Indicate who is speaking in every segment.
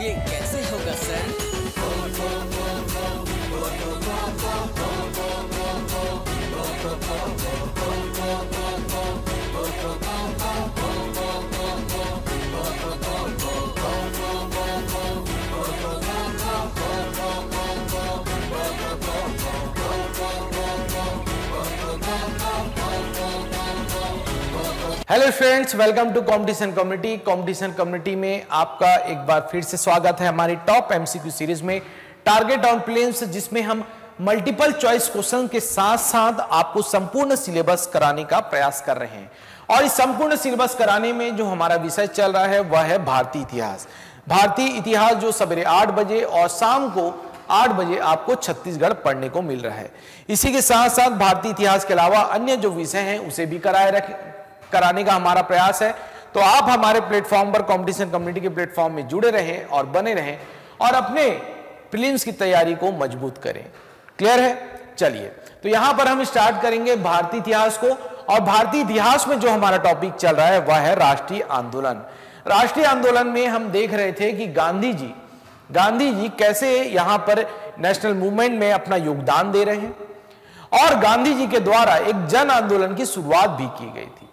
Speaker 1: ये कैसे होगा sir?
Speaker 2: Hello friends, welcome to competition community. Competition community में आपका एक बार फिर से स्वागत है हमारी टॉप एमसीक्यू सीरीज़ में। टारगेट ऑन प्लेन्स जिसमें हम मल्टीपल चॉइस क्वेश्चन के साथ साथ आपको संपूर्ण सिलेबस कराने का प्रयास कर रहे हैं। और इस संपूर्ण सिलेबस कराने में जो हमारा विषय चल रहा है, वह है भारतीय इतिहास। भारतीय इतिहास जो सवेरे आठ बजे और शाम को आठ बजे आपको छत्तीसगढ़ पढ़ने को मिल रहा है। इसी के साथ साथ भारतीय इतिहास के अलावा अन्य जो विषय हैं, उसे भी कराए रख। कराने का हमारा प्रयास है। तो आप हमारे प्लेटफॉर्म पर कंपटीशन कम्युनिटी के प्लेटफॉर्म में जुड़े रहें और बने रहें और अपने प्रीलिम्स की तैयारी को मज़बूत करें। क्लियर है? चलिए। तो यहाँ पर हम स्टार्ट करेंगे भारतीय इतिहास को और भारतीय इतिहास में जो हमारा टॉपिक चल रहा है, वह है राष्ट्रीय आंदोलन। राष्ट्रीय आंदोलन में हम देख रहे थे कि गांधी जी गांधी जी कैसे यहाँ पर नेशनल मूवमेंट में अपना योगदान दे रहे हैं और गांधी जी के द्वारा एक जन आंदोलन की शुरुआत भी की गई थी।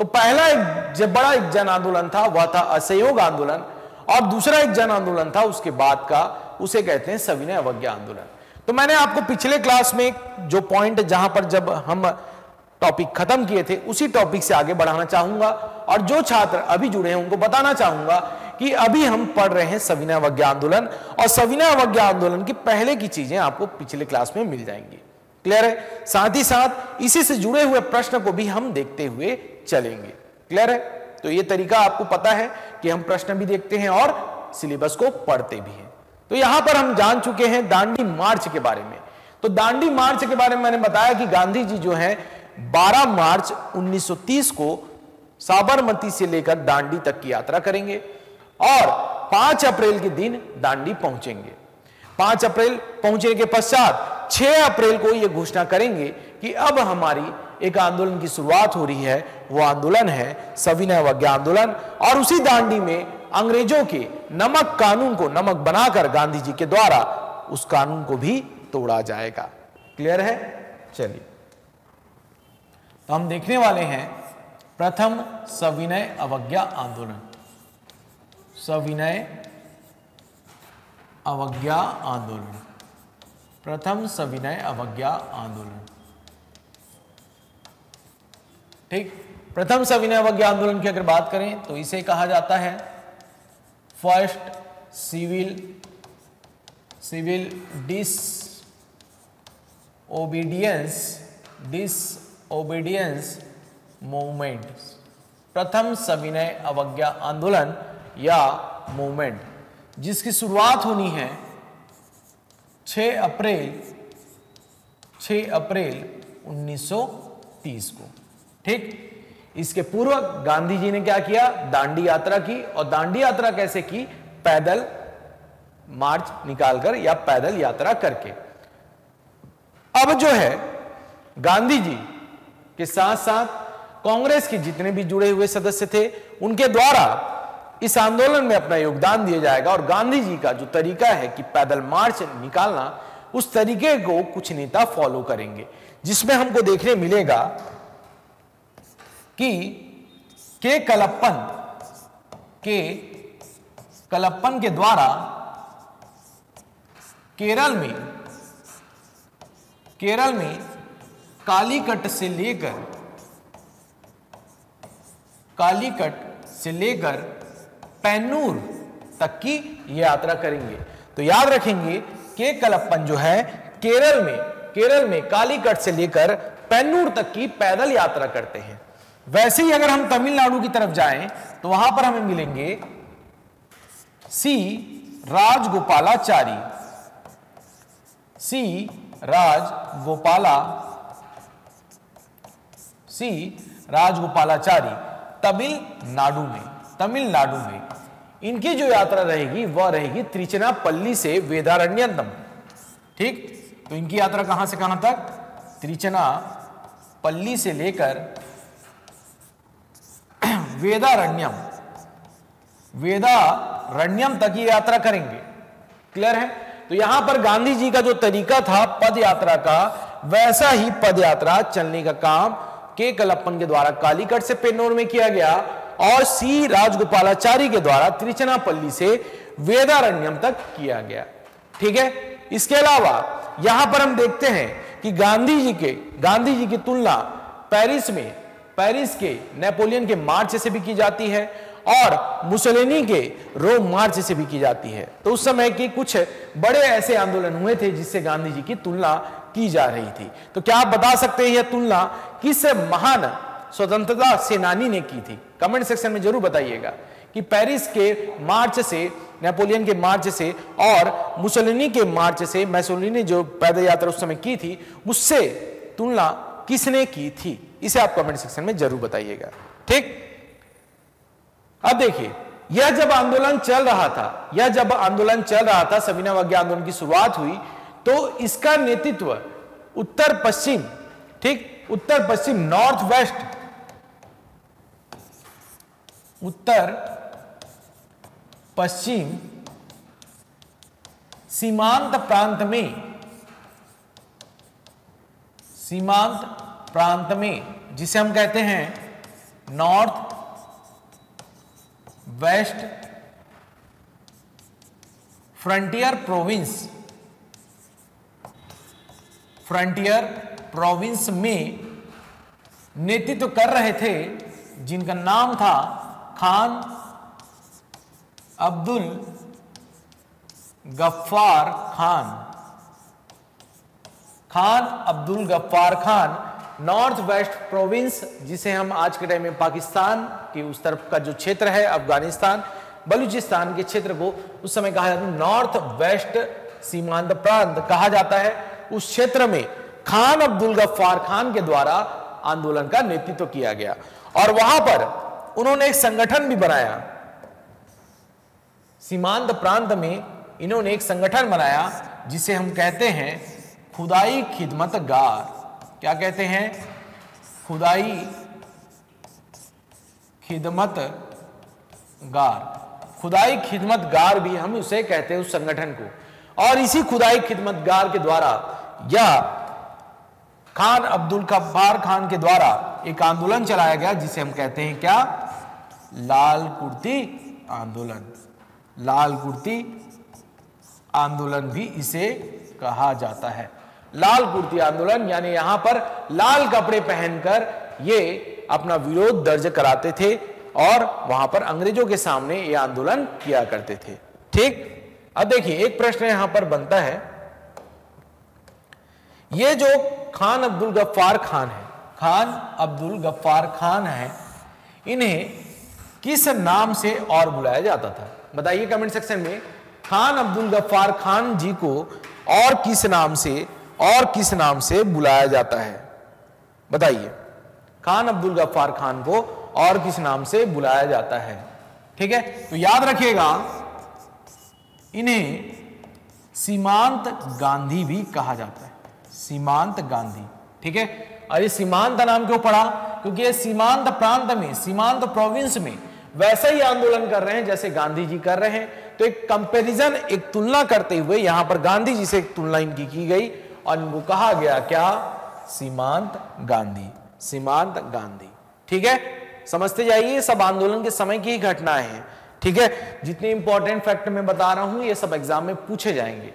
Speaker 2: तो पहला एक जब बड़ा एक जन आंदोलन था, वह था असहयोग आंदोलन। और दूसरा एक जन आंदोलन था, उसके बाद का, उसे कहते हैं सविनय अवज्ञा आंदोलन। तो मैंने आपको पिछले क्लास में जो पॉइंट जहाँ पर जब हम टॉपिक खत्म किए थे, उसी टॉपिक से आगे बढ़ाना चाहूँगा। और जो छात्र अभी जुड़े हैं, उनको बताना चाहूँगा कि अभी हम पढ़ रहे हैं सविनय अवज्ञा आंदोलन। और सविनय अवज्ञा आंदोलन की पहले की चीज़ें आपको पिछले क्लास में मिल जाएँगी। क्लियर है? साथ ही साथ इसी से जुड़े हुए प्रश्न को भी हम देखते हुए चलेंगे। क्लियर है? तो ये तरीका आपको पता है कि हम प्रश्न भी देखते हैं और सिलेबस को पढ़ते भी हैं। तो यहाँ पर हम जान चुके हैं दांडी मार्च के बारे में। तो दांडी मार्च के बारे में मैंने बताया कि गांधी जी जो है 12 मार्च 1930 को साबरमती से लेकर दांडी तक की यात्रा करेंगे और 5 अप्रैल के दिन दांडी पहुँचेंगे। 5 अप्रैल पहुँचने के पश्चात 6 अप्रैल को यह घोषणा करेंगे कि अब हमारी एक आंदोलन की शुरुआत हो रही है, वो आंदोलन है सविनय अवज्ञा आंदोलन। और उसी दांडी में अंग्रेज़ों के नमक कानून को नमक बनाकर गांधी जी के द्वारा उस कानून को भी तोड़ा जाएगा। क्लियर है? चलिए। तो हम देखने वाले हैं प्रथम सविनय अवज्ञा आंदोलन। सविनय अवज्ञा आंदोलन। प्रथम सविनय अवज्ञा आंदोलन। ठीक, प्रथम सविनय अवज्ञा आंदोलन की अगर बात करें तो इसे कहा जाता है first civil civil disobedience disobedience movement. प्रथम सविनय अवज्ञा आंदोलन या मूवमेंट। जिसकी शुरुआत होनी है 6 अप्रैल 6 अप्रैल 1930 को। ठीक? इसके पूर्व गांधी जी ने क्या किया? दांडी यात्रा की। और दांडी यात्रा कैसे की? पैदल मार्च निकालकर या पैदल यात्रा करके। अब जो है, गांधी जी के साथ साथ कांग्रेस के जितने भी जुड़े हुए सदस्य थे, उनके द्वारा इस आंदोलन में अपना योगदान दिया जाएगा और गांधी जी का जो तरीका है कि पैदल मार्च निकालना, उस तरीके को कुछ नेता फॉलो करेंगे, जिसमें हमको देखने मिलेगा कि के कलप्पन के कलप्पन के द्वारा केरल में केरल में कालीकट से लेकर, कालीकट से लेकर पैनूर तक की यात्रा करेंगे। तो याद रखेंगे के कलप्पन जो है, केरल में केरल में कालीकट से लेकर पैनूर तक की पैदल यात्रा करते हैं। वैसे ही अगर हम तमिलनाडु की तरफ़ जाएँ तो वहाँ पर हमें मिलेंगे सी राजगोपालाचारी। सी राजगोपाला, सी राजगोपालाचारी तमिलनाडु में। तमिलनाडु में। इनकी जो यात्रा रहेगी, वह रहेगी त्रिचनापल्ली से वेदारण्यतम ठीक? तो इनकी यात्रा कहाँ से कहाँ तक? त्रिचना पल्ली से लेकर वेदारण्यम। वेदारण्यम तक ये यात्रा करेंगे। क्लियर है? तो यहाँ पर गांधी जी का जो तरीका था पद यात्रा का, वैसा ही पद यात्रा चलने का काम के कलप्पन के द्वारा कालीकट से पेन्नोर में किया गया। और सी राजगोपालाचारी के द्वारा त्रिचनापल्ली से वेदारण्यम तक किया गया। ठीक है? इसके अलावा यहाँ पर हम देखते हैं कि गांधी जी के, गांधी जी की तुलना पेरिस में, पेरिस के नेपोलियन के मार्च से भी की जाती है और मुसोलिनी के रोम मार्च से भी की जाती है। तो उस समय के कुछ बड़े ऐसे आंदोलन हुए थे जिससे गांधी जी की तुलना की जा रही थी। तो क्या आप बता सकते हैं यह तुलना किस महान स्वतंत्रता सेनानी ने की थी। कमेंट सेक्शन में ज़रूर बताइएगा कि पेरिस के मार्च से, नेपोलियन के मार्च से और मुसोलिनी के मार्च से मैसोलिनी ने जो पैदल यात्रा उस समय की थी उससे तुलना किसने की थी? इसे आप कमेंट सेक्शन में ज़रूर बताइएगा। ठीक? अब देखिए, यह जब आंदोलन चल रहा था, यह जब आंदोलन चल रहा था सविना वज्ञा आंदोलन की शुरुआत हुई तो इसका नेतृत्व उत्तर पश्चिम ठीक? उत्तर पश्चिम नॉर्थ वेस्ट उत्तर, पश्चिम, सीमांत प्रांत में, सीमांत प्रांत में, जिसे हम कहते हैं north, west, frontier province. Frontier province में नेतृत्व कर रहे थे, जिनका नाम था Khan Abdul Ghaffar Khan. Khan Abdul Ghaffar Khan, north west province, जिसे हम आज के टाइम में पाकिस्तान के उस तरफ़ का जो क्षेत्र है, अफ़गानिस्तान, बलूचिस्तान के क्षेत्र को उस समय कहा जाता है नॉर्थ वेस्ट सीमांत प्रांत कहा जाता है। उस क्षेत्र में खान अब्दुल गफ्फार खान के द्वारा आंदोलन का नेतृत्व किया गया। और वहाँ पर उन्होंने एक संगठन भी बनाया। सीमांत प्रांत में इन्होंने एक संगठन बनाया, जिसे हम कहते हैं खुदाई खिदमत गार क्या कहते हैं? खुदाई खिदमत गार खुदाई खिदमत गार भी हम उसे कहते हैं उस संगठन को। और इसी खुदाई खिदमत गार के द्वारा या खान अब्दुल कब्बार खान के द्वारा एक आंदोलन चलाया गया, जिसे हम कहते हैं क्या? लाल कुर्ती आंदोलन। लाल कुर्ती आंदोलन भी इसे कहा जाता है। लाल कुर्ती आंदोलन, यानी यहाँ पर लाल कपड़े पहनकर ये अपना विरोध दर्ज कराते थे और वहाँ पर अंग्रेज़ों के सामने ये आंदोलन किया करते थे। ठीक? अब देखिए, एक प्रश्न यहाँ पर बनता है। ये जो खान अब्दुल गफ्फार खान है। खान अब्दुल गफ्फार खान है। इन्हें किस नाम से और बुलाया जाता था? बताइए कमेंट सेक्शन में। खान अब्दुल गफ्फार खान जी को और किस नाम से, और किस नाम से बुलाया जाता है? बताइए। खान अब्दुल गफ्फार खान को और किस नाम से बुलाया जाता है? ठीक है? तो याद रखिएगा, इन्हें सीमांत गांधी भी कहा जाता है। सीमांत गांधी, ठीक है? और ये सीमांत नाम क्यों पड़ा? क्योंकि ये सीमांत प्रांत में, सीमांत प्रोविंस में वैसा ही आंदोलन कर रहे हैं, जैसे गांधी जी कर रहे हैं। तो एक कंपैरिजन एक तुलना करते हुए यहाँ पर गांधी जी से एक तुलना इनकी की गई और इनको कहा गया, क्या? सीमांत गांधी सीमांत गांधी, ठीक है? समझते जाइए सब आंदोलन के समय की ही घटनाएँ हैं, ठीक है? जितने इंपॉर्टेंट फैक्ट मैं बता रहा हूँ, ये सब एग्ज़ाम में पूछे जाएँगे।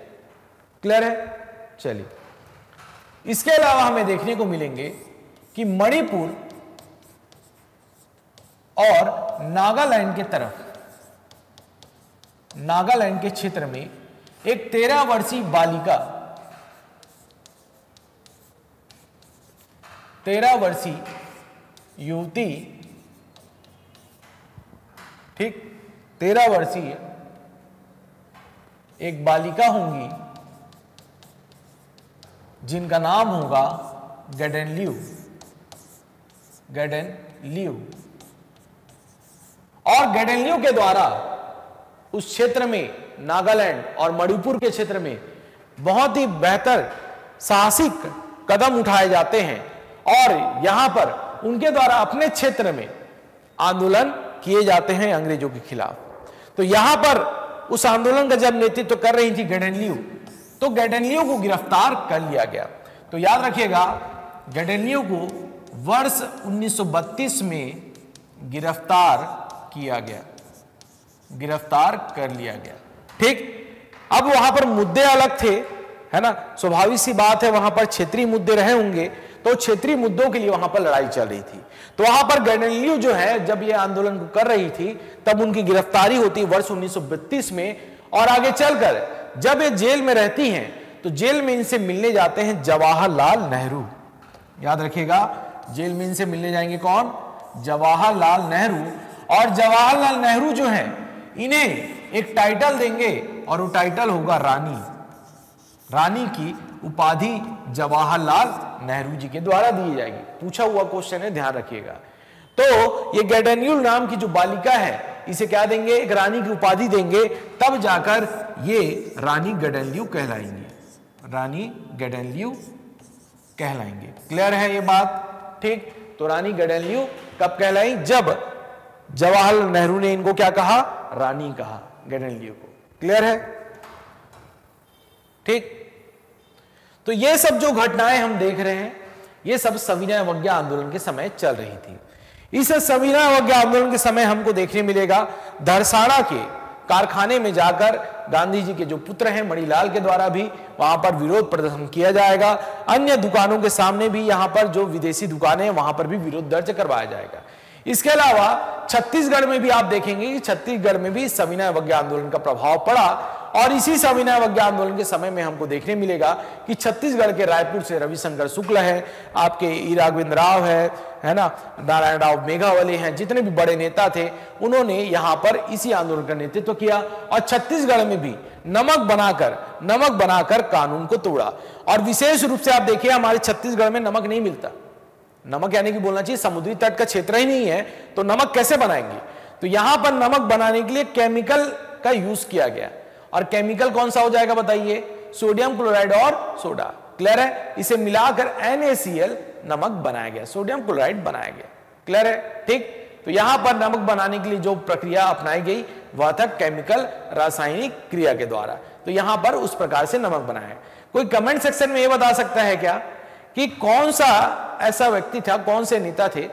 Speaker 2: क्लियर है? चलिए। इसके अलावा हमें देखने को मिलेंगे कि मणिपुर और नागालैंड के तरफ़, नागालैंड के क्षेत्र में एक तेरह वर्षीय बालिका, तेरह वर्षीय युवती, ठीक, तेरह वर्षीय एक बालिका होंगी। जिनका नाम होगा गैडेनल्यू गैडेनल्यू और गैडेनल्यू के द्वारा उस क्षेत्र में, नागालैंड और मणिपुर के क्षेत्र में बहुत ही बेहतर साहसिक कदम उठाए जाते हैं और यहाँ पर उनके द्वारा अपने क्षेत्र में आंदोलन किए जाते हैं अंग्रेज़ों के खिलाफ। तो यहाँ पर उस आंदोलन का जब नेतृत्व तो कर रही थी गैडेनलियो तो गैडेनलियो को गिरफ़्तार कर लिया गया। तो याद रखिएगा गैडेनलियो को वर्ष 1932 में गिरफ़्तार किया गया। गिरफ़्तार कर लिया गया। ठीक? अब वहाँ पर मुद्दे अलग थे, है ना? स्वाभाविक सी बात है, वहाँ पर क्षेत्रीय मुद्दे रहे होंगे तो क्षेत्रीय मुद्दों के लिए वहाँ पर लड़ाई चल रही थी। तो वहाँ पर गैडनलियो जो है, जब ये आंदोलन कर रही थी, तब उनकी गिरफ्तारी होती वर्ष 1932 में, और आगे चलकर जब ये जेल में रहती हैं तो जेल में इनसे मिलने जाते हैं जवाहरलाल नेहरू। याद रखिएगा, जेल में इनसे मिलने जाएँगे कौन? जवाहरलाल नेहरू। और जवाहरलाल नेहरू जो है, इन्हें एक टाइटल देंगे, और वो टाइटल होगा रानी। रानी की उपाधि जवाहरलाल नेहरू जी के द्वारा दी जाएगी। पूछा हुआ क्वेश्चन है, ध्यान रखिएगा। तो ये गैडेन्यूल नाम की जो बालिका है इसे क्या देंगे? एक रानी की उपाधि देंगे। तब जाकर ये रानी गैडेनल्यू कहलाएँगे। रानी गैडेनल्यू कहलाएँगे। क्लियर है ये बात? ठीक। तो रानी गैडेनल्यू कब कहलाई? जब जवाहरलाल नेहरू ने इनको क्या कहा? रानी कहा गैडेनल्यू को। क्लियर है? ठीक। तो ये सब जो घटनाएँ हम देख रहे हैं, ये सब सविनय अवज्ञा आंदोलन के समय चल रही थी। इस संविधान अवज्ञा आंदोलन के समय हमको देखने मिलेगा। धरसाड़ा के कारखाने में जाकर गांधी जी के जो पुत्र हैं, मणिलाल के द्वारा भी वहाँ पर विरोध प्रदर्शन किया जाएगा। अन्य दुकानों के सामने भी यहाँ पर जो विदेशी दुकानें हैं, वहाँ पर भी विरोध दर्ज करवाया जाएगा। इसके अलावा छत्तीसगढ़ में भी आप देखेंगे कि छत्तीसगढ़ में भी सविनय अवज्ञा आंदोलन का प्रभाव पड़ा और इसी सविनय अवज्ञा आंदोलन के समय में हमको देखने मिलेगा कि छत्तीसगढ़ के रायपुर से रविशंकर शुक्ल है, आपके ई राघवेंद्र राव है है ना? नारायण राव मेघावली हैं, जितने भी बड़े नेता थे, उन्होंने यहाँ पर इसी आंदोलन का नेतृत्व तो किया और छत्तीसगढ़ में भी नमक बनाकर नमक बनाकर कानून को तोड़ा। और विशेष रूप से आप देखिए, हमारे छत्तीसगढ़ में नमक नहीं मिलता। नमक यानी कि बोलना चाहिए समुद्री तट का क्षेत्र ही नहीं है तो नमक कैसे बनाएँगे? तो यहाँ पर नमक बनाने के लिए केमिकल का यूज़ किया गया। और केमिकल कौन सा हो जाएगा बताइए? सोडियम क्लोराइड और सोडा। क्लियर है? इसे मिलाकर NaCl नमक बनाया गया। सोडियम क्लोराइड बनाया गया। क्लियर है? ठीक? तो यहाँ पर नमक बनाने के लिए जो प्रक्रिया अपनाई गई, वह था केमिकल रासायनिक क्रिया के द्वारा। तो यहाँ पर उस प्रकार से नमक बनाया कोई कमेंट सेक्शन में यह बता सकता है क्या? कि कौन सा ऐसा व्यक्ति था, कौन से नेता थे,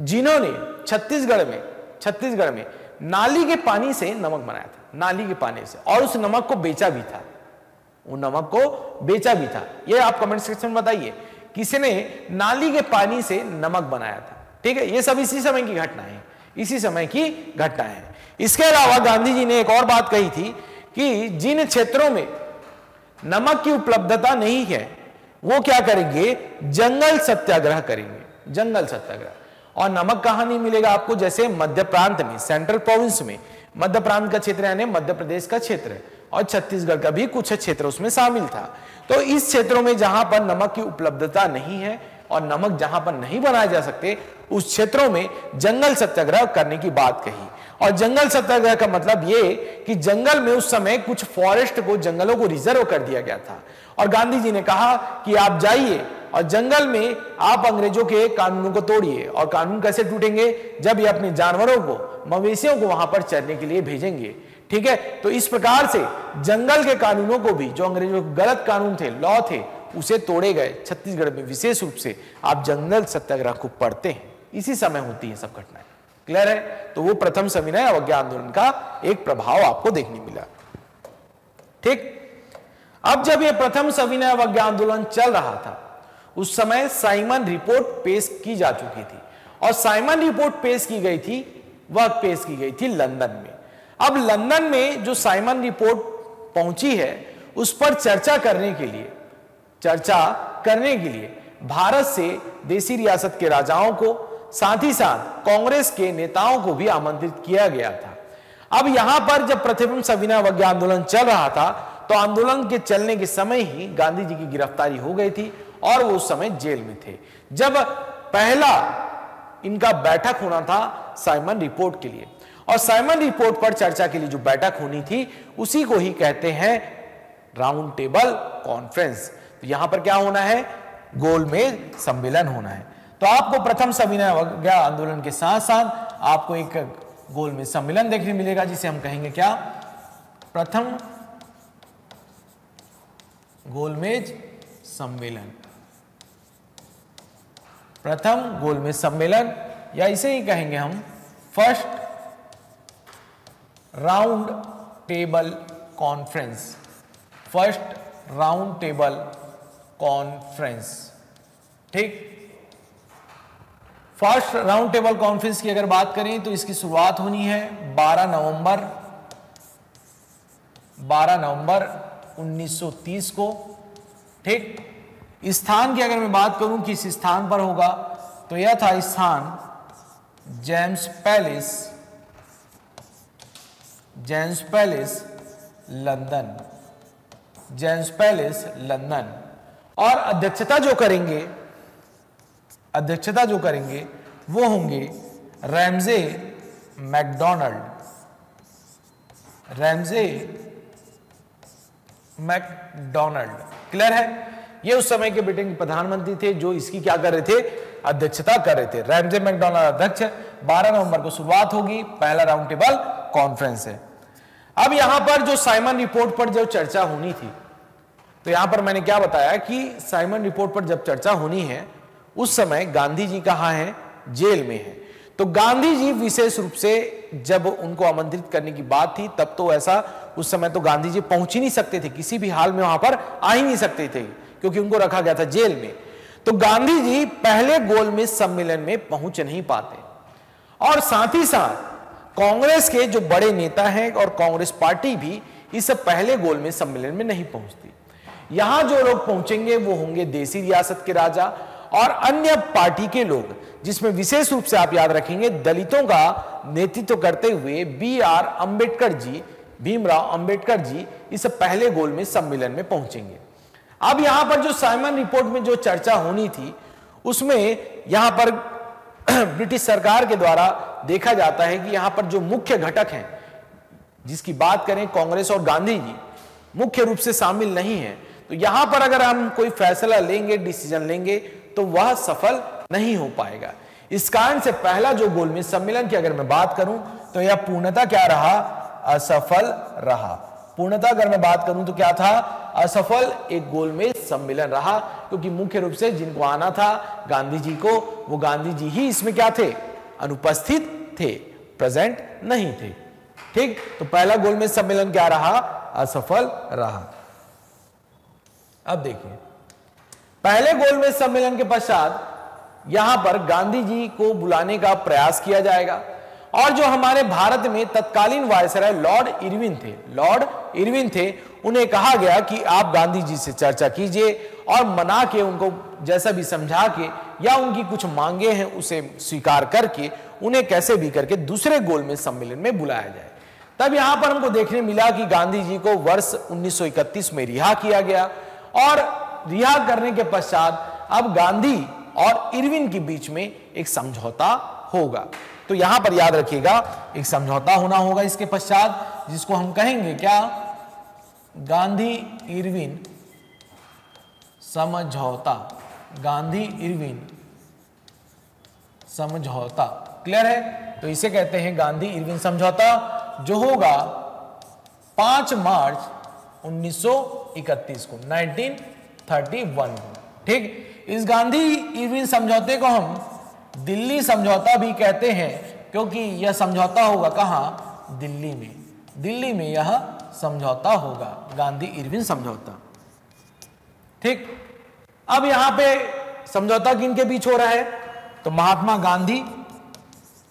Speaker 2: जिन्होंने छत्तीसगढ़ में छत्तीसगढ़ में नाली के पानी से नमक बनाया था, नाली के पानी से। और उस नमक को बेचा भी था। वो नमक को बेचा भी था। ये आप कमेंट सेक्शन में बताइए, किसी ने नाली के पानी से नमक बनाया था? ठीक है, ये सब इसी समय की घटनाएँ हैं। इसी समय की घटनाएँ हैं। इसके अलावा गांधी जी ने एक और बात कही थी कि जिन क्षेत्रों में नमक की उपलब्धता नहीं है वो क्या करेंगे? जंगल सत्याग्रह करेंगे। जंगल सत्याग्रह। और नमक कहाँ नहीं मिलेगा आपको? जैसे मध्य प्रांत में सेंट्रल प्रोविंस में। मध्य प्रांत का क्षेत्र यानी मध्य प्रदेश का क्षेत्र और छत्तीसगढ़ का भी कुछ क्षेत्र उसमें शामिल था। तो इस क्षेत्रों में जहाँ पर नमक की उपलब्धता नहीं है और नमक जहाँ पर नहीं बनाए जा सकते, उस क्षेत्रों में जंगल सत्याग्रह करने की बात कही। और जंगल सत्याग्रह का मतलब ये कि जंगल में उस समय कुछ फॉरेस्ट को, जंगलों को रिज़र्व कर दिया गया था। और गांधी जी ने कहा कि आप जाइए और जंगल में आप अंग्रेज़ों के कानूनों को तोड़िए और कानून कैसे टूटेंगे? जब ये अपने जानवरों को, मवेशियों को वहाँ पर चरने के लिए भेजेंगे। ठीक है? तो इस प्रकार से जंगल के कानूनों को भी, जो अंग्रेज़ों के गलत कानून थे, लॉ थे, उसे तोड़े गए। छत्तीसगढ़ में विशेष रूप से आप जंगल सत्याग्रह को पढ़ते हैं। इसी समय होती है सब घटनाएँ। क्लियर है? तो वो प्रथम सविनय अवज्ञा आंदोलन का एक प्रभाव आपको देखने मिला। ठीक? अब जब ये प्रथम सविनय अवज्ञा आंदोलन चल रहा था, उस समय साइमन रिपोर्ट पेश की जा चुकी थी। और साइमन रिपोर्ट पेश की गई थी, वह पेश की गई थी लंदन में। अब लंदन में जो साइमन रिपोर्ट पहुँची है, उस पर चर्चा करने के लिए, चर्चा करने के लिए भारत से देसी रियासत के राजाओं को, साथ ही साथ कांग्रेस के नेताओं को भी आमंत्रित किया गया था। अब यहाँ पर जब प्रथम सविनय अवज्ञा आंदोलन चल रहा था तो आंदोलन के चलने के समय ही गांधी जी की गिरफ्तारी हो गई थी और वो उस समय जेल में थे। जब पहला इनका बैठक होना था साइमन रिपोर्ट के लिए। और साइमन रिपोर्ट पर चर्चा के लिए जो बैठक होनी थी, उसी को ही कहते हैं राउंड टेबल कॉन्फ्रेंस। तो यहाँ पर क्या होना है? गोलमेज सम्मेलन होना है। तो आपको प्रथम सविनय आंदोलन के साथ साथ आपको एक गोलमेज सम्मेलन देखने मिलेगा, जिसे हम कहेंगे क्या? प्रथम गोलमेज सम्मेलन। प्रथम गोलमेज सम्मेलन, या इसे ही कहेंगे हम first round table conference first round table conference ठीक? फ़र्स्ट राउंड टेबल कॉन्फ्रेंस की अगर बात करें तो इसकी शुरुआत होनी है 12 नवंबर। 12 नवंबर 1930 को। ठीक? स्थान की अगर मैं बात करूँ किस स्थान पर होगा तो यह था स्थान, James Palace James Palace, London. James Palace, London. और अध्यक्षता जो करेंगे, अध्यक्षता जो करेंगे, वो होंगे Ramsay MacDonald. Ramsay MacDonald. Clear है? ये उस समय के ब्रिटेन के प्रधानमंत्री थे जो इसकी क्या कर रहे थे? अध्यक्षता कर रहे थे। रैमजे मैकडोनल्ड अध्यक्ष। 12 नवंबर को शुरुआत होगी। पहला राउंड टेबल कॉन्फ्रेंस है। अब यहाँ पर जो साइमन रिपोर्ट पर जो चर्चा होनी थी तो यहाँ पर मैंने क्या बताया कि साइमन रिपोर्ट पर जब चर्चा होनी है, उस समय गांधी जी कहाँ है? जेल में है। तो गांधी जी विशेष रूप से जब उनको आमंत्रित करने की बात थी, तब तो ऐसा उस समय तो गांधी जी पहुँच ही नहीं सकते थे, किसी भी हाल में वहाँ पर आ ही नहीं सकते थे, क्योंकि उनको रखा गया था जेल में। तो गांधी जी पहले गोल में सम्मेलन में पहुँच नहीं पाते। और साथ ही साथ, कांग्रेस के जो बड़े नेता हैं और कांग्रेस पार्टी भी इस पहले गोल में सम्मेलन में नहीं पहुँचती। यहाँ जो लोग पहुँचेंगे, वो होंगे देसी रियासत के राजा और अन्य पार्टी के लोग, जिसमें विशेष रूप से आप याद रखेंगे, दलितों का नेतृत्व करते हुए बी आर अंबेडकर जी भीमराव अंबेडकर जी इस पहले गोल में सम्मेलन में पहुँचेंगे। अब यहाँ पर जो साइमन रिपोर्ट में जो चर्चा होनी थी, उसमें यहाँ पर ब्रिटिश सरकार के द्वारा देखा जाता है कि यहाँ पर जो मुख्य घटक हैं, जिसकी बात करें कांग्रेस और गांधी जी, मुख्य रूप से शामिल नहीं है। तो यहाँ पर अगर हम कोई फैसला लेंगे, डिसीज़न लेंगे तो वह सफल नहीं हो पाएगा। इस कारण से पहला जो गोलमेज सम्मेलन की अगर मैं बात करूँ तो यह पूर्णता क्या रहा? असफल रहा। पूर्णता अगर मैं बात करूँ तो क्या था? असफल एक गोलमेज सम्मेलन रहा, क्योंकि मुख्य रूप से जिनको आना था गांधी जी को, वो गांधी जी ही इसमें क्या थे? अनुपस्थित थे, प्रेजेंट नहीं थे। ठीक? तो पहला गोलमेज सम्मेलन क्या रहा? असफल रहा। अब देखिए, पहले गोलमेज सम्मेलन के पश्चात यहाँ पर गांधी जी को बुलाने का प्रयास किया जाएगा। और जो हमारे भारत में तत्कालीन वायसराय लॉर्ड इरविन थे, लॉर्ड इरविन थे, उन्हें कहा गया कि आप गांधी जी से चर्चा कीजिए और मना के उनको जैसा भी समझा के या उनकी कुछ मांगे हैं उसे स्वीकार करके उन्हें कैसे भी करके दूसरे गोल में सम्मेलन में बुलाया जाए। तब यहाँ पर हमको देखने मिला कि गांधी जी को वर्ष 1931 में रिहा किया गया और रिहा करने के पश्चात अब गांधी और इरविन के बीच में एक समझौता होगा। तो यहाँ पर याद रखिएगा, एक समझौता होना होगा इसके पश्चात, जिसको हम कहेंगे क्या? गांधी इरविन समझौता। गांधी इरविन समझौता। क्लियर है? तो इसे कहते हैं गांधी इरविन समझौता, जो होगा 5 मार्च 1931 को 1931 को। ठीक? इस गांधी इरविन समझौते को हम दिल्ली समझौता भी कहते हैं, क्योंकि यह समझौता होगा कहाँ? दिल्ली में। दिल्ली में यह समझौता होगा। गांधी इरविन समझौता। ठीक? अब यहाँ पे समझौता किन के बीच हो रहा है? तो महात्मा गांधी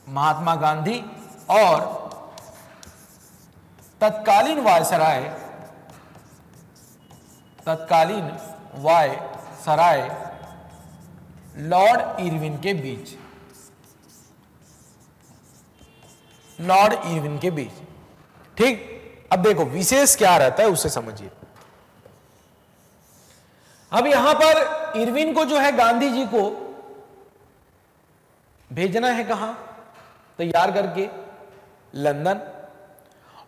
Speaker 2: महात्मा गांधी और तत्कालीन वायसराय, तत्कालीन वाय सराय लॉर्ड इरविन के बीच। लॉर्ड इरविन के बीच। ठीक? अब देखो, विशेष क्या रहता है उसे समझिए। अब यहाँ पर इरविन को जो है गांधी जी को भेजना है कहाँ? तैयार करके लंदन।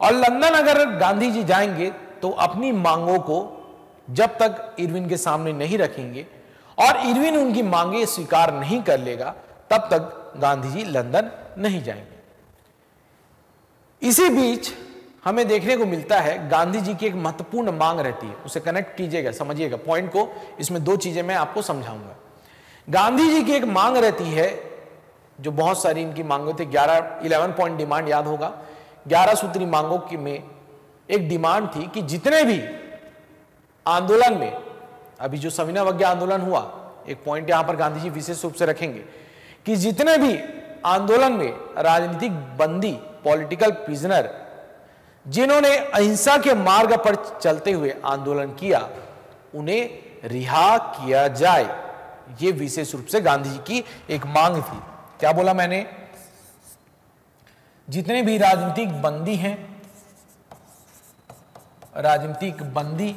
Speaker 2: और लंदन अगर गांधी जी जाएँगे तो अपनी मांगों को जब तक इरविन के सामने नहीं रखेंगे और इरविन उनकी मांगे स्वीकार नहीं कर लेगा, तब तक गांधी जी लंदन नहीं जाएँगे। इसी बीच हमें देखने को मिलता है गांधी जी की एक महत्वपूर्ण मांग रहती है। उसे कनेक्ट कीजिएगा, समझिएगा पॉइंट को। इसमें दो चीज़ें मैं आपको समझाऊँगा। गांधी जी की एक मांग रहती है, जो बहुत सारी इनकी मांगों थे। ग्यारह, इलेवन पॉइंट डिमांड याद होगा। ग्यारह सूत्री मांगों की में एक डिमांड थी कि जितने भी आंदोलन में अभी जो सविनावज्ञा आंदोलन हुआ, एक पॉइंट यहाँ पर गांधी जी विशेष रूप से रखेंगे, कि जितने भी आंदोलन में राजनीतिक बंदी पॉलिटिकल प्रिजनर जिन्होंने अहिंसा के मार्ग पर चलते हुए आंदोलन किया, उन्हें रिहा किया जाए यह विशेष रूप से गांधी जी की एक मांग थी। क्या बोला मैंने? जितने भी राजनीतिक बंदी हैं, राजनीतिक बंदी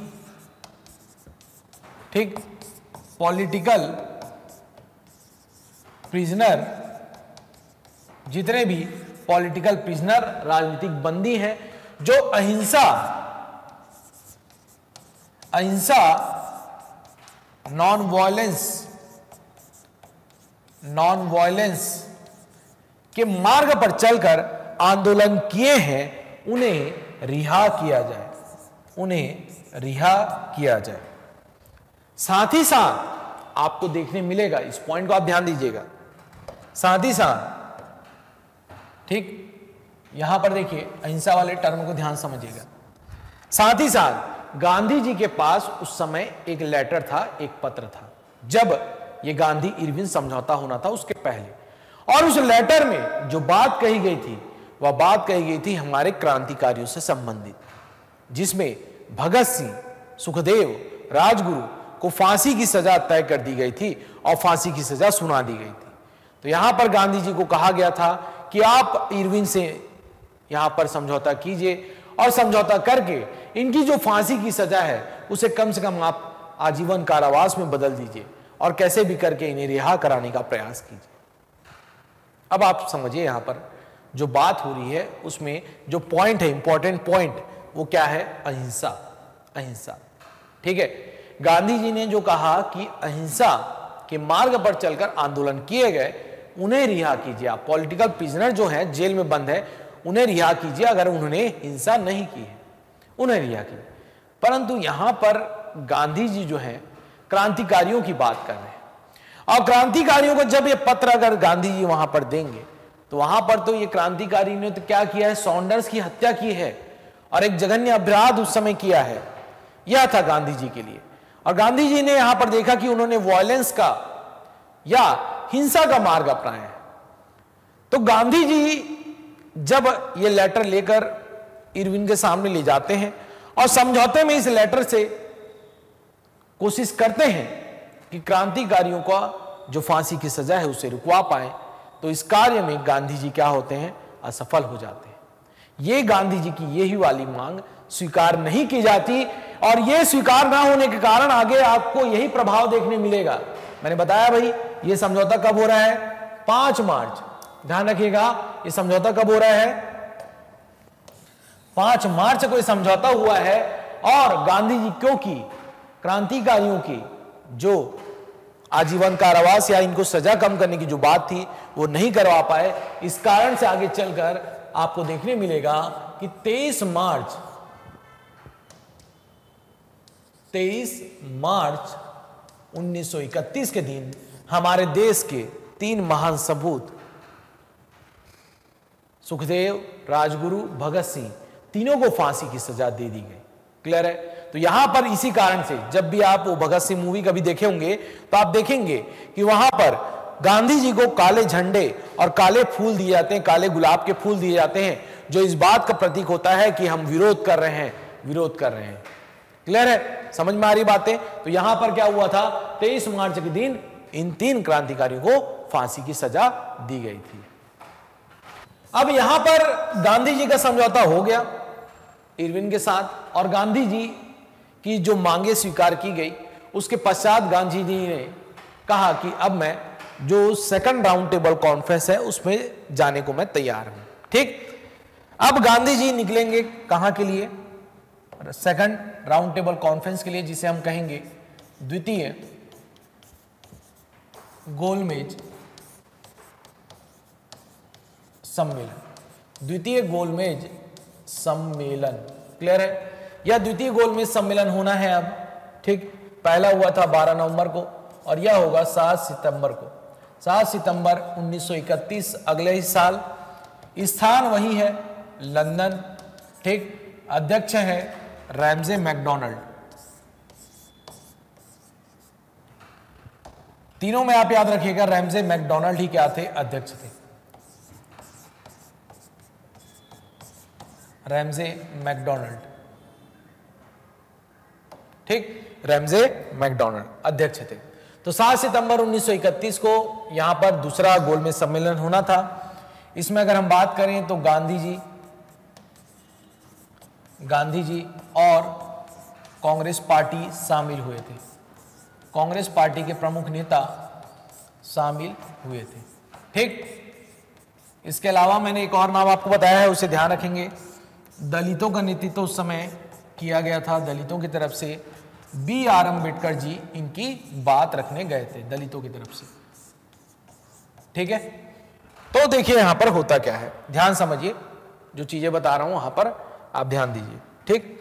Speaker 2: ठीक पॉलिटिकल प्रिजनर जितने भी पॉलिटिकल प्रिजनर राजनीतिक बंदी हैं, जो अहिंसा अहिंसा नॉन वॉयलेंस नॉन वॉयलेंस के मार्ग पर चलकर आंदोलन किए हैं, उन्हें रिहा किया जाए, उन्हें रिहा किया जाए। साथ ही साथ आपको देखने मिलेगा, इस पॉइंट को आप ध्यान दीजिएगा। साथ ही साथ, ठीक, यहाँ पर देखिए, अहिंसा वाले टर्म को ध्यान समझिएगा। साथ ही साथ, गांधी जी के पास उस समय एक लेटर था, एक पत्र था। जब यह गांधी इरविन समझौता होना था, उसके पहले। और उस लेटर में जो बात कही गई थी, वह बात कही गई थी हमारे क्रांतिकारियों से संबंधित, जिसमें भगत सिंह, सुखदेव, राजगुरु को फांसी की सजा तय कर दी गई थी और फांसी की सजा सुना दी गई थी। तो यहाँ पर गांधी जी को कहा गया था कि आप इरविन से यहाँ पर समझौता कीजिए और समझौता करके इनकी जो फांसी की सजा है, उसे कम से कम आप आजीवन कारावास में बदल दीजिए और कैसे भी करके इन्हें रिहा कराने का प्रयास कीजिए। अब आप समझिए यहाँ पर जो बात हो रही है, उसमें जो पॉइंट है इंपॉर्टेंट पॉइंट वो क्या है? अहिंसा अहिंसा। ठीक है? गांधी जी ने जो कहा कि अहिंसा के मार्ग पर चलकर आंदोलन किए गए, उन्हें रिहा कीजिए आप। पॉलिटिकल प्रिजनर जो है, जेल में बंद है, उन्हें रिहा कीजिए अगर उन्होंने हिंसा नहीं की है। उन्हें रिहा कीजिए। परंतु यहाँ पर गांधी जी जो है, क्रांतिकारियों की बात कर रहे हैं। और क्रांतिकारियों को जब ये पत्र अगर गांधी जी वहाँ पर देंगे तो वहाँ पर तो ये क्रांतिकारी ने तो क्या किया है? सॉन्डर्स की हत्या की है। और एक जघन्य अपराध उस समय किया है। यह था गांधी जी के लिए। और गांधी जी ने यहाँ पर देखा कि उन्होंने वॉयलेंस का या हिंसा का मार्ग अपनाया तो गांधी जी जब ये लेटर लेकर इरविन के सामने ले जाते हैं और समझौते में इस लेटर से कोशिश करते हैं कि क्रांतिकारियों का जो फांसी की सजा है उसे रुकवा पाए तो इस कार्य में गांधी जी क्या होते हैं? असफल हो जाते हैं। ये गांधी जी की यही वाली मांग स्वीकार नहीं की जाती और ये स्वीकार ना होने के कारण आगे आपको यही प्रभाव देखने मिलेगा। मैंने बताया भाई, ये समझौता कब हो रहा है? पाँच मार्च। ध्यान रखिएगा, ये समझौता कब हो रहा है? पाँच मार्च को यह समझौता हुआ है और गांधी जी क्योंकि क्रांतिकारियों की, जो आजीवन कारावास या इनको सजा कम करने की जो बात थी, वो नहीं करवा पाए। इस कारण से आगे चलकर आपको देखने मिलेगा कि 23 मार्च 23 मार्च 1931 के दिन हमारे देश के तीन महान सबूत। सुखदेव, राजगुरु, भगत सिंह, तीनों को फांसी की सजा दे दी गई। क्लियर है? तो यहाँ पर इसी कारण से जब भी आप वो भगत सिंह मूवी कभी देखे होंगे तो आप देखेंगे कि वहाँ पर गांधी जी को काले झंडे और काले फूल दिए जाते हैं, काले गुलाब के फूल दिए जाते हैं, जो इस बात का प्रतीक होता है कि हम विरोध कर रहे हैं, विरोध कर रहे हैं। क्लियर है? समझ में आ रही बातें? तो यहाँ पर क्या हुआ था? तेईस मार्च के दिन इन तीन क्रांतिकारियों को फांसी की सजा दी गई थी। अब यहाँ पर गांधी जी का समझौता हो गया इरविन के साथ, और गांधी जी की जो मांगे स्वीकार की गई, उसके पश्चात गांधी जी ने कहा कि अब मैं जो सेकंड राउंड टेबल कॉन्फ्रेंस है, उसमें जाने को मैं तैयार हूँ। ठीक? अब गांधी जी निकलेंगे कहाँ के लिए? सेकंड राउंड टेबल कॉन्फ्रेंस के लिए जिसे हम कहेंगे, द्वितीय गोलमेज सम्मेलन। द्वितीय गोलमेज सम्मेलन। क्लियर है? यह द्वितीय गोलमेज सम्मेलन होना है अब। ठीक? पहला हुआ था 12 नवंबर को और यह होगा 7 सितंबर को। 7 सितंबर 1931 अगले ही साल। स्थान वही है, लंदन। ठीक? अध्यक्ष है रैमजे मैकडोनल्ड। तीनों में आप याद रखिएगा, रैमजे मैकडोनल्ड ही क्या थे? अध्यक्ष थे। Ramsay MacDonald. ठीक? रैमजे मैकडोनल्ड, अध्यक्ष थे। तो 7 सितंबर 1931 को यहाँ पर दूसरा गोलमेज सम्मेलन होना था। इसमें अगर हम बात करें तो गांधी जी गांधी जी और कांग्रेस पार्टी शामिल हुए थे। कांग्रेस पार्टी के प्रमुख नेता शामिल हुए थे। ठीक, इसके अलावा मैंने एक और नाम आपको बताया है, उसे ध्यान रखेंगे। दलितों का नेतृत्व उस समय किया गया था, दलितों की तरफ़ से। बी आर अंबेडकर जी इनकी बात रखने गए थे, दलितों की तरफ़ से। ठीक है? तो देखिए, यहाँ पर होता क्या है? ध्यान समझिए, जो चीज़ें बता रहा हूँ, वहाँ पर आप ध्यान दीजिए। ठीक?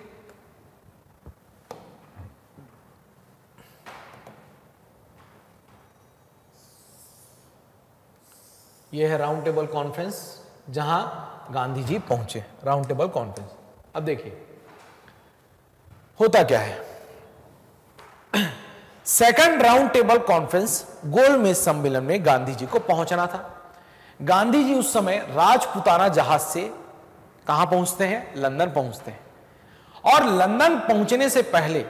Speaker 2: यह है राउंड टेबल कॉन्फ्रेंस जहाँ गांधी जी पहुँचे। राउंड टेबल कॉन्फ्रेंस अब देखिए, होता क्या है? सेकंड राउंड टेबल कॉन्फ्रेंस गोलमेज सम्मेलन में गांधी जी को पहुँचना था। गांधी जी उस समय राजपुताना जहाज़ से कहाँ पहुँचते हैं? लंदन पहुँचते हैं। और लंदन पहुँचने से पहले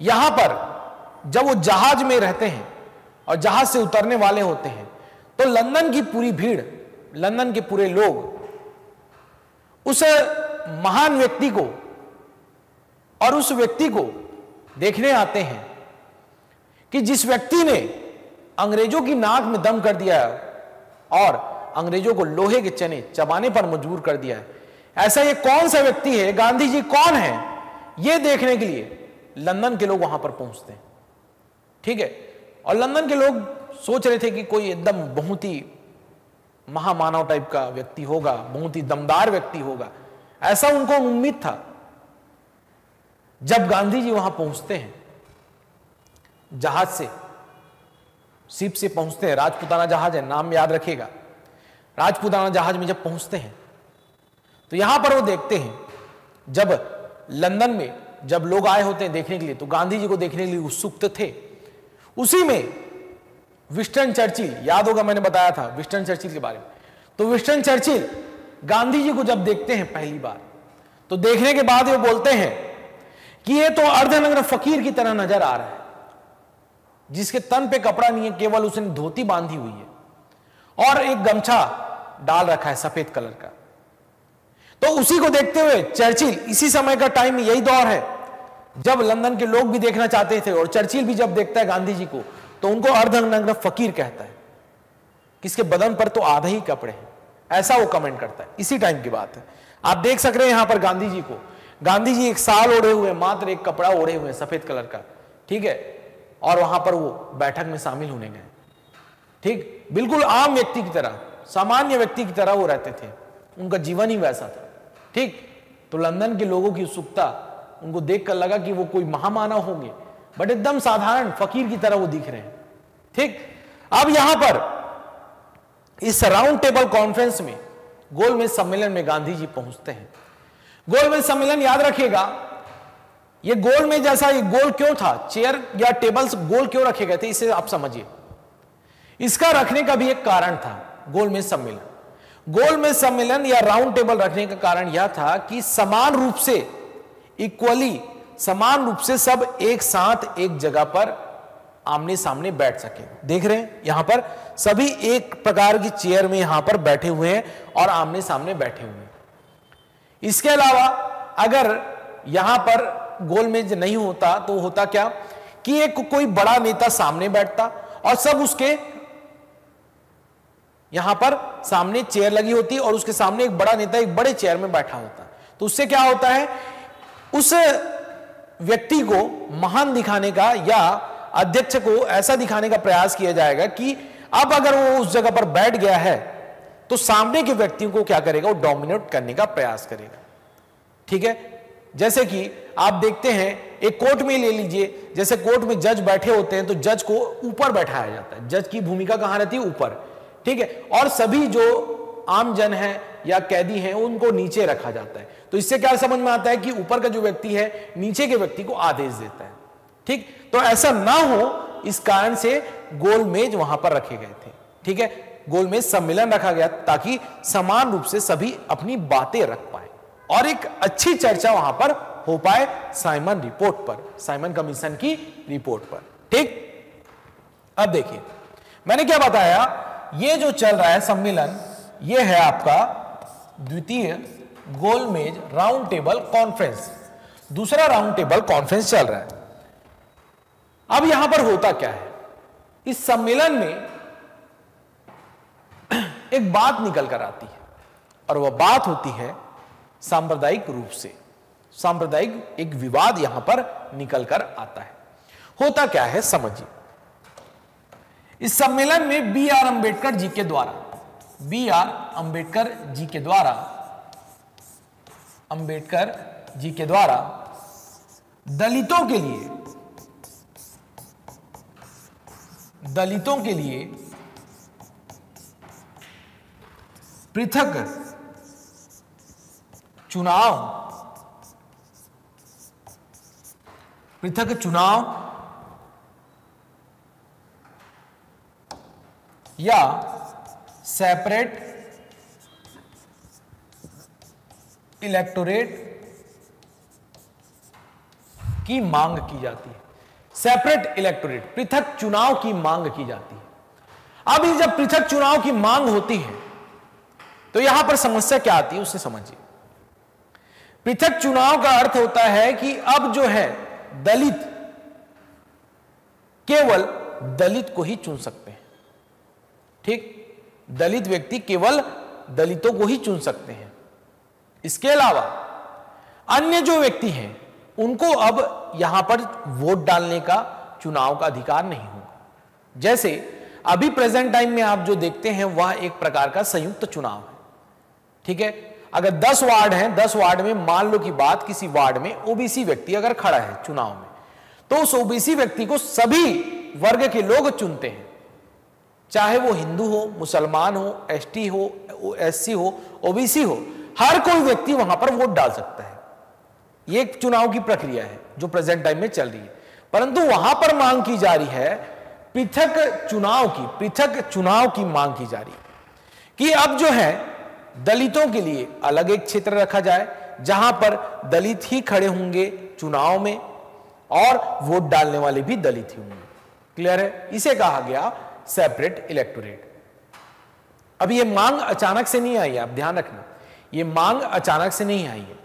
Speaker 2: यहाँ पर जब वो जहाज़ में रहते हैं और जहाज़ से उतरने वाले होते हैं तो लंदन की पूरी भीड़, लंदन के पूरे लोग उस महान व्यक्ति को और उस व्यक्ति को देखने आते हैं कि जिस व्यक्ति ने अंग्रेज़ों की नाक में दम कर दिया है और अंग्रेज़ों को लोहे के चने चबाने पर मजबूर कर दिया है ऐसा ये कौन सा व्यक्ति है? गांधी जी कौन है? ये देखने के लिए लंदन के लोग वहाँ पर पहुँचते हैं। ठीक है? और लंदन के लोग सोच रहे थे कि कोई एकदम बहुत ही महामानव टाइप का व्यक्ति होगा, बहुत ही दमदार व्यक्ति होगा। ऐसा उनको उम्मीद था। जब गांधी जी वहाँ पहुँचते हैं, जहाज़ से शिप से पहुँचते हैं। राजपुताना जहाज़ है, नाम याद रखेगा राजपुताना जहाज़ में जब पहुँचते हैं तो यहाँ पर वो देखते हैं, जब लंदन में जब लोग आए होते हैं देखने के लिए तो गांधी जी को देखने के लिए उत्सुक थे। उसी में विस्टन चर्चिल, याद होगा मैंने बताया था विस्टन चर्चिल के बारे में। तो विस्टन चर्चिल गांधी जी को जब देखते हैं पहली बार तो देखने के बाद वो बोलते हैं कि ये तो अर्धनग्न फकीर की तरह नज़र आ रहा है, जिसके तन पे कपड़ा नहीं है, केवल उसने धोती बांधी हुई है और एक गमछा डाल रखा है सफ़ेद कलर का। तो उसी को देखते हुए चर्चिल, इसी समय का टाइम यही दौर है, जब लंदन के लोग भी देखना चाहते थे और चर्चिल भी जब देखता है गांधी जी को तो उनको अर्धनग्न फकीर कहता है, किसके बदन पर तो आधे ही कपड़े हैं। ऐसा वो कमेंट करता है। इसी टाइम की बात है। आप देख सक रहे हैं यहाँ पर गांधी जी को। गांधी जी एक साल ओढ़े हुए मात्र एक कपड़ा ओढ़े हुए सफ़ेद कलर का। ठीक है? और वहाँ पर वो बैठक में शामिल होने गए। ठीक? बिल्कुल आम व्यक्ति की तरह, सामान्य व्यक्ति की तरह वो रहते थे। उनका जीवन ही वैसा था। ठीक? तो लंदन के लोगों की उत्सुकता, उनको देखकर लगा कि वो कोई महामानव होंगे। बट एकदम साधारण, फकीर की तरह वो दिख रहे हैं। ठीक? अब यहाँ पर, इस राउंड टेबल कॉन्फ्रेंस में, गोलमेज सम्मेलन में गांधी जी पहुँचते हैं। गोलमेज सम्मेलन याद रखिएगा, ये गोल में जैसा ये गोल क्यों था? चेयर या टेबल्स गोल क्यों रखे गए थे? इसे आप समझिए। इसका रखने का भी एक कारण था गोल में सम्मेलन। गोल में सम्मेलन या राउंड टेबल रखने का कारण यह था कि समान रूप से इक्वली समान रूप से सब एक साथ एक जगह पर आमने सामने बैठ सके। देख रहे हैं? यहाँ पर सभी एक प्रकार की चेयर में यहाँ पर बैठे हुए हैं और आमने सामने बैठे हुए हैं। इसके अलावा अगर यहाँ पर गोल मेज नहीं होता तो होता क्या? कि एक कोई बड़ा नेता सामने बैठता और सब उसके यहाँ पर सामने चेयर लगी होती और उसके सामने एक बड़ा नेता एक बड़े चेयर में बैठा होता। तो उससे क्या होता है? उस व्यक्ति को महान दिखाने का या अध्यक्ष को ऐसा दिखाने का प्रयास किया जाएगा कि अब अगर वो उस जगह पर बैठ गया है तो सामने के व्यक्तियों को क्या करेगा? वो डोमिनेट करने का प्रयास करेगा। ठीक है? जैसे कि आप देखते हैं, एक कोर्ट में ले लीजिए, जैसे कोर्ट में जज बैठे होते हैं तो जज को ऊपर बैठाया जाता है। जज की भूमिका कहाँ रहती है? ऊपर। ठीक है? और सभी जो आम जन है या कैदी हैं, उनको नीचे रखा जाता है। तो इससे क्या समझ में आता है कि ऊपर का जो व्यक्ति है, नीचे के व्यक्ति को आदेश देता है। ठीक? तो ऐसा ना हो, इस कारण से गोलमेज वहाँ पर रखे गए थे। ठीक है? गोलमेज सम्मेलन रखा गया ताकि समान रूप से सभी अपनी बातें रख पाए। और एक अच्छी चर्चा वहाँ पर हो पाए साइमन रिपोर्ट पर, साइमन कमीशन की रिपोर्ट पर। ठीक? अब देखिए, मैंने क्या बताया? ये जो चल रहा है सम्मेलन, ये है आपका द्वितीय गोलमेज राउंड टेबल कॉन्फ्रेंस दूसरा राउंड टेबल कॉन्फ्रेंस चल रहा है। अब यहाँ पर होता क्या है? इस सम्मेलन में एक बात निकल कर आती है, और वह बात होती है सांप्रदायिक रूप से। सांप्रदायिक एक विवाद यहाँ पर निकल कर आता है। होता क्या है? समझिए। इस सम्मेलन में बी आर अंबेडकर जी के द्वारा, बी आर अंबेडकर जी के द्वारा, अंबेडकर जी के द्वारा दलितों के लिए, दलितों के लिए पृथक चुनाव पृथक चुनाव या सेपरेट इलेक्टोरेट की मांग की जाती है। सेपरेट इलेक्टोरेट, पृथक चुनाव की मांग की जाती है। ये जब पृथक चुनाव की मांग होती है तो यहाँ पर समस्या क्या आती है, उसे समझिए। पृथक चुनाव का अर्थ होता है कि अब जो है, दलित, केवल दलित को ही चुन सकते हैं। ठीक? दलित व्यक्ति केवल दलितों को ही चुन सकते हैं। इसके अलावा, अन्य जो व्यक्ति हैं, उनको अब यहाँ पर वोट डालने का चुनाव का अधिकार नहीं होगा। जैसे, अभी प्रेजेंट टाइम में आप जो देखते हैं, वह एक प्रकार का संयुक्त चुनाव है। ठीक है? अगर 10 वार्ड हैं 10 वार्ड में मान लो की बात किसी वार्ड में ओबीसी व्यक्ति अगर खड़ा है चुनाव में तो उस ओबीसी व्यक्ति को सभी वर्ग के लोग चुनते हैं। चाहे वो हिंदू हो, मुसलमान हो एसटी हो एससी हो ओबीसी हो, हर कोई व्यक्ति वहाँ पर वोट डाल सकता है। ये एक चुनाव की प्रक्रिया है, जो प्रेजेंट टाइम में चल रही है। परंतु वहाँ पर मांग की जा रही है, पृथक चुनाव की, पृथक चुनाव की मांग की जा रही है कि अब जो है, दलितों के लिए अलग एक क्षेत्र रखा जाए, जहाँ पर दलित ही खड़े होंगे चुनाव में और वोट डालने वाले भी दलित ही होंगे। क्लियर है? इसे कहा गया सेपरेट इलेक्टोरेट अब ये मांग अचानक से नहीं आई, आप ध्यान रखना। ये मांग अचानक से नहीं आई है।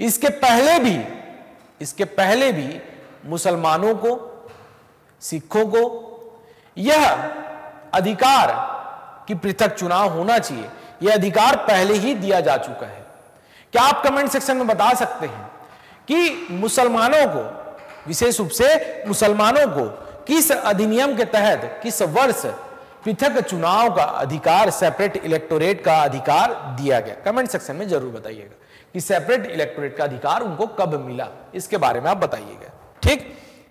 Speaker 2: इसके पहले भी, इसके पहले भी मुसलमानों को, सिखों को, यह अधिकार कि पृथक चुनाव होना चाहिए, यह अधिकार पहले ही दिया जा चुका है। क्या आप कमेंट सेक्शन में बता सकते हैं कि मुसलमानों को, विशेष रूप से मुसलमानों को किस अधिनियम के तहत, किस वर्ष पृथक चुनाव का अधिकार सेपरेट इलेक्टोरेट का अधिकार दिया गया? कमेंट सेक्शन में ज़रूर बताइएगा कि सेपरेट इलेक्टोरेट का अधिकार उनको कब मिला। इसके बारे में आप बताइएगा। ठीक?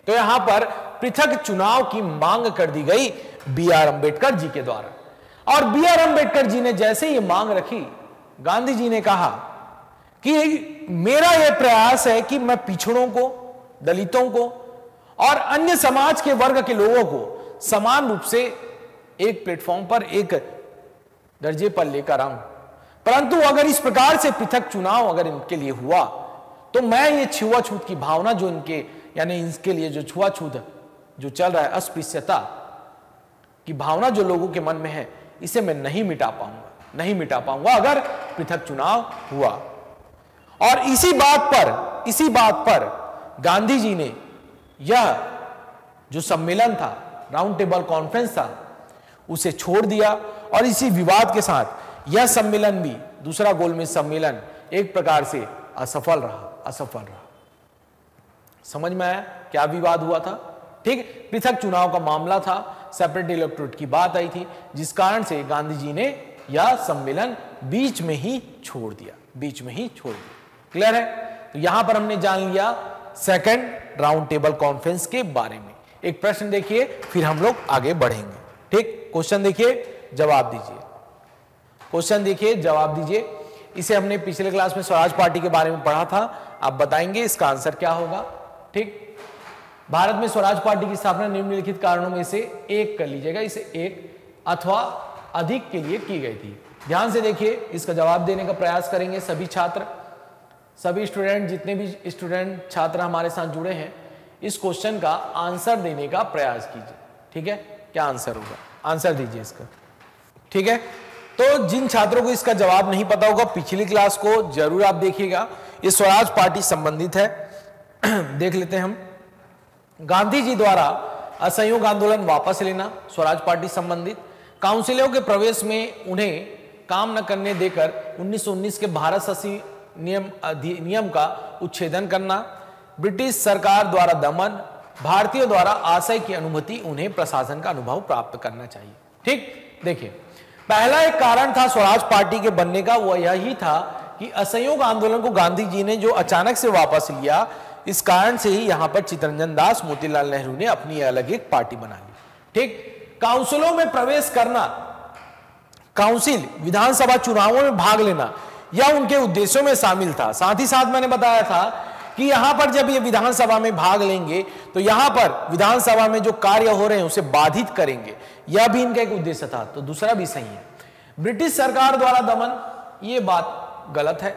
Speaker 2: तो यहाँ पर पृथक चुनाव की मांग कर दी गई बी आर अंबेडकर जी के द्वारा। और बी आर अंबेडकर जी ने जैसे ये मांग रखी, गांधी जी ने कहा कि मेरा यह प्रयास है कि मैं पिछड़ों को, दलितों को और अन्य समाज के वर्ग के लोगों को समान रूप से एक प्लेटफॉर्म पर, एक दर्जे पर लेकर आऊँ। परंतु अगर इस प्रकार से पृथक चुनाव अगर इनके लिए हुआ तो मैं ये छुआछूत की भावना जो इनके, यानी इनके लिए जो छुआछूत जो चल रहा है, अस्पृश्यता की भावना जो लोगों के मन में है, इसे मैं नहीं मिटा पाऊँगा, नहीं मिटा पाऊँगा अगर पृथक चुनाव हुआ। और इसी बात पर, इसी बात पर गांधी जी ने यह जो सम्मेलन था राउंड टेबल कॉन्फ्रेंस था, उसे छोड़ दिया और इसी विवाद के साथ यह सम्मेलन भी, दूसरा गोलमेज सम्मेलन, एक प्रकार से असफल रहा असफल रहा। समझ में आया क्या विवाद हुआ था? ठीक, पृथक चुनाव का मामला था सेपरेट इलेक्ट्रोट की बात आई थी, जिस कारण से गांधी जी ने यह सम्मेलन बीच में ही छोड़ दिया, बीच में ही छोड़ दिया। क्लियर है? तो यहाँ पर हमने जान लिया सेकंड राउंड टेबल कॉन्फ्रेंस के बारे में। एक प्रश्न देखिए, फिर हम लोग आगे बढ़ेंगे। ठीक? क्वेश्चन देखिए, जवाब दीजिए। क्वेश्चन देखिए, जवाब दीजिए। इसे हमने पिछले क्लास में स्वराज पार्टी के बारे में पढ़ा था। आप बताएँगे इसका आंसर क्या होगा। ठीक? भारत में स्वराज पार्टी की स्थापना निम्नलिखित कारणों में से एक कर लीजिएगा। इसे एक अथवा अधिक के लिए की गई थी। ध्यान से देखिए, इसका जवाब देने का प्रयास करेंगे सभी छात्र। सभी स्टूडेंट, जितने भी स्टूडेंट, छात्र हमारे साथ जुड़े हैं, इस क्वेश्चन का आंसर देने का प्रयास कीजिए। ठीक है? क्या आंसर होगा? आंसर दीजिए इसका। ठीक है? तो जिन छात्रों को इसका जवाब नहीं पता होगा, पिछली क्लास को ज़रूर आप देखिएगा। ये स्वराज पार्टी संबंधित है। देख लेते हैं हम। गांधी जी द्वारा असहयोग आंदोलन वापस लेना, स्वराज पार्टी संबंधित। काउंसिलों के प्रवेश में उन्हें काम न करने देकर 1919 के भारत नियम अधिनियम का उच्छेदन करना, ब्रिटिश सरकार द्वारा दमन, भारतीयों द्वारा आशय की अनुमति, उन्हें प्रशासन का अनुभव प्राप्त करना चाहिए। ठीक? देखिए, पहला एक कारण था स्वराज पार्टी के बनने का, वह यही था कि असहयोग आंदोलन को गांधी जी ने जो अचानक से वापस लिया, इस कारण से ही यहाँ पर चितरंजन दास, मोतीलाल नेहरू ने अपनी अलग एक पार्टी बना ली। ठीक? काउंसिलों में प्रवेश करना, काउंसिल, विधानसभा चुनावों में भाग लेना यह उनके उद्देश्यों में शामिल था। साथ ही साथ मैंने बताया था कि यहाँ पर जब ये विधानसभा में भाग लेंगे तो यहाँ पर विधानसभा में जो कार्य हो रहे हैं, उसे बाधित करेंगे। यह भी इनका एक उद्देश्य था तो दूसरा भी सही है। ब्रिटिश सरकार द्वारा दमन, ये बात गलत है।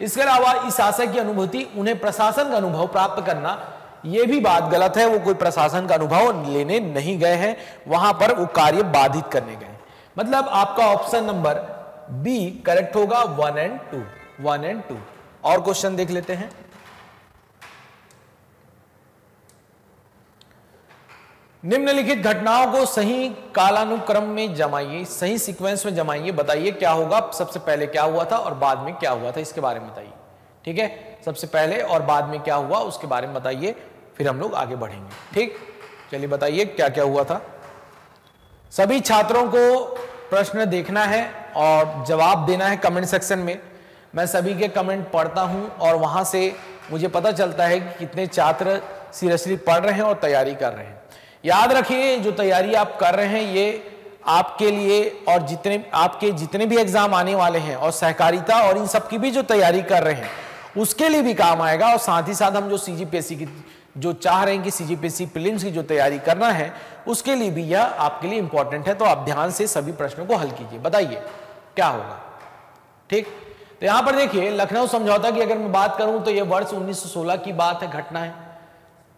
Speaker 2: इसके अलावा इस आशय की अनुभूति, उन्हें प्रशासन का अनुभव प्राप्त करना यह भी बात गलत है। वो कोई प्रशासन का अनुभव लेने नहीं गए हैं, वहाँ पर वो कार्य बाधित करने गए मतलब आपका ऑप्शन नंबर बी करेक्ट होगा one and two one and two और क्वेश्चन देख लेते हैं। निम्नलिखित घटनाओं को सही कालानुक्रम में जमाइए, सही सीक्वेंस में जमाइए, बताइए क्या होगा, सबसे पहले क्या हुआ था और बाद में क्या हुआ था, इसके बारे में बताइए। ठीक है? सबसे पहले और बाद में क्या हुआ, उसके बारे में बताइए, फिर हम लोग आगे बढ़ेंगे। ठीक? चलिए बताइए क्या क्या हुआ था। सभी छात्रों को प्रश्न देखना है और जवाब देना है कमेंट सेक्शन में। मैं सभी के कमेंट पढ़ता हूँ और वहाँ से मुझे पता चलता है कि कितने छात्र सीरियसली पढ़ रहे हैं और तैयारी कर रहे हैं। याद रखिए, जो तैयारी आप कर रहे हैं, ये आपके लिए और जितने, आपके जितने भी एग्ज़ाम आने वाले हैं और सहकारिता और इन सब की भी जो तैयारी कर रहे हैं, उसके लिए भी काम आएगा और साथ ही साथ हम जो सीजीपीएससी की जो चाह रहे हैं कि सीजीपीएससी प्रीलिम्स की जो तैयारी करना है, उसके लिए भी यह आपके लिए इंपॉर्टेंट है। तो आप ध्यान से सभी प्रश्नों को हल कीजिए। बताइए, क्या होगा? ठीक? तो यहाँ पर देखिए, लखनऊ समझौता की अगर मैं बात करूँ तो यह वर्ष 1916 की बात है, घटना है।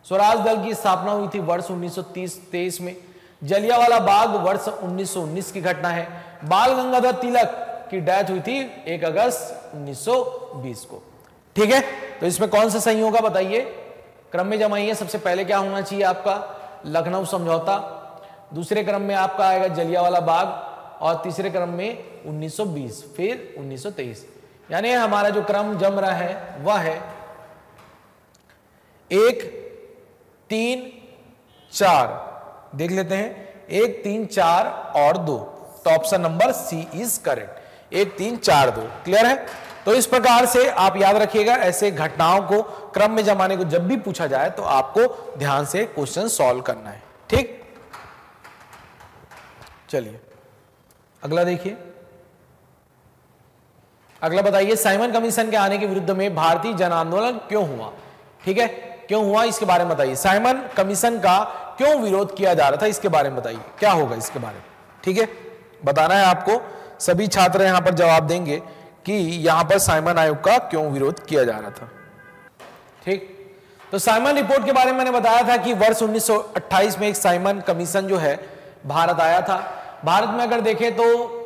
Speaker 2: स्वराज दल की स्थापना हुई थी वर्ष 1930-23 में। जलियावाला बाग वर्ष 1919 की घटना है। बाल गंगाधर तिलक की डेथ हुई थी 1 अगस्त 1920 को। ठीक है? तो इसमें कौन सा सही होगा, बताइए। क्रम में जमाइए सबसे पहले क्या होना चाहिए आपका? लखनऊ समझौता। दूसरे क्रम में आपका आएगा जलियावाला बाग और तीसरे क्रम में 1920 फिर 1923 यानी हमारा जो क्रम जम रहा है, वह है एक, तीन, चार। देख लेते हैं। एक, तीन, चार और दो। तो option number C is correct. एक, तीन, चार, दो। क्लियर है? तो इस प्रकार से आप याद रखिएगा, ऐसे घटनाओं को क्रम में जमाने को जब भी पूछा जाए तो आपको ध्यान से क्वेश्चन सॉल्व करना है। ठीक? चलिए, अगला देखिए। अगला बताइए, साइमन कमीशन के आने के विरुद्ध में भारतीय जन आंदोलन क्यों हुआ? ठीक है, क्यों हुआ इसके बारे में बताइए। साइमन कमीशन का क्यों विरोध किया जा रहा था, इसके बारे में बताइए। क्या होगा इसके बारे में? ठीक है, बताना है आपको। सभी छात्र यहाँ पर जवाब देंगे। कि यहाँ पर साइमन आयोग का क्यों विरोध किया जा रहा था? ठीक। तो साइमन रिपोर्ट के बारे में मैंने बताया था कि वर्ष 1928 में एक साइमन कमीशन जो है, भारत आया था। भारत में अगर देखें तो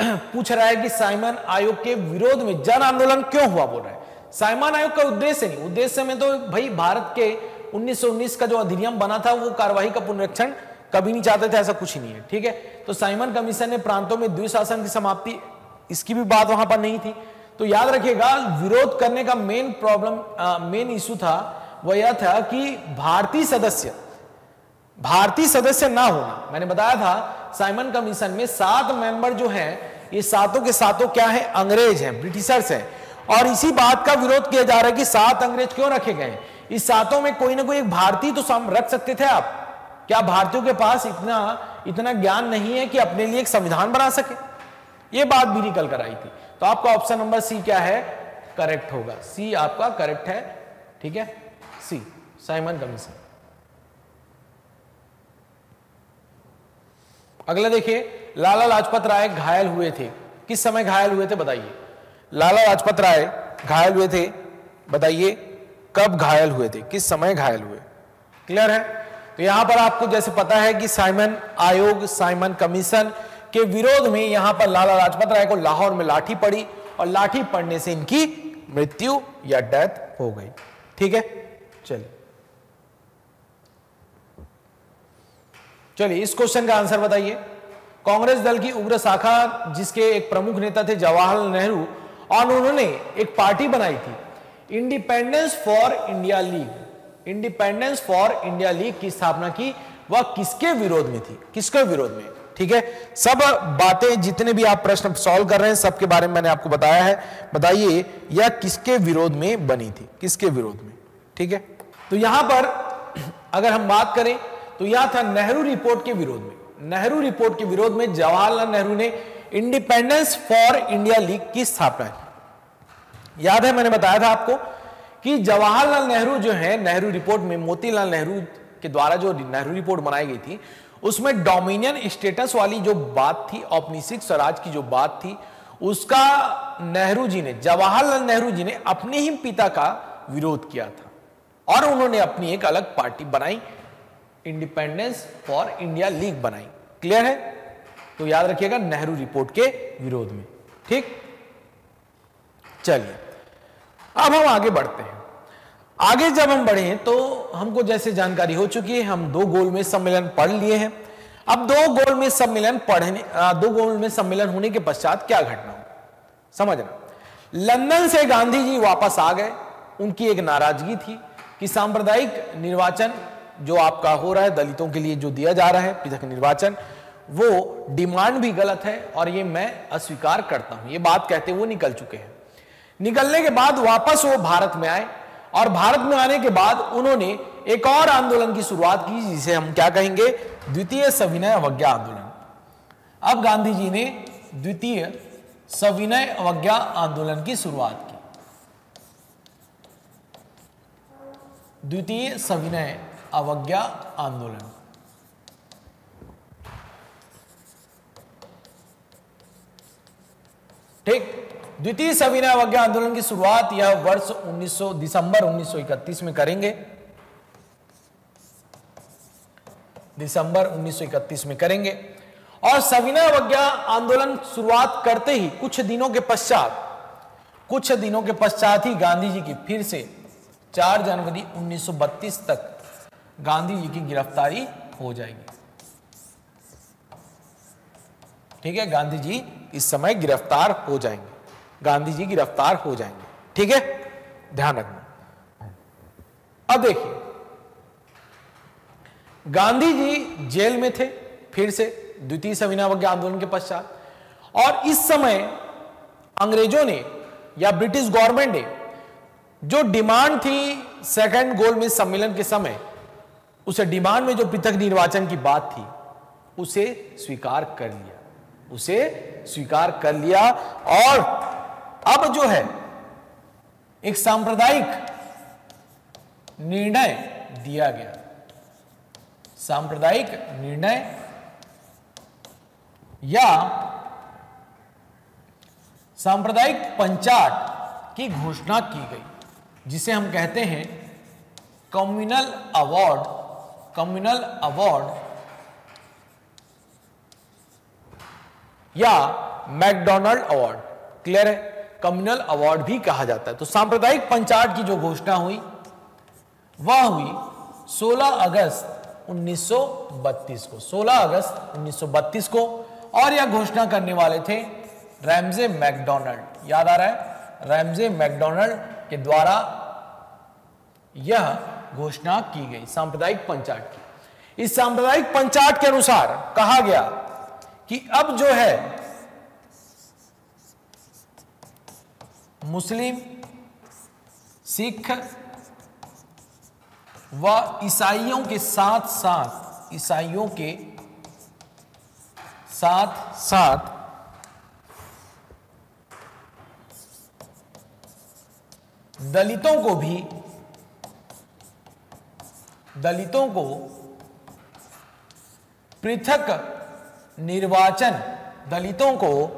Speaker 2: पूछ रहा है कि साइमन आयोग के विरोध में जन आंदोलन क्यों हुआ, बोल रहा है। साइमन आयोग का उद्देश्य नहीं, उद्देश्य में तो भाई भारत के 1919 का जो अधिनियम बना था, वो कार्यवाही का पुनरीक्षण कभी नहीं चाहते थे, ऐसा कुछ ही नहीं है, ठीक है? तो साइमन कमीशन ने प्रांतों में द्विशासन की समाप्ति इसकी भी बात वहाँ पर नहीं थी। तो याद रखिएगा, विरोध करने का मेन प्रॉब्लम मेन इशू था वह यह था कि भारतीय सदस्य भारतीय सदस्य ना होना। मैंने बताया था साइमन कमीशन में सात मेंबर जो हैं, ये सातों के सातों क्या है? अंग्रेज़ हैं, ब्रिटिशर्स हैं। और इसी बात का विरोध किया जा रहा है कि सात अंग्रेज़ क्यों रखे गए इस सातों में कोई ना कोई एक भारतीय तो रख सकते थे आप। क्या भारतीयों के पास इतना इतना ज्ञान नहीं है कि अपने लिए एक संविधान बना सके? ये बात भी निकल कर आई थी। तो आपका ऑप्शन नंबर सी क्या है? करेक्ट होगा। सी आपका करेक्ट है। ठीक है? सी साइमन कमीशन अगला देखिए, लाला लाजपत राय घायल हुए थे। किस समय घायल हुए थे बताइए? लाला लाजपत राय घायल हुए थे, बताइए, कब घायल हुए थे? किस समय घायल हुए? क्लियर है? तो यहाँ पर आपको जैसे पता है कि साइमन आयोग साइमन कमीशन के विरोध में यहाँ पर लाला लाजपत राय को लाहौर में लाठी पड़ी और लाठी पड़ने से इनकी मृत्यु या डेथ हो गई। ठीक है? चलिए। चलिए, इस क्वेश्चन का आंसर बताइए। कांग्रेस दल की उग्र शाखा, जिसके एक प्रमुख नेता थे जवाहरलाल नेहरू, और उन्होंने एक पार्टी बनाई थी Independence for India League Independence for India League की स्थापना की, वह किसके विरोध में थी? किसके विरोध में? ठीक है? सब बातें जितने भी आप प्रश्न सॉल्व कर रहे हैं, सबके बारे में मैंने आपको बताया है। बताइए, यह किसके विरोध में बनी थी? किसके विरोध में? ठीक है? तो यहाँ पर अगर हम बात करें तो यह था नेहरू रिपोर्ट के विरोध में। नेहरू रिपोर्ट के विरोध में जवाहरलाल नेहरू ने इंडिपेंडेंस फॉर इंडिया लीग की स्थापना की। याद है, मैंने बताया था आपको कि जवाहरलाल नेहरू जो है, नेहरू रिपोर्ट में मोतीलाल नेहरू के द्वारा जो नेहरू रिपोर्ट बनाई गई थी उसमें डोमिनियन स्टेटस वाली जो बात थी औपनिवेशिक स्वराज की जो बात थी, उसका नेहरू जी ने, जवाहरलाल नेहरू जी ने अपने ही पिता का विरोध किया था। और उन्होंने अपनी एक अलग पार्टी बनाई इंडिपेंडेंस फॉर इंडिया लीग बनाई। क्लियर है? तो याद रखिएगा नेहरू रिपोर्ट के विरोध में। ठीक? चलिए, अब हम आगे बढ़ते हैं। आगे जब हम बढ़े तो हमको जैसे जानकारी हो चुकी है, हम दो गोल में सम्मेलन पढ़ लिए हैं। अब दो गोल में सम्मेलन पढ़ने दो गोल में सम्मेलन होने के पश्चात क्या घटना हो? समझना लंदन से गांधी जी वापस आ गए। उनकी एक नाराज़गी थी कि सांप्रदायिक निर्वाचन जो आपका हो रहा है, दलितों के लिए जो दिया जा रहा है, पृथक निर्वाचन, वो डिमांड भी गलत है और ये मैं अस्वीकार करता हूँ। ये बात कहते हुए निकल चुके हैं। निकलने के बाद वापस वो भारत में आए। और भारत में आने के बाद उन्होंने एक और आंदोलन की शुरुआत की, जिसे हम क्या कहेंगे? द्वितीय सविनय अवज्ञा आंदोलन। अब गांधी जी ने द्वितीय सविनय अवज्ञा आंदोलन की शुरुआत की। द्वितीय सविनय अवज्ञा आंदोलन। ठीक? द्वितीय सविनय अवज्ञा आंदोलन की शुरुआत यह वर्ष 1900 दिसंबर 1931 में करेंगे। दिसंबर 1931 में करेंगे। और सविनय अवज्ञा आंदोलन शुरुआत करते ही कुछ दिनों के पश्चात, कुछ दिनों के पश्चात ही गांधी जी की फिर से 4 जनवरी 1932 तक गांधी जी की गिरफ्तारी हो जाएगी। ठीक है, गांधी जी इस समय गिरफ़्तार हो जाएँगे। गांधी जी गिरफ़्तार हो जाएँगे। ठीक है? ध्यान रखना। अब देखिए, गांधी जी जेल में थे, फिर से द्वितीय संविधान आंदोलन के पश्चात। और इस समय अंग्रेज़ों ने या ब्रिटिश गवर्नमेंट ने जो डिमांड थी सेकंड गोलमेज सम्मेलन के समय, उसे डिमांड में जो पृथक निर्वाचन की बात थी, उसे स्वीकार कर लिया। उसे स्वीकार कर लिया और अब जो है, एक सांप्रदायिक निर्णय दिया गया। सांप्रदायिक निर्णय या सांप्रदायिक पंचाट की घोषणा की गई, जिसे हम कहते हैं कम्युनल अवार्ड कम्युनल अवार्ड या मैकडोनल्ड अवार्ड क्लियर है? कम्युनल अवार्ड भी कहा जाता है। तो सांप्रदायिक पंचायत की जो घोषणा हुई, वह हुई 16 अगस्त 1932 को। 16 अगस्त 1932 को। और यह घोषणा करने वाले थे रैमजे मैकडोनल्ड। याद आ रहा है? रैमजे मैकडोनल्ड के द्वारा यह घोषणा की गई, सांप्रदायिक पंचायत की। इस सांप्रदायिक पंचायत के अनुसार कहा गया कि अब जो है मुस्लिम, सिख व ईसाइयों के साथ साथ, ईसाइयों के साथ साथ दलितों को भी, दलितों को पृथक निर्वाचन दलितों को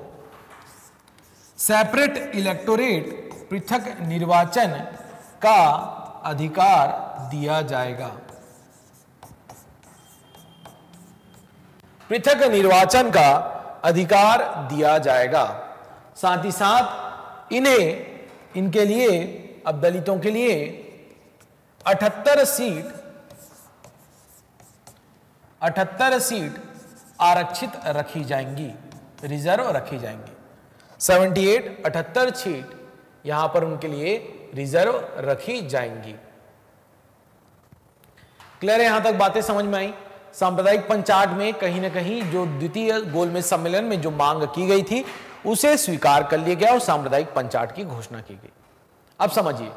Speaker 2: सेपरेट इलेक्टोरेट पृथक निर्वाचन का अधिकार दिया जाएगा। पृथक निर्वाचन का अधिकार दिया जाएगा। साथ ही साथ इन्हें, इनके लिए अब दलितों के लिए 78 सीट 78 सीट आरक्षित रखी जाएँगी, रिज़र्व रखी जाएँगी। 78 78 सीट यहाँ पर उनके लिए रिज़र्व रखी जाएँगी। क्लियर है? यहाँ तक बातें समझ में आई। सांप्रदायिक पंचायत में कहीं ना कहीं जो द्वितीय गोलमेज सम्मेलन में जो मांग की गई थी, उसे स्वीकार कर लिया गया और सांप्रदायिक पंचायत की घोषणा की गई। अब समझिए।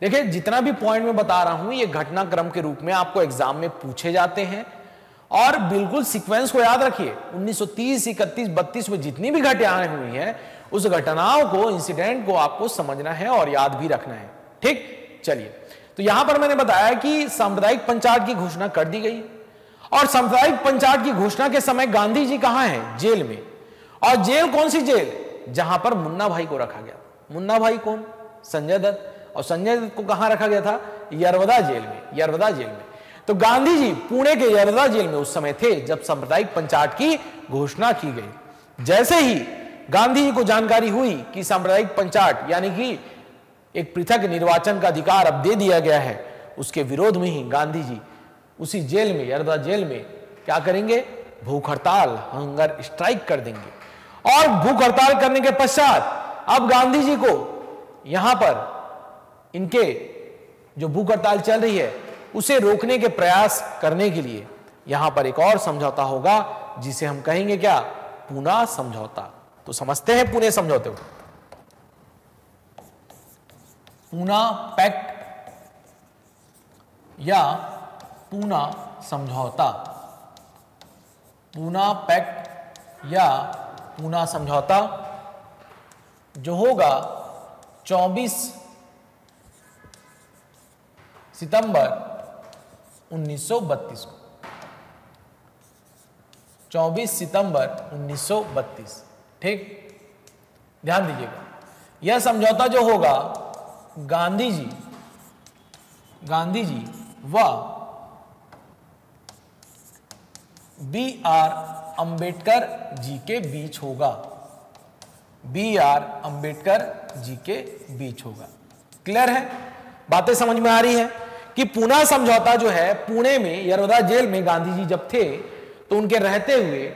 Speaker 2: देखिए, जितना भी पॉइंट में बता रहा हूँ, ये घटनाक्रम के रूप में आपको एग्ज़ाम में पूछे जाते हैं। और बिल्कुल सीक्वेंस को याद रखिए 1930 31 32 में जितनी भी घटनाएँ हुई हैं, उस घटनाओं को इंसिडेंट को आपको समझना है और याद भी रखना है। ठीक? चलिए। तो यहाँ पर मैंने बताया कि सांप्रदायिक पंचायत की घोषणा कर दी गई। और सांप्रदायिक पंचायत की घोषणा के समय गांधी जी कहाँ हैं? जेल में। और जेल कौन सी जेल? जहाँ पर मुन्ना भाई को रखा गया मुन्ना भाई कौन? संजय दत्त। और संजय दत्त को कहाँ रखा गया था? यरवदा जेल में। यरवदा जेल में। तो गांधी जी पुणे के यरवदा जेल में उस समय थे, जब सांप्रदायिक पंचायत की घोषणा की गई। जैसे ही गांधी जी को जानकारी हुई कि सांप्रदायिक पंचायत यानी कि एक पृथक निर्वाचन का अधिकार अब दे दिया गया है, उसके विरोध में ही गांधी जी उसी जेल में यरदा जेल में क्या करेंगे? भूख हड़ताल, हंगर स्ट्राइक कर देंगे। और भूख हड़ताल करने के पश्चात अब गांधी जी को यहाँ पर इनके जो भूख हड़ताल चल रही है उसे रोकने के प्रयास करने के लिए यहाँ पर एक और समझौता होगा, जिसे हम कहेंगे क्या? पूना समझौता। तो समझते हैं पुणे समझौते को। पूना पैक्ट या पूना समझौता। पूना पैक्ट या पूना समझौता जो होगा 24 सितंबर 1932 को। 24 सितंबर 1932 ठीक? ध्यान दीजिएगा। यह समझौता जो होगा, गांधी जी गांधी जी व बी आर अंबेडकर जी के बीच होगा। बी आर अंबेडकर जी के बीच होगा। क्लियर है? बातें समझ में आ रही है? कि पूना समझौता जो है, पुणे में यरोदा जेल में गांधी जी जब थे तो उनके रहते हुए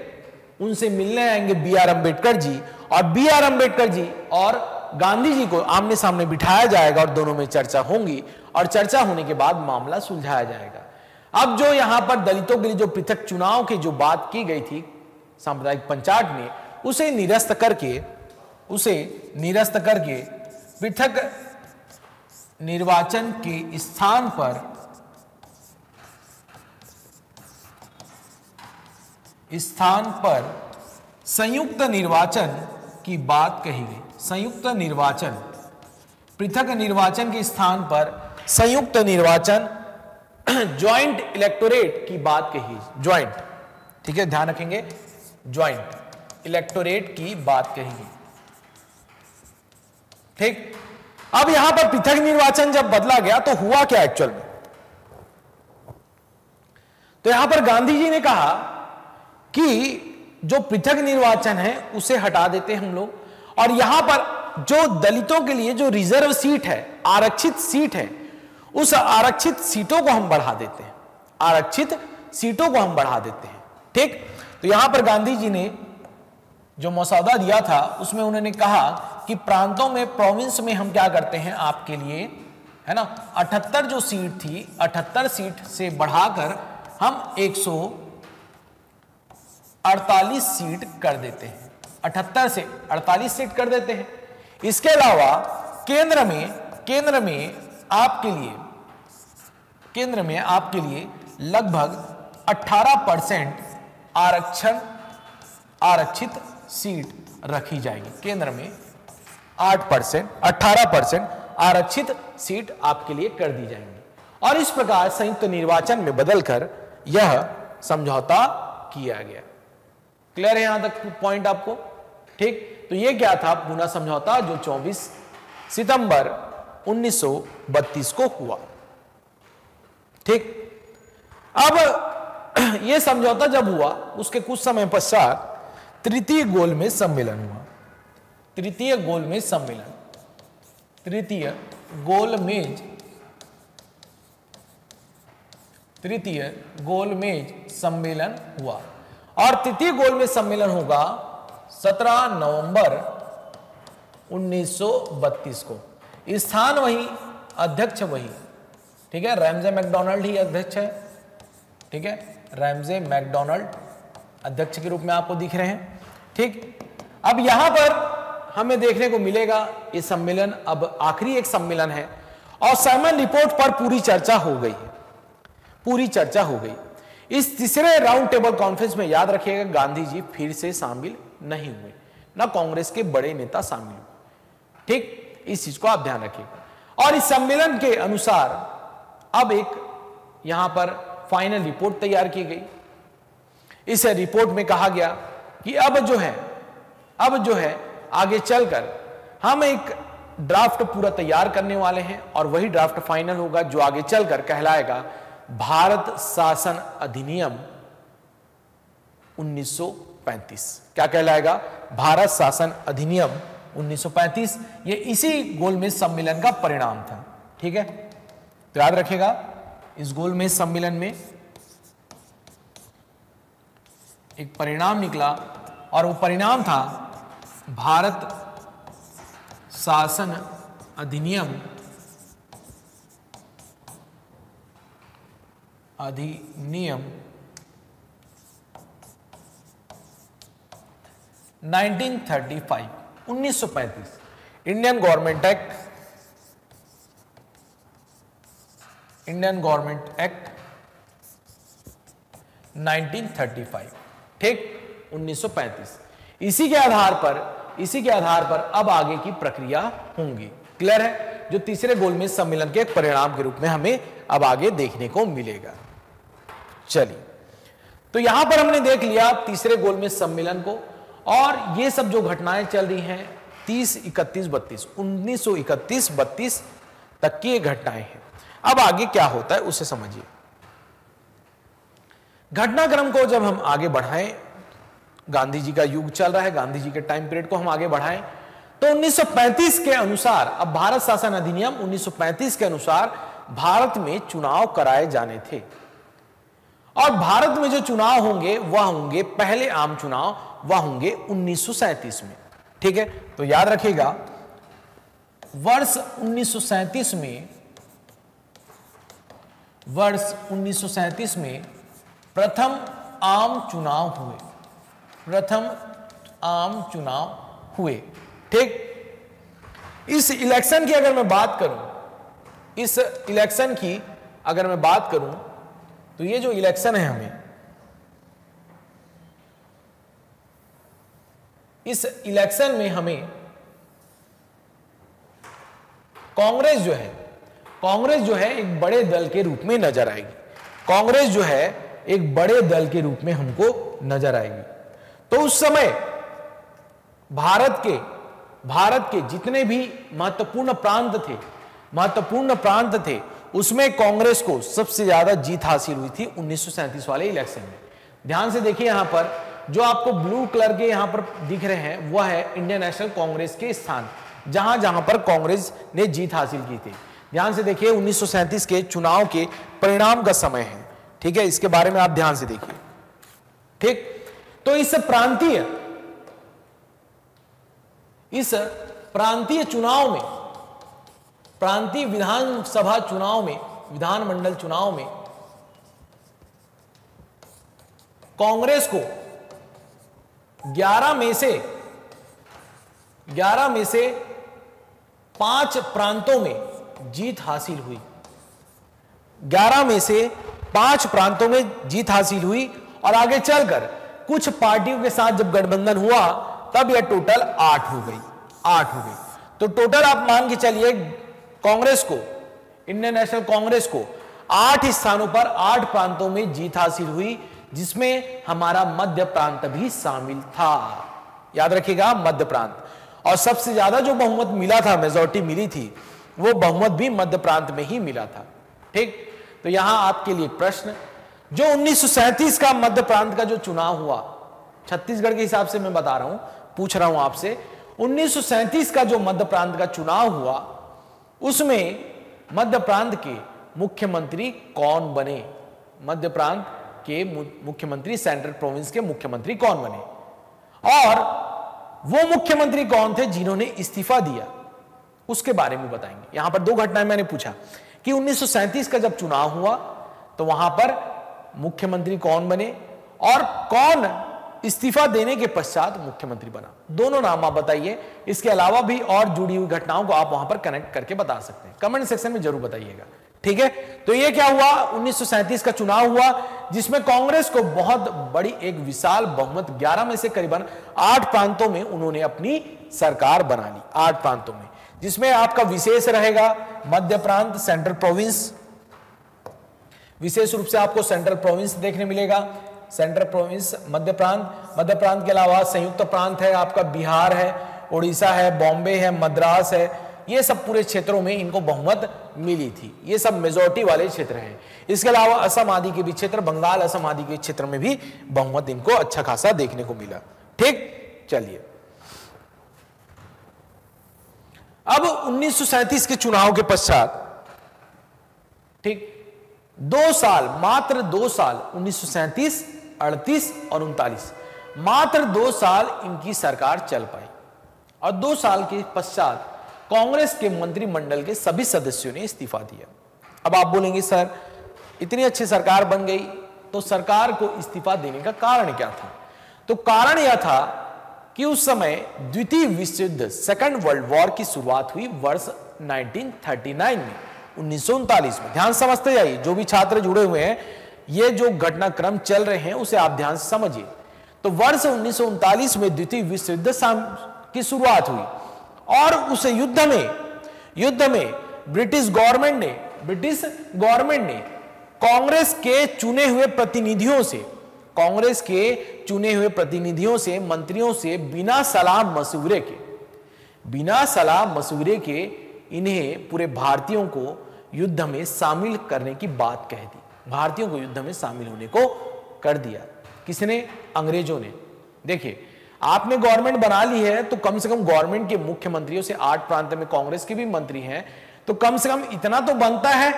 Speaker 2: उनसे मिलने आएँगे बी आर अंबेडकर जी। और बी आर अंबेडकर जी और गांधी जी को आमने सामने बिठाया जाएगा और दोनों में चर्चा होंगी और चर्चा होने के बाद मामला सुलझाया जाएगा। अब जो यहाँ पर दलितों के लिए जो पृथक चुनाव की जो बात की गई थी, सांप्रदायिक पंचायत में, उसे निरस्त करके, उसे निरस्त करके पृथक निर्वाचन के स्थान पर स्थान पर संयुक्त निर्वाचन की बात कही गई। संयुक्त निर्वाचन। पृथक निर्वाचन के स्थान पर संयुक्त निर्वाचन ज्वाइंट इलेक्टोरेट की बात कही। ज्वाइंट ठीक है, ध्यान रखेंगे। ज्वाइंट इलेक्टोरेट की बात कही गई। ठीक? अब यहाँ पर पृथक निर्वाचन जब बदला गया तो हुआ क्या एक्चुअल में? तो यहाँ पर गांधी जी ने कहा कि जो पृथक निर्वाचन है, उसे हटा देते हैं हम लोग। और यहाँ पर जो दलितों के लिए जो रिज़र्व सीट है, आरक्षित सीट है, उस आरक्षित सीटों को हम बढ़ा देते हैं। आरक्षित सीटों को हम बढ़ा देते हैं। ठीक? तो यहाँ पर गांधी जी ने जो मसौदा दिया था, उसमें उन्होंने कहा कि प्रांतों में प्रोविंस में हम क्या करते हैं आपके लिए? है ना? 78 जो सीट थी 78 सीट से बढ़ाकर हम 148 सीट कर देते हैं। 78 से 48 सीट कर देते हैं। इसके अलावा केंद्र में केंद्र में आपके लिए, केंद्र में आपके लिए लगभग 18 परसेंट आरक्षण, आरक्षित सीट रखी जाएगी। केंद्र में 8 परसेंट अट्ठारह परसेंट आरक्षित सीट आपके लिए कर दी जाएँगी। और इस प्रकार संयुक्त निर्वाचन में बदलकर यह समझौता किया गया। क्लियर है यहाँ तक पॉइंट आपको? ठीक? तो यह क्या था? पूना समझौता जो 24 सितंबर 1932 को हुआ। ठीक? अब यह समझौता जब हुआ, उसके कुछ समय पश्चात तृतीय गोल में सम्मेलन हुआ। तृतीय गोलमेज सम्मेलन। तृतीय गोलमेज तृतीय गोलमेज सम्मेलन हुआ। और तृतीय गोलमेज सम्मेलन होगा 17 नवंबर 1932 को। स्थान वही, अध्यक्ष वही। ठीक है, रैमजे मैकडोनाल्ड ही अध्यक्ष है। ठीक है, रैमजे मैकडोनाल्ड अध्यक्ष के रूप में आपको दिख रहे हैं। ठीक, अब यहाँ पर हमें देखने को मिलेगा ये सम्मेलन अब आखिरी एक सम्मेलन है। और साइमन रिपोर्ट पर पूरी चर्चा हो गई पूरी चर्चा हो गई। इस तीसरे राउंड टेबल कॉन्फ्रेंस में याद रखिएगा, गांधी जी फिर से शामिल नहीं हुए। ना कांग्रेस के बड़े नेता शामिल हुए। ठीक? इस चीज़ को आप ध्यान रखिएगा। और इस सम्मेलन के अनुसार अब एक यहाँ पर फाइनल रिपोर्ट तैयार की गई। इस रिपोर्ट में कहा गया कि अब जो है, अब जो है आगे चलकर हम एक ड्राफ्ट पूरा तैयार करने वाले हैं और वही ड्राफ्ट फाइनल होगा जो आगे चलकर कहलाएगा भारत शासन अधिनियम 1935 क्या कहलाएगा? भारत शासन अधिनियम 1935 ये इसी गोलमेज सम्मेलन का परिणाम था। ठीक है? तो याद रखेगा, इस गोलमेज सम्मेलन में एक परिणाम निकला और वो परिणाम था भारत शासन अधिनियम अधिनियम 1935 1935 Indian government act, Indian government act 1935 ठीक 1935 इसी के आधार पर, इसी के आधार पर अब आगे की प्रक्रिया होंगी। क्लियर है? जो तीसरे गोलमेज सम्मेलन के परिणाम के रूप में हमें अब आगे देखने को मिलेगा। चलिए। तो यहाँ पर हमने देख लिया तीसरे गोलमेज सम्मेलन को, और ये सब जो घटनाएँ चल रही हैं 30 इकतीस, बत्तीस, उन्नीस सौ इकतीस, बत्तीस तक की घटनाएँ हैं। अब आगे क्या होता है, उसे समझिए। घटनाक्रम को जब हम आगे बढ़ाएँ गांधी जी का युग चल रहा है गांधी जी के टाइम पीरियड को हम आगे बढ़ाएँ। तो 1935 के अनुसार, अब भारत शासन अधिनियम 1935 के अनुसार भारत में चुनाव कराए जाने थे। और भारत में जो चुनाव होंगे, वह होंगे पहले आम चुनाव, वह होंगे उन्नीस सौ सैंतीस में। ठीक है? तो याद रखिएगा, वर्ष उन्नीस में, वर्ष उन्नीस सौ सैंतीस में प्रथम आम चुनाव हुए। प्रथम आम चुनाव हुए। ठीक? इस इलेक्शन की अगर मैं बात करूँ, इस इलेक्शन की अगर मैं बात करूँ तो ये जो इलेक्शन है हमें, इस इलेक्शन में हमें कांग्रेस जो है, कांग्रेस जो है एक बड़े दल के रूप में नज़र आएगी। कांग्रेस जो है एक बड़े दल के रूप में हमको नज़र आएगी। तो उस समय भारत के भारत के जितने भी महत्वपूर्ण प्रांत थे, महत्वपूर्ण प्रांत थे, उसमें कांग्रेस को सबसे ज़्यादा जीत हासिल हुई थी उन्नीस सौ सैंतीस वाले इलेक्शन में। ध्यान से देखिए यहाँ पर, जो आपको ब्लू कलर के यहाँ पर दिख रहे हैं वह है इंडियन नेशनल कांग्रेस के स्थान, जहाँ जहाँ पर कांग्रेस ने जीत हासिल की थी। ध्यान से देखिए 1937 के चुनाव के परिणाम का समय है, ठीक है? इसके बारे में आप ध्यान से देखिए, ठीक? तो इस प्रांतीय इस प्रांतीय चुनाव में, प्रांतीय विधानसभा चुनाव में विधानमंडल चुनाव में, कांग्रेस को 11 में से 11 में से पाँच प्रांतों में जीत हासिल हुई। 11 में से पाँच प्रांतों में जीत हासिल हुई और आगे चलकर कुछ पार्टियों के साथ जब गठबंधन हुआ, तब यह टोटल आठ हो गई। आठ हो गई। तो टोटल आप मान के चलिए, कांग्रेस को, इंडियन नेशनल कांग्रेस को, आठ स्थानों पर, आठ प्रांतों में जीत हासिल हुई, जिसमें हमारा मध्य प्रांत भी शामिल था। याद रखिएगा, मध्य प्रांत। और सबसे ज़्यादा जो बहुमत मिला था मेजोरिटी मिली थी, वो बहुमत भी मध्य प्रांत में ही मिला था। ठीक? तो यहाँ आपके लिए प्रश्न जो 1937 का मध्य प्रांत का जो चुनाव हुआ, छत्तीसगढ़ के हिसाब से मैं बता रहा हूँ, पूछ रहा हूँ आपसे 1937 का जो मध्य प्रांत का चुनाव हुआ, उसमें मध्य प्रांत के मुख्यमंत्री कौन बने? मध्य प्रांत के मुख्यमंत्री, सेंट्रल प्रोविंस के मुख्यमंत्री कौन बने? और वो मुख्यमंत्री कौन थे जिन्होंने इस्तीफा दिया? उसके बारे में बताएँगे। यहाँ पर दो घटनाएँ मैंने पूछा कि 1937 का जब चुनाव हुआ तो वहाँ पर मुख्यमंत्री कौन बने और कौन इस्तीफा देने के पश्चात मुख्यमंत्री बना। दोनों नाम आप बताइए। इसके अलावा भी और जुड़ी हुई घटनाओं को आप वहाँ पर कनेक्ट करके बता सकते हैं। कमेंट सेक्शन में ज़रूर बताइएगा। ठीक है? तो ये क्या हुआ? 1937 का चुनाव हुआ, जिसमें कांग्रेस को बहुत बड़ी एक विशाल बहुमत 11 में से करीबन आठ प्रांतों में उन्होंने अपनी सरकार बना ली। आठ प्रांतों में, जिसमें आपका विशेष रहेगा मध्य प्रांत सेंट्रल प्रोविंस विशेष रूप से आपको सेंट्रल प्रोविंस देखने मिलेगा। सेंट्रल प्रोविंस मध्य प्रांत। मध्य प्रांत के अलावा संयुक्त प्रांत है, आपका बिहार है उड़ीसा है, बॉम्बे है, मद्रास है। ये सब पूरे क्षेत्रों में इनको बहुमत मिली थी। ये सब मेजोरिटी वाले क्षेत्र हैं। इसके अलावा असम आदि के भी क्षेत्र, बंगाल असम आदि के क्षेत्र में भी बहुमत इनको अच्छा खासा देखने को मिला। ठीक? चलिए। अब 1937 के चुनाव के पश्चात, ठीक? दो साल, मात्र दो साल 1937 अड़तीस और उनतालीस। मात्र दो साल इनकी सरकार चल पाई। और दो साल के पश्चात कांग्रेस के मंत्रिमंडल के सभी सदस्यों ने इस्तीफा दिया। अब आप बोलेंगे, सर, इतनी अच्छी सरकार बन गई तो सरकार को इस्तीफा देने का कारण क्या था? तो कारण यह था कि उस समय द्वितीय विश्व युद्ध सेकंड वर्ल्ड वॉर की शुरुआत हुई वर्ष 1939 में। उन्नीस में। ध्यान समझते जाइए, जो भी छात्र जुड़े हुए हैं, ये जो घटनाक्रम चल रहे हैं, उसे आप ध्यान समझिए। तो वर्ष उन्नीस में द्वितीय विश्व युद्ध की शुरुआत हुई। और उस युद्ध में युद्ध में ब्रिटिश गवर्नमेंट ने, ब्रिटिश गवर्नमेंट ने कांग्रेस के चुने हुए प्रतिनिधियों से, कांग्रेस के चुने हुए प्रतिनिधियों से, मंत्रियों से बिना सलाह मशवरे के, बिना सलाह मशवरे के इन्हें पूरे भारतीयों को युद्ध में शामिल करने की बात कह दी। भारतीयों को युद्ध में शामिल होने को कर दिया। किसने? अंग्रेज़ों ने। देखिए, आपने गवर्नमेंट बना ली है तो कम से कम गवर्नमेंट के मुख्यमंत्रियों से आठ प्रांत में कांग्रेस के भी मंत्री हैं तो कम से कम इतना तो बनता है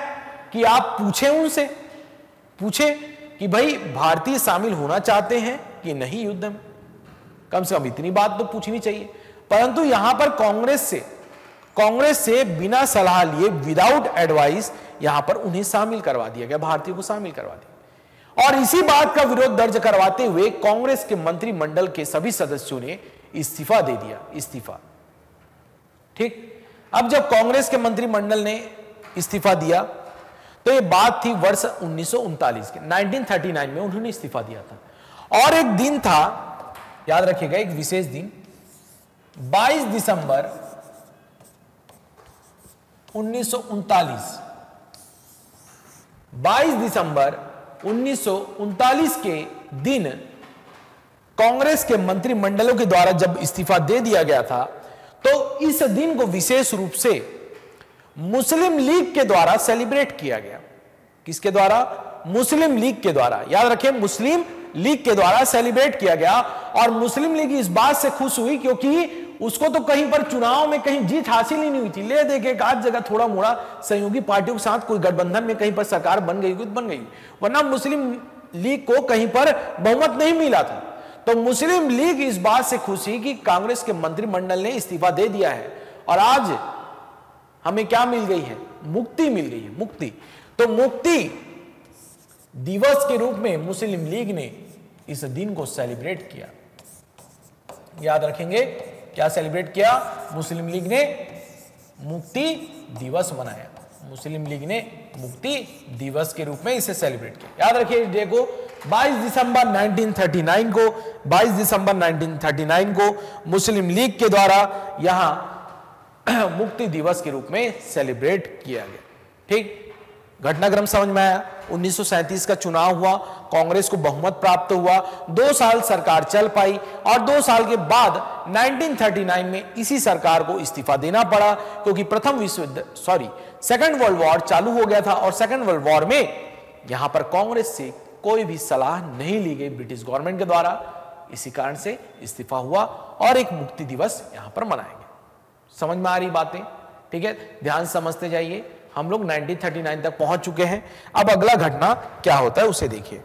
Speaker 2: कि आप पूछे उनसे। पूछे कि भाई, भारतीय शामिल होना चाहते हैं कि नहीं युद्ध में? कम से कम इतनी बात तो पूछनी चाहिए। परंतु यहाँ पर कांग्रेस से कांग्रेस से बिना सलाह लिए विदाउट एडवाइस यहाँ पर उन्हें शामिल करवा दिया गया, भारतीयों को शामिल करवा दिया और इसी बात का विरोध दर्ज करवाते हुए कांग्रेस के मंत्रिमंडल के सभी सदस्यों ने इस्तीफा दे दिया, इस्तीफा। ठीक? अब जब कांग्रेस के मंत्रिमंडल ने इस्तीफा दिया तो यह बात थी वर्ष उन्नीस के 1939 में उन्होंने इस्तीफा दिया था। और एक दिन था, याद रखिएगा, एक विशेष दिन 22 दिसंबर उन्नीस 22 दिसंबर उन्नीस सौ उनतालीस के दिन कांग्रेस के मंत्रिमंडलों के द्वारा जब इस्तीफा दे दिया गया था तो इस दिन को विशेष रूप से मुस्लिम लीग के द्वारा सेलिब्रेट किया गया। किसके द्वारा? मुस्लिम लीग के द्वारा। याद रखें, मुस्लिम लीग के द्वारा सेलिब्रेट किया गया और मुस्लिम लीग इस बात से खुश हुई क्योंकि उसको तो कहीं पर चुनाव में कहीं जीत हासिल ही नहीं हुई थी। ले दे के एक आध जगह थोड़ा मोड़ा सहयोगी पार्टियों के साथ कोई गठबंधन में कहीं पर सरकार बन गई बन गई, वरना मुस्लिम लीग को कहीं पर बहुमत नहीं मिला था। तो मुस्लिम लीग इस बात से खुशी कि कांग्रेस के मंत्रिमंडल ने इस्तीफा दे दिया है और आज हमें क्या मिल गई है? मुक्ति मिल गई है, मुक्ति। तो मुक्ति दिवस के रूप में मुस्लिम लीग ने इस दिन को सेलिब्रेट किया। याद रखेंगे क्या सेलिब्रेट किया? मुस्लिम लीग ने मुक्ति दिवस मनाया। मुस्लिम लीग ने मुक्ति दिवस के रूप में इसे सेलिब्रेट किया। याद रखिए इस डे को 22 दिसंबर 1939 को 22 दिसंबर 1939 को मुस्लिम लीग के द्वारा यहाँ मुक्ति दिवस के रूप में सेलिब्रेट किया गया। ठीक? घटनाक्रम समझ में आया। 1937 का चुनाव हुआ, कांग्रेस को बहुमत प्राप्त हुआ। दो साल सरकार चल पाई और दो साल के बाद 1939 में इसी सरकार को इस्तीफा देना पड़ा, क्योंकि प्रथम विश्व युद्ध सॉरी, सेकेंड वर्ल्ड वॉर चालू हो गया था और सेकेंड वर्ल्ड वॉर में यहाँ पर कांग्रेस से कोई भी सलाह नहीं ली गई ब्रिटिश गवर्नमेंट के द्वारा। इसी कारण से इस्तीफा हुआ और एक मुक्ति दिवस यहाँ पर मनाया गया। समझ में आ रही बातें? ठीक है? ध्यान समझते जाइए। हम लोग 1939 तक पहुँच चुके हैं। अब अगला घटना क्या होता है, उसे देखिए।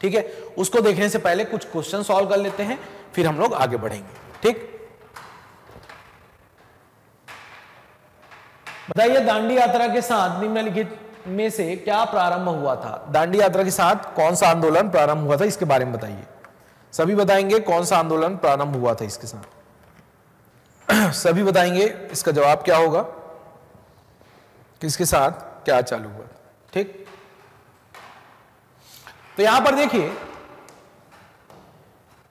Speaker 2: ठीक है? उसको देखने से पहले कुछ क्वेश्चन सॉल्व कर लेते हैं, फिर हम लोग आगे बढ़ेंगे। ठीक? बताइए, दांडी यात्रा के साथ निम्नलिखित में से क्या प्रारंभ हुआ था? दांडी यात्रा के साथ कौन सा आंदोलन प्रारंभ हुआ था, इसके बारे में बताइए। सभी बताएँगे कौन सा आंदोलन प्रारंभ हुआ था इसके साथ। सभी बताएँगे इसका जवाब क्या होगा। किसके साथ क्या चालू हुआ? ठीक? तो यहाँ पर देखिए,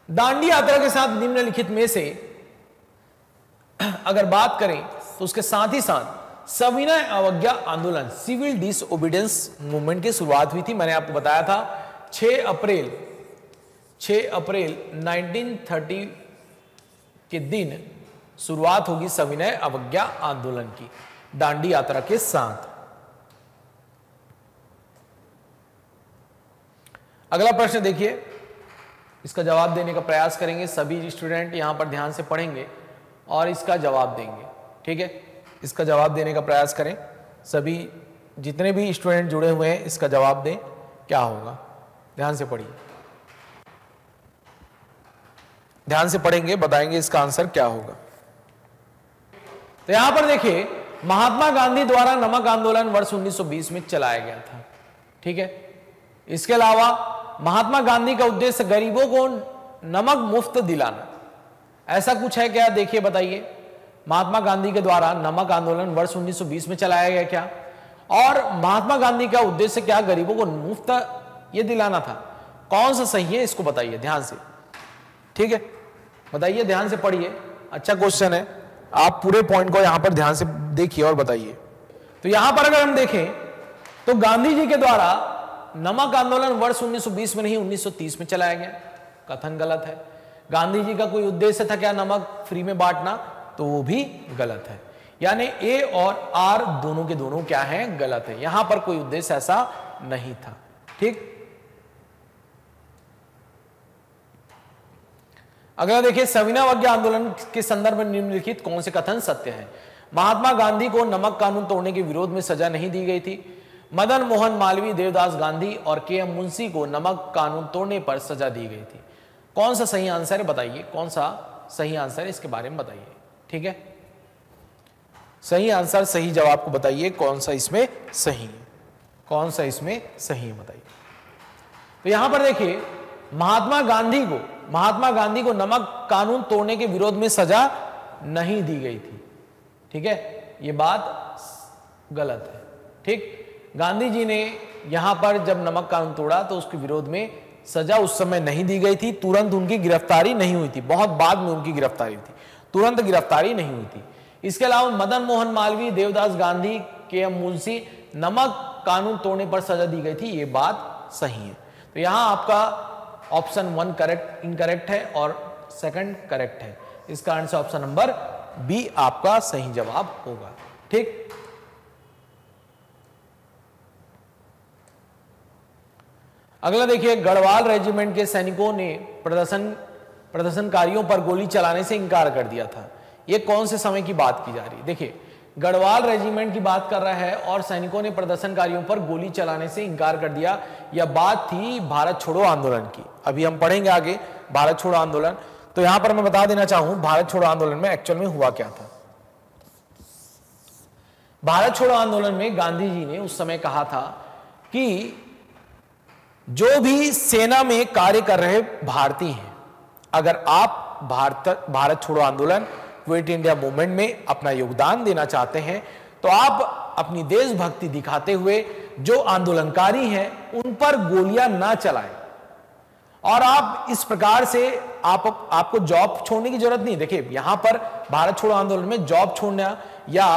Speaker 2: दांडी यात्रा के साथ निम्नलिखित में से अगर बात करें तो उसके साथ ही साथ सविनय अवज्ञा आंदोलन सिविल डिसओबीडियंस मूवमेंट की शुरुआत हुई थी, मैंने आपको बताया था। 6 अप्रैल 6 अप्रैल 1930 के दिन शुरुआत होगी सविनय अवज्ञा आंदोलन की। दांडी यात्रा के साथ। अगला प्रश्न देखिए। इसका जवाब देने का प्रयास करेंगे। सभी स्टूडेंट यहाँ पर ध्यान से पढ़ेंगे और इसका जवाब देंगे। ठीक है? इसका जवाब देने का प्रयास करें। सभी जितने भी स्टूडेंट जुड़े हुए हैं, इसका जवाब दें। क्या होगा? ध्यान से पढ़िए। ध्यान से पढ़ेंगे, बताएँगे इसका आंसर क्या होगा। तो यहाँ पर देखिए महात्मा गांधी द्वारा नमक आंदोलन वर्ष 1920 में चलाया गया था। ठीक है? इसके अलावा महात्मा गांधी का उद्देश्य गरीबों को नमक मुफ़्त दिलाना। ऐसा कुछ है क्या? देखिए, बताइए। महात्मा गांधी के द्वारा नमक आंदोलन वर्ष 1920 में चलाया गया क्या? और महात्मा गांधी का उद्देश्य क्या? गरीबों को मुफ़्त ये दिलाना था। कौन सा सही है? इसको बताइए, ध्यान से। ठीक है? बताइए, ध्यान से पढ़िए। अच्छा क्वेश्चन है। आप पूरे पॉइंट को यहाँ पर ध्यान से देखिए और बताइए। तो यहाँ पर अगर हम देखें तो गांधी जी के द्वारा नमक आंदोलन वर्ष 1920 में नहीं 1930 में चलाया गया। कथन गलत है। गांधी जी का कोई उद्देश्य था क्या नमक फ्री में बांटना? तो वो भी गलत है। यानी ए और आर दोनों के दोनों क्या है? गलत है। यहाँ पर कोई उद्देश्य ऐसा नहीं था। ठीक? अगला देखिए सविना सविनावज्ञा आंदोलन के संदर्भ में निम्नलिखित कौन से कथन सत्य है? महात्मा गांधी को नमक कानून तोड़ने के विरोध में सजा नहीं दी गई थी। मदन मोहन मालवीय, देवदास गांधी और के एम मुंशी को नमक कानून तोड़ने पर सजा दी गई थी। कौन सा सही आंसर है, बताइए। कौन सा सही आंसर है, इसके बारे में बताइए। ठीक है? सही आंसर, सही जवाब को बताइए, कौन सा इसमें सही है? कौन सा इसमें सही है, बताइए। तो यहाँ पर देखिए, महात्मा गांधी को महात्मा गांधी को नमक कानून तोड़ने के विरोध में सजा नहीं दी गई थी। ठीक है? यह बात गलत है। ठीक? गांधी जी ने यहाँ पर जब नमक कानून तोड़ा तो उसके विरोध में सजा उस समय नहीं दी गई थी। तुरंत उनकी गिरफ्तारी नहीं हुई थी। बहुत बाद में उनकी गिरफ्तारी थी। तुरंत गिरफ्तारी नहीं हुई थी। इसके अलावा मदन मोहन मालवीय, देवदास गांधी, के एम मुंशी, नमक कानून तोड़ने पर सजा दी गई थी। ये बात सही है। तो यहाँ आपका ऑप्शन वन करेक्ट इनकरेक्ट है और सेकंड करेक्ट है। इस कारण से ऑप्शन नंबर बी आपका सही जवाब होगा। ठीक? अगला देखिए, गढ़वाल रेजिमेंट के सैनिकों ने प्रदर्शन, प्रदर्शनकारियों पर गोली चलाने से इंकार कर दिया था। यह कौन से समय की बात की जा रही है? देखिए गढ़वाल रेजिमेंट की बात कर रहा है और सैनिकों ने प्रदर्शनकारियों पर गोली चलाने से इंकार कर दिया। यह बात थी भारत छोड़ो आंदोलन की। अभी हम पढ़ेंगे आगे भारत छोड़ो आंदोलन। तो यहाँ पर मैं बता देना चाहूँ, भारत छोड़ो आंदोलन में एक्चुअल में हुआ क्या था? भारत छोड़ो आंदोलन में गांधी जी ने उस समय कहा था कि जो भी सेना में कार्य कर रहे भारतीय हैं, अगर आप भारत भारत छोड़ो आंदोलन क्विट इंडिया मूवमेंट में अपना योगदान देना चाहते हैं तो आप अपनी देशभक्ति दिखाते हुए जो आंदोलनकारी हैं, उन पर गोलियाँ ना चलाएँ। और आप इस प्रकार से आप आपको जॉब छोड़ने की ज़रूरत नहीं। देखिए, यहाँ पर भारत छोड़ो आंदोलन में जॉब छोड़ना या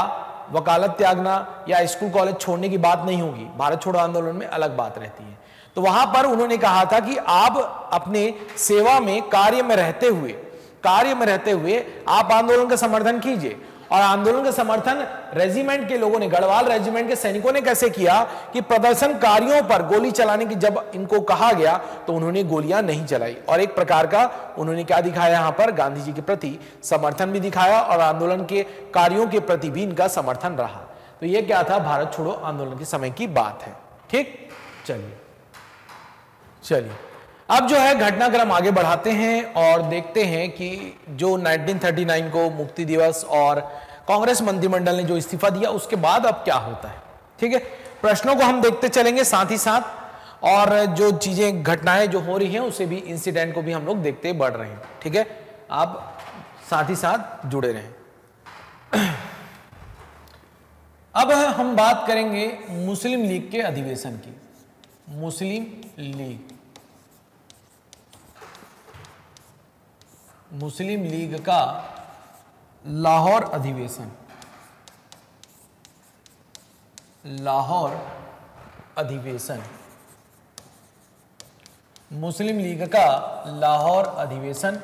Speaker 2: वकालत त्यागना या स्कूल कॉलेज छोड़ने की बात नहीं होगी। भारत छोड़ो आंदोलन में अलग बात रहती है। तो वहाँ पर उन्होंने कहा था कि आप अपने सेवा में कार्य में रहते हुए कार्य में रहते हुए आप आंदोलन का समर्थन कीजिए। और आंदोलन का समर्थन रेजिमेंट के लोगों ने, गढ़वाल रेजिमेंट के सैनिकों ने कैसे किया कि प्रदर्शनकारियों पर गोली चलाने की, जब इनको कहा गया तो उन्होंने गोलियाँ नहीं चलाई। और एक प्रकार का उन्होंने क्या दिखाया यहाँ पर? गांधी जी के प्रति समर्थन भी दिखाया और आंदोलन के कार्यों के प्रति भी इनका समर्थन रहा। तो यह क्या था? भारत छोड़ो, आंदोलन के समय की बात है। ठीक? चलिए। चलिए। अब जो है घटनाक्रम आगे बढ़ाते हैं और देखते हैं कि जो 1939 को मुक्ति दिवस और कांग्रेस मंत्रिमंडल ने जो इस्तीफा दिया, उसके बाद अब क्या होता है? ठीक है? प्रश्नों को हम देखते चलेंगे साथ ही साथ और जो चीज़ें, घटनाएँ जो हो रही हैं, उसे भी इंसिडेंट को भी हम लोग देखते बढ़ रहे हैं। ठीक है? आप साथ ही साथ जुड़े रहें। अब हम बात करेंगे मुस्लिम लीग के अधिवेशन की। मुस्लिम लीग। मुस्लिम लीग का लाहौर अधिवेशन। लाहौर अधिवेशन। मुस्लिम लीग का लाहौर अधिवेशन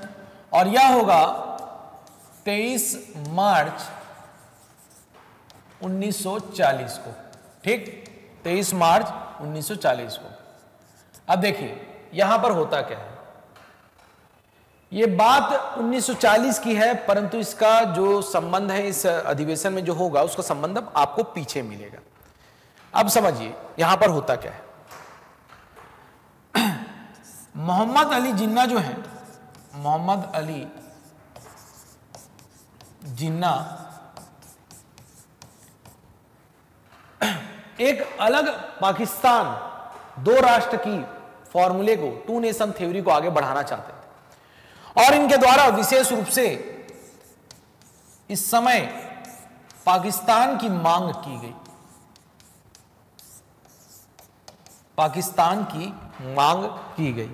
Speaker 2: और यह होगा 23 मार्च 1940 को। ठीक? 23 मार्च 1940 को। अब देखिए, यहाँ पर होता क्या है? ये बात 1940 की है, परंतु इसका जो संबंध है, इस अधिवेशन में जो होगा, उसका संबंध अब आपको पीछे मिलेगा। अब समझिए, यहाँ पर होता क्या है? मोहम्मद अली जिन्ना जो है, मोहम्मद अली जिन्ना एक अलग पाकिस्तान, दो राष्ट्र की फॉर्मूले को टू नेशन थ्योरी को आगे बढ़ाना चाहते थे और इनके द्वारा विशेष रूप से इस समय पाकिस्तान की मांग की गई। पाकिस्तान की मांग की गई।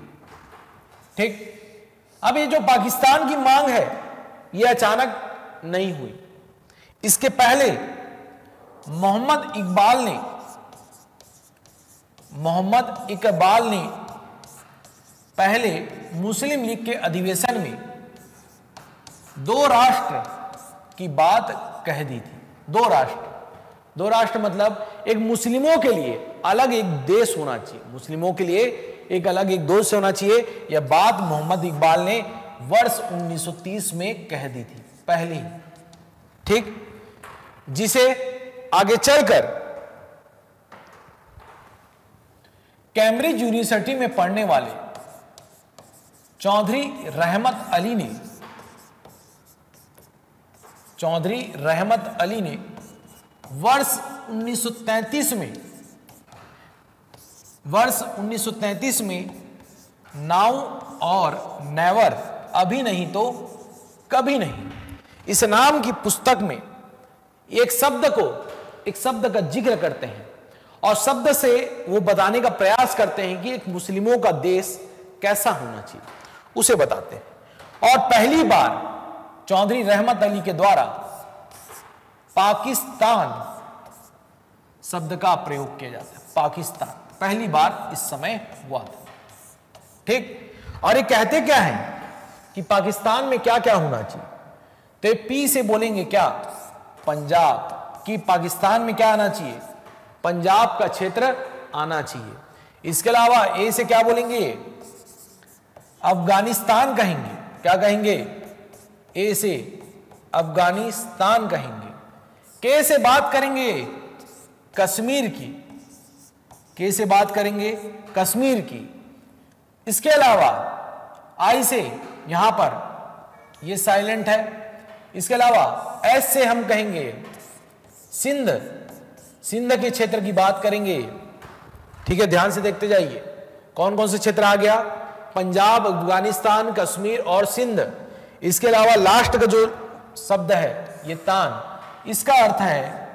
Speaker 2: ठीक? अब ये जो पाकिस्तान की मांग है, ये अचानक नहीं हुई। इसके पहले मोहम्मद इकबाल ने, मोहम्मद इकबाल ने पहले मुस्लिम लीग के अधिवेशन में दो राष्ट्र की बात कह दी थी। दो राष्ट्र। दो राष्ट्र मतलब एक मुस्लिमों के लिए अलग एक देश होना चाहिए। मुस्लिमों के लिए एक अलग एक दोष होना चाहिए। यह बात मोहम्मद इकबाल ने वर्ष 1930 में कह दी थी। पहले ही। ठीक? जिसे आगे चलकर कैम्ब्रिज यूनिवर्सिटी में पढ़ने वाले चौधरी रहमत अली ने, चौधरी रहमत अली ने वर्ष 1933 में, वर्ष 1933 में नाउ और नेवर, अभी नहीं तो कभी नहीं, इस नाम की पुस्तक में एक शब्द को, एक शब्द का ज़िक्र करते हैं और शब्द से वो बताने का प्रयास करते हैं कि एक मुस्लिमों का देश कैसा होना चाहिए। उसे बताते हैं। और पहली बार चौधरी रहमत अली के द्वारा पाकिस्तान शब्द का प्रयोग किया जाता है। पाकिस्तान। पहली बार इस समय हुआ था। ठीक? और ये कहते क्या है कि पाकिस्तान में क्या क्या होना चाहिए? तो पी से बोलेंगे क्या? पंजाब। कि पाकिस्तान में क्या आना चाहिए? पंजाब का क्षेत्र आना चाहिए। इसके अलावा ए से क्या बोलेंगे? अफ़गानिस्तान कहेंगे। क्या कहेंगे? ए से अफ़गानिस्तान कहेंगे। के से बात करेंगे? कश्मीर की। के से बात करेंगे? कश्मीर की। इसके अलावा, आई से यहाँ पर, ये साइलेंट है। इसके अलावा, एस से हम कहेंगे, सिंध। सिंध के क्षेत्र की बात करेंगे। ठीक है, ध्यान से देखते जाइए। कौन कौन से क्षेत्र आ गया? पंजाब, अफ़गानिस्तान, कश्मीर और सिंध। इसके अलावा लास्ट का जो शब्द है, ये तान, इसका अर्थ है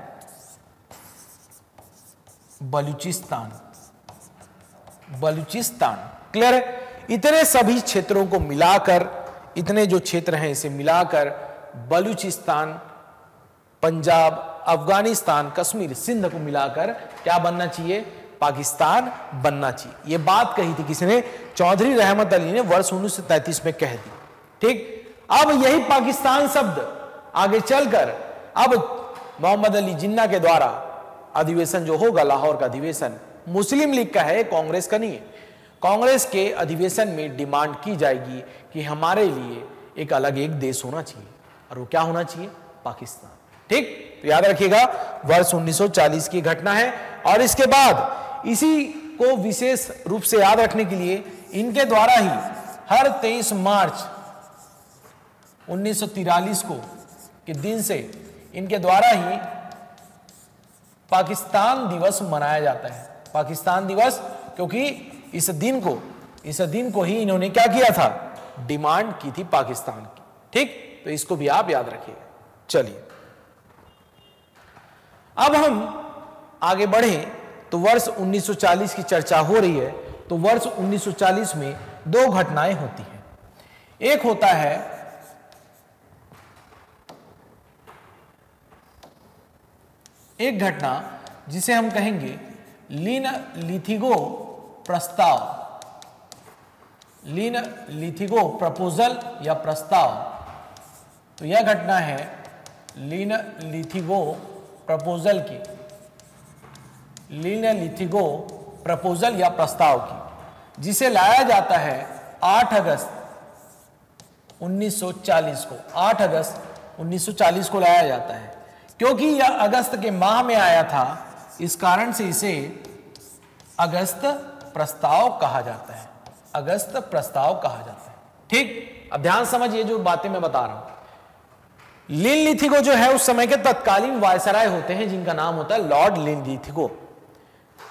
Speaker 2: बलूचिस्तान। बलूचिस्तान। क्लियर इतने सभी क्षेत्रों को मिलाकर, इतने जो क्षेत्र हैं, इसे मिलाकर बलूचिस्तान, पंजाब, अफ़गानिस्तान, कश्मीर, सिंध को मिलाकर क्या बनना चाहिए? पाकिस्तान बनना चाहिए। यह बात कही थी किसने चौधरी रहमत अली ने वर्ष 1933 में कह दी। ठीक? अब यही पाकिस्तान शब्द आगे चलकर, अब मोहम्मद अली जिन्ना के द्वारा अधिवेशन जो होगा, लाहौर का अधिवेशन, मुस्लिम लीग का है, कांग्रेस का नहीं है। कांग्रेस के अधिवेशन में डिमांड की जाएगी कि हमारे लिए एक अलग एक देश होना चाहिए। और वो क्या होना चाहिए? पाकिस्तान। ठीक? तो याद रखिएगा, वर्ष 1940 की घटना है, और इसके बाद इसी को विशेष रूप से याद रखने के लिए इनके द्वारा ही हर 23 मार्च 1943 को के दिन से इनके द्वारा ही पाकिस्तान दिवस मनाया जाता है। पाकिस्तान दिवस क्योंकि इस दिन को, इस दिन को ही इन्होंने क्या किया था? डिमांड की थी पाकिस्तान की। ठीक? तो इसको भी आप याद रखिए। चलिए। अब हम आगे बढ़े। तो वर्ष 1940 की चर्चा हो रही है तो वर्ष 1940 में दो घटनाएँ होती हैं। एक होता है, एक घटना जिसे हम कहेंगे लीन लिथिगो प्रस्ताव। लीन लिथिगो प्रपोजल या प्रस्ताव। तो यह घटना है लीन लिथिगो प्रपोजल की। लीन प्रपोजल या प्रस्ताव की, जिसे लाया जाता है 8 अगस्त 1940 को। 8 अगस्त 1940 को लाया जाता है। क्योंकि यह अगस्त के माह में आया था, इस कारण से इसे अगस्त प्रस्ताव कहा जाता है। अगस्त प्रस्ताव कहा जाता है। ठीक? अब ध्यान समझिए जो बातें मैं बता रहा हूँ। लिन लिथिगो जो है, उस समय के तत्कालीन वायसराय होते हैं, जिनका नाम होता है लॉर्ड लिन लिथिगो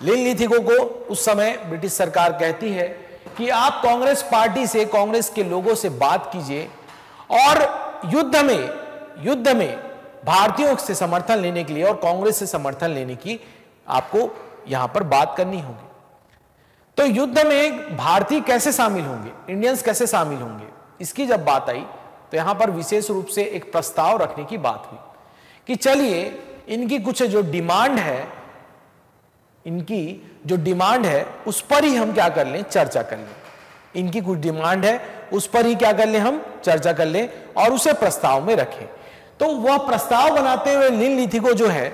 Speaker 2: लिन को उस समय ब्रिटिश सरकार कहती है कि आप कांग्रेस पार्टी से, कांग्रेस के लोगों से बात कीजिए और युद्ध में युद्ध में भारतीयों से समर्थन लेने के लिए और कांग्रेस से समर्थन लेने की आपको यहाँ पर बात करनी होगी। तो युद्ध में भारतीय कैसे शामिल होंगे? इंडियंस कैसे शामिल होंगे? इसकी जब बात आई तो यहाँ पर विशेष रूप से एक प्रस्ताव रखने की बात हुई कि चलिए, इनकी कुछ जो डिमांड है इनकी जो डिमांड है, उस पर ही हम क्या कर लें, चर्चा कर लें। इनकी कुछ डिमांड है, उस पर ही क्या कर लें हम, चर्चा कर लें और उसे प्रस्ताव में रखें। तो वह प्रस्ताव बनाते हुए लिन लिथिको जो है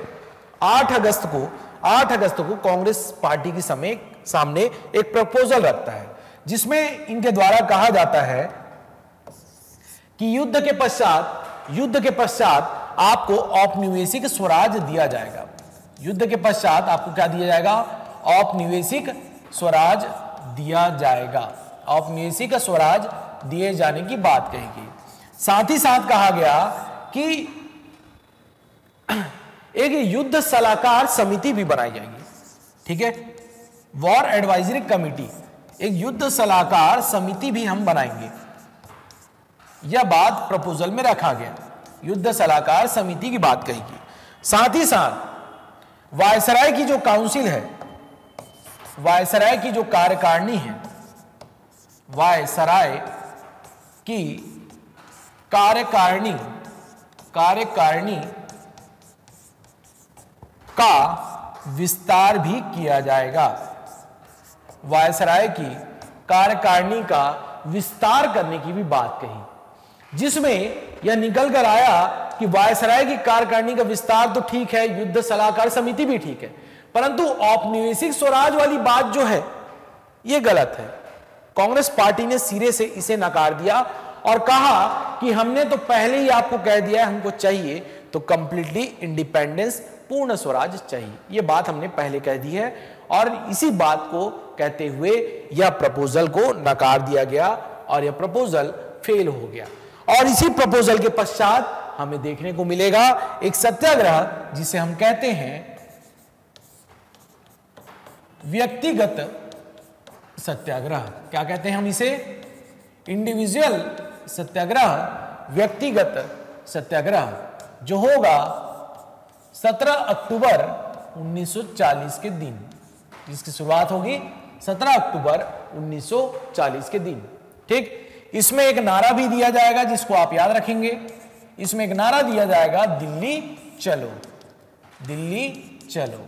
Speaker 2: 8 अगस्त को 8 अगस्त को कांग्रेस पार्टी के समय सामने एक प्रपोजल रखता है, जिसमें इनके द्वारा कहा जाता है कि युद्ध के पश्चात, युद्ध के पश्चात आपको औपनिवेशिक स्वराज दिया जाएगा। युद्ध के पश्चात आपको क्या दिया जाएगा? औपनिवेशिक स्वराज दिया जाएगा। औपनिवेशिक स्वराज दिए जाने की बात कही गई साथ ही साथ कहा गया कि एक युद्ध सलाहकार समिति भी बनाई जाएगी। ठीक है? वॉर एडवाइजरी कमिटी एक युद्ध सलाहकार समिति भी हम बनाएँगे। यह बात प्रपोजल में रखा गया। युद्ध सलाहकार समिति की बात कही साथ ही साथ वायसराय की जो काउंसिल है, वायसराय की जो कार्यकारिणी है, वायसराय की कार्यकारिणी कार्यकारिणी का विस्तार भी किया जाएगा। वायसराय की कार्यकारिणी का विस्तार करने की भी बात कही। जिसमें यह निकल कर आया कि वायसराय की कार्यकारिणी का विस्तार तो ठीक है, युद्ध सलाहकार समिति भी ठीक है, परंतु औपनिवेशिक स्वराज वाली बात जो है यह गलत है। कांग्रेस पार्टी ने सिरे से इसे नकार दिया और कहा कि हमने तो पहले ही आपको कह दिया है, हमको चाहिए तो कंप्लीटली इंडिपेंडेंस पूर्ण स्वराज चाहिए। यह बात हमने पहले कह दी है और इसी बात को कहते हुए यह प्रपोजल को नकार दिया गया और यह प्रपोजल फेल हो गया। और इसी प्रपोजल के पश्चात हमें देखने को मिलेगा एक सत्याग्रह जिसे हम कहते हैं व्यक्तिगत सत्याग्रह। क्या कहते हैं हम इसे? इंडिविजुअल सत्याग्रह, व्यक्तिगत सत्याग्रह, जो होगा 17 अक्टूबर 1940 के दिन, जिसकी शुरुआत होगी 17 अक्टूबर 1940 के दिन। ठीक? इसमें एक नारा भी दिया जाएगा जिसको आप याद रखेंगे। इसमें एक नारा दिया जाएगा, दिल्ली चलो। दिल्ली चलो।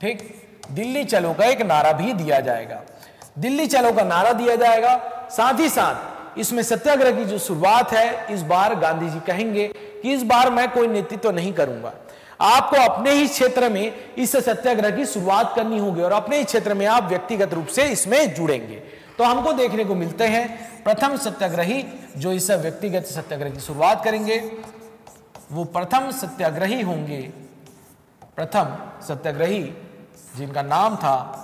Speaker 2: ठीक? दिल्ली चलो का एक नारा भी दिया जाएगा। दिल्ली चलो का नारा दिया जाएगा। साथ ही साथ इसमें सत्याग्रह की जो शुरुआत है, इस बार गांधी जी कहेंगे कि इस बार मैं कोई नेतृत्व तो नहीं करूँगा। आपको अपने ही क्षेत्र में इस सत्याग्रह की शुरुआत करनी होगी और अपने ही क्षेत्र में आप व्यक्तिगत रूप से इसमें जुड़ेंगे। तो हमको देखने को मिलते हैं। प्रथम सत्याग्रही, जो इस व्यक्तिगत सत्याग्रह की शुरुआत करेंगे, वो प्रथम सत्याग्रही होंगे। प्रथम सत्याग्रही, जिनका नाम था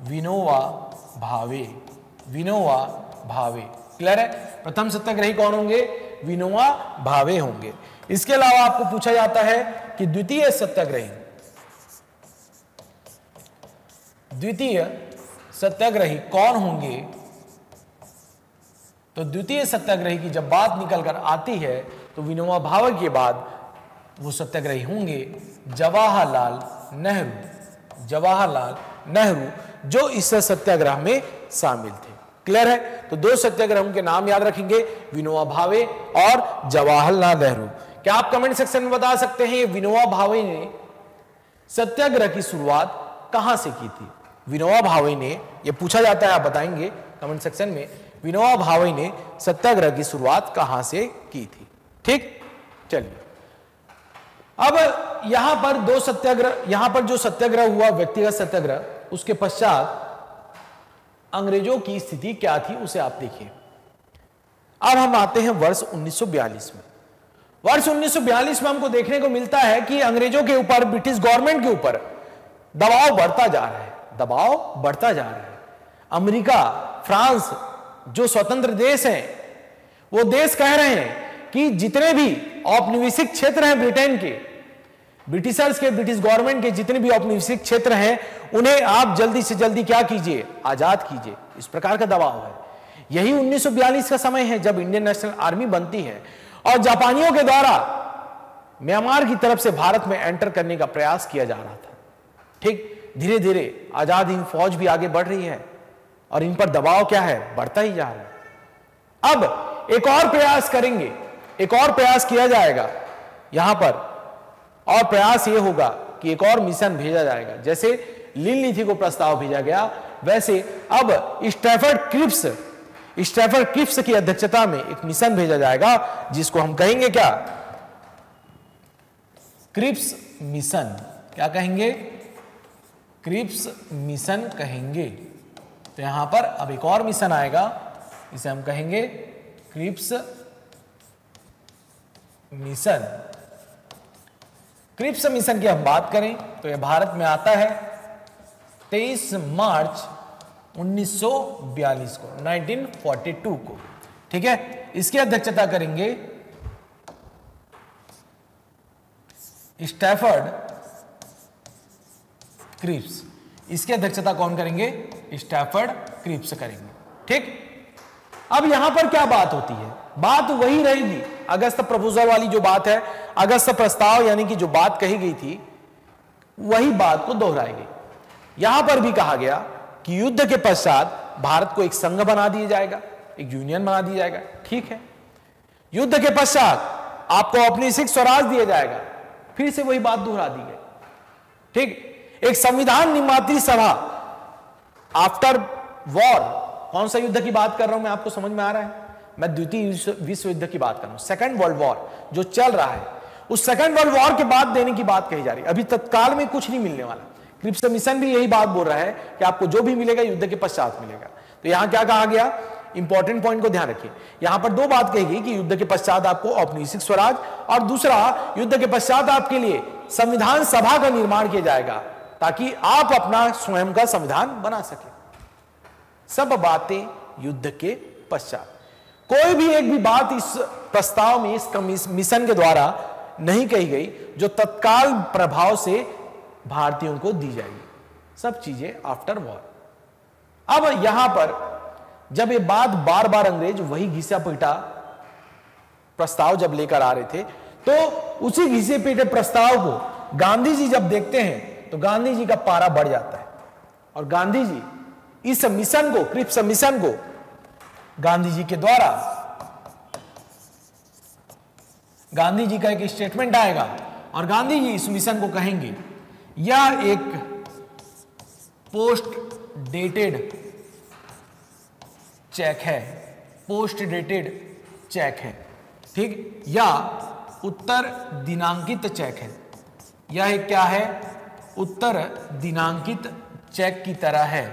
Speaker 2: विनोवा भावे। विनोवा भावे। क्लियर है? प्रथम सत्याग्रही कौन होंगे? विनोवा भावे होंगे। इसके अलावा आपको पूछा जाता है कि द्वितीय सत्याग्रही। द्वितीय सत्याग्रही कौन होंगे? तो द्वितीय सत्याग्रही की जब बात निकलकर आती है तो विनोबा भावे के बाद वो सत्याग्रही होंगे जवाहरलाल नेहरू। जवाहरलाल नेहरू, जो इस सत्याग्रह में शामिल थे। क्लियर है? तो दो सत्याग्रहों के नाम याद रखेंगे, विनोबा भावे और जवाहरलाल नेहरू। क्या आप कमेंट सेक्शन में बता सकते हैं, विनोबा भावे ने सत्याग्रह की शुरुआत कहाँ से की थी? विनोबा भावे ने यह पूछा जाता है, आप बताएँगे कमेंट सेक्शन में, विनोबा भावे ने सत्याग्रह की शुरुआत कहाँ से की थी? ठीक? चलिए। अब यहाँ पर दो सत्याग्रह, यहाँ पर जो सत्याग्रह हुआ, व्यक्तिगत सत्याग्रह, उसके पश्चात अंग्रेज़ों की स्थिति क्या थी, उसे आप देखिए। अब हम आते हैं वर्ष 1942 में। वर्ष 1942 में हमको देखने को मिलता है कि अंग्रेज़ों के ऊपर, ब्रिटिश गवर्नमेंट के ऊपर दबाव बढ़ता जा रहा है। दबाव बढ़ता जा रहा है। अमेरिका, फ्रांस, जो स्वतंत्र देश हैं, वो देश कह रहे हैं कि जितने भी औपनिवेशिक क्षेत्र हैं ब्रिटेन के, ब्रिटिशर्स के, ब्रिटिश गवर्नमेंट के जितने भी औपनिवेशिक क्षेत्र हैं, उन्हें आप जल्दी से जल्दी क्या कीजिए? आज़ाद कीजिए। इस प्रकार का दबाव है। यही 1942 का समय है जब इंडियन नेशनल आर्मी बनती है। और जापानियों के द्वारा म्यांमार की तरफ़ से भारत में एंटर करने का प्रयास किया जा रहा था। ठीक? धीरे धीरे आज़ाद हिंद फौज भी आगे बढ़ रही है और इन पर दबाव क्या है? बढ़ता ही जा रहा है। अब एक और प्रयास करेंगे। एक और प्रयास किया जाएगा। यहाँ पर और प्रयास यह होगा कि एक और मिशन भेजा जाएगा। जैसे लिन नीति को प्रस्ताव भेजा गया, वैसे अब स्टेफर्ड क्रिप्स स्टेफर्ड क्रिप्स की अध्यक्षता में एक मिशन भेजा जाएगा, जिसको हम कहेंगे क्या? Cripps mission. क्या कहेंगे? क्रिप्स मिशन कहेंगे। तो यहाँ पर अब एक और मिशन आएगा। इसे हम कहेंगे क्रिप्स मिशन। क्रिप्स मिशन की हम बात करें तो यह भारत में आता है 23 मार्च 1942 को 1942 को। ठीक है? इसकी अध्यक्षता करेंगे स्टैफर्ड क्रिप्स। इसकी अध्यक्षता कौन करेंगे? स्टैफर्ड क्रिप्स करेंगे। ठीक? अब यहाँ पर क्या बात होती है? बात वही रहेगी। अगस्त प्रपोजल वाली जो बात है, अगस्त प्रस्ताव यानी कि जो बात कही गई थी, वही बात को दोहराई गई यहाँ पर भी कहा गया कि युद्ध के पश्चात भारत को एक संघ बना दिया जाएगा, एक यूनियन बना दिया जाएगा। ठीक है? युद्ध के पश्चात आपको अपनी सिख स्वराज दिया जाएगा। फिर से वही बात दोहरा दी गई। ठीक? एक संविधान निर्मात्री सभा। आफ्टर वॉर कौन सा युद्ध की बात कर रहा हूँ मैं आपको समझ में आ रहा है? मैं द्वितीय विश्व युद्ध की बात कर रहा हूँ। सेकंड वर्ल्ड वॉर जो चल रहा है, उस सेकंड वर्ल्ड वॉर के बाद देने की बात कही जा रही है। अभी तत्काल में कुछ नहीं मिलने वाला। क्रिप्स मिशन भी यही बात बोल रहा है कि आपको जो भी मिलेगा, युद्ध के पश्चात मिलेगा। तो यहाँ क्या कहा गया? इंपॉर्टेंट पॉइंट को ध्यान रखिए। यहाँ पर दो बात कही गई कि युद्ध के पश्चात आपको औपनिवेशिक स्वराज और दूसरा, युद्ध के पश्चात आपके लिए संविधान सभा का निर्माण किया जाएगा। ताकि आप अपना स्वयं का संविधान बना सके। सब बातें युद्ध के पश्चात। कोई भी एक भी बात इस प्रस्ताव में, इस मिशन के द्वारा नहीं कही गई, जो तत्काल प्रभाव से भारतीयों को दी जाएगी। सब चीज़ें आफ्टर वॉर अब यहाँ पर जब ये बात बार बार अंग्रेज़ वही घिसा पीटा प्रस्ताव जब लेकर आ रहे थे तो उसी घिसे पीटे प्रस्ताव को गांधी जी जब देखते हैं तो गांधी जी का पारा बढ़ जाता है। और गांधी जी इस मिशन को, क्रिप्स मिशन को गांधी जी के द्वारा गांधी जी का एक स्टेटमेंट आएगा और गांधी जी इस मिशन को कहेंगे, यह एक पोस्ट डेटेड चेक है पोस्ट डेटेड चेक है, ठीक? या उत्तर दिनांकित चेक है। यह क्या है? उत्तर दिनांकित चेक की तरह है।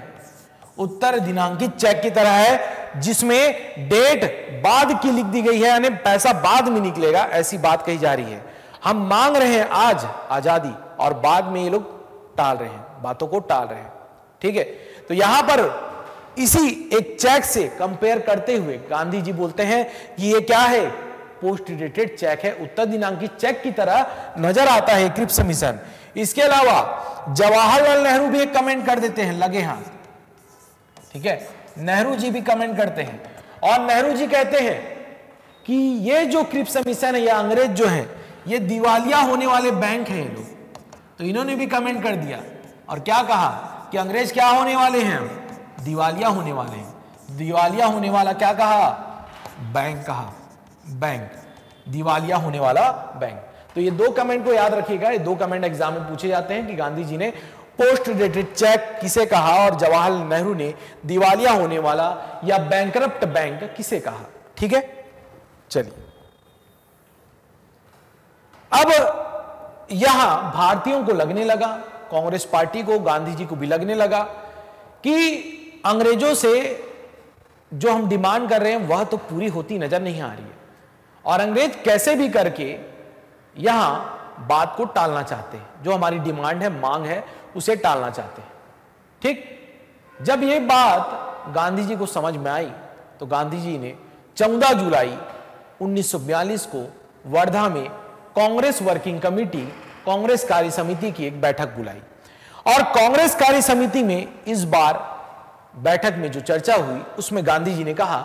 Speaker 2: उत्तर दिनांकित चेक की तरह है, जिसमें डेट बाद की लिख दी गई है, यानी पैसा बाद में निकलेगा, ऐसी बात कही जा रही है। हम मांग रहे हैं आज आज़ादी, और बाद में ये लोग टाल रहे हैं, बातों को टाल रहे हैं। ठीक है? तो यहाँ पर इसी एक चेक से कंपेयर करते हुए गांधी जी बोलते हैं कि ये क्या है? पोस्ट डेटेड चेक है। उत्तर दिनांकित चेक की तरह नज़र आता है क्रिप्स मिशन। इसके अलावा जवाहरलाल नेहरू भी एक कमेंट कर देते हैं, लगे हाथ ठीक है? नेहरू जी भी कमेंट करते हैं। और नेहरू जी कहते हैं कि ये जो क्रिप्स मिशन है, या अंग्रेज़ जो है, ये दिवालिया होने वाले बैंक हैं ये लोग। तो इन्होंने भी कमेंट कर दिया। और क्या कहा कि अंग्रेज़ क्या होने वाले हैं? दिवालिया होने वाले हैं। दिवालिया होने वाला क्या कहा? बैंक कहा। बैंक दिवालिया होने वाला बैंक तो ये दो कमेंट को याद रखिएगा। ये दो कमेंट एग्ज़ाम में पूछे जाते हैं कि गांधी जी ने पोस्ट डेटेड चेक किसे कहा और जवाहरलाल नेहरू ने दिवालिया होने वाला या बैंकरप्ट बैंक किसे कहा? ठीक है? चलिए। अब यहाँ भारतीयों को लगने लगा, कांग्रेस पार्टी को, गांधी जी को भी लगने लगा कि अंग्रेज़ों से जो हम डिमांड कर रहे हैं, वह तो पूरी होती नज़र नहीं आ रही है। और अंग्रेज़ कैसे भी करके यहाँ बात को टालना चाहते हैं। जो हमारी डिमांड है, मांग है, उसे टालना चाहते हैं। ठीक? जब यह बात गांधी जी को समझ में आई तो गांधी जी ने 14 जुलाई 1942 को वर्धा में कांग्रेस वर्किंग कमेटी, कांग्रेस कार्य समिति की एक बैठक बुलाई। और कांग्रेस कार्य समिति में इस बार बैठक में जो चर्चा हुई, उसमें गांधी जी ने कहा,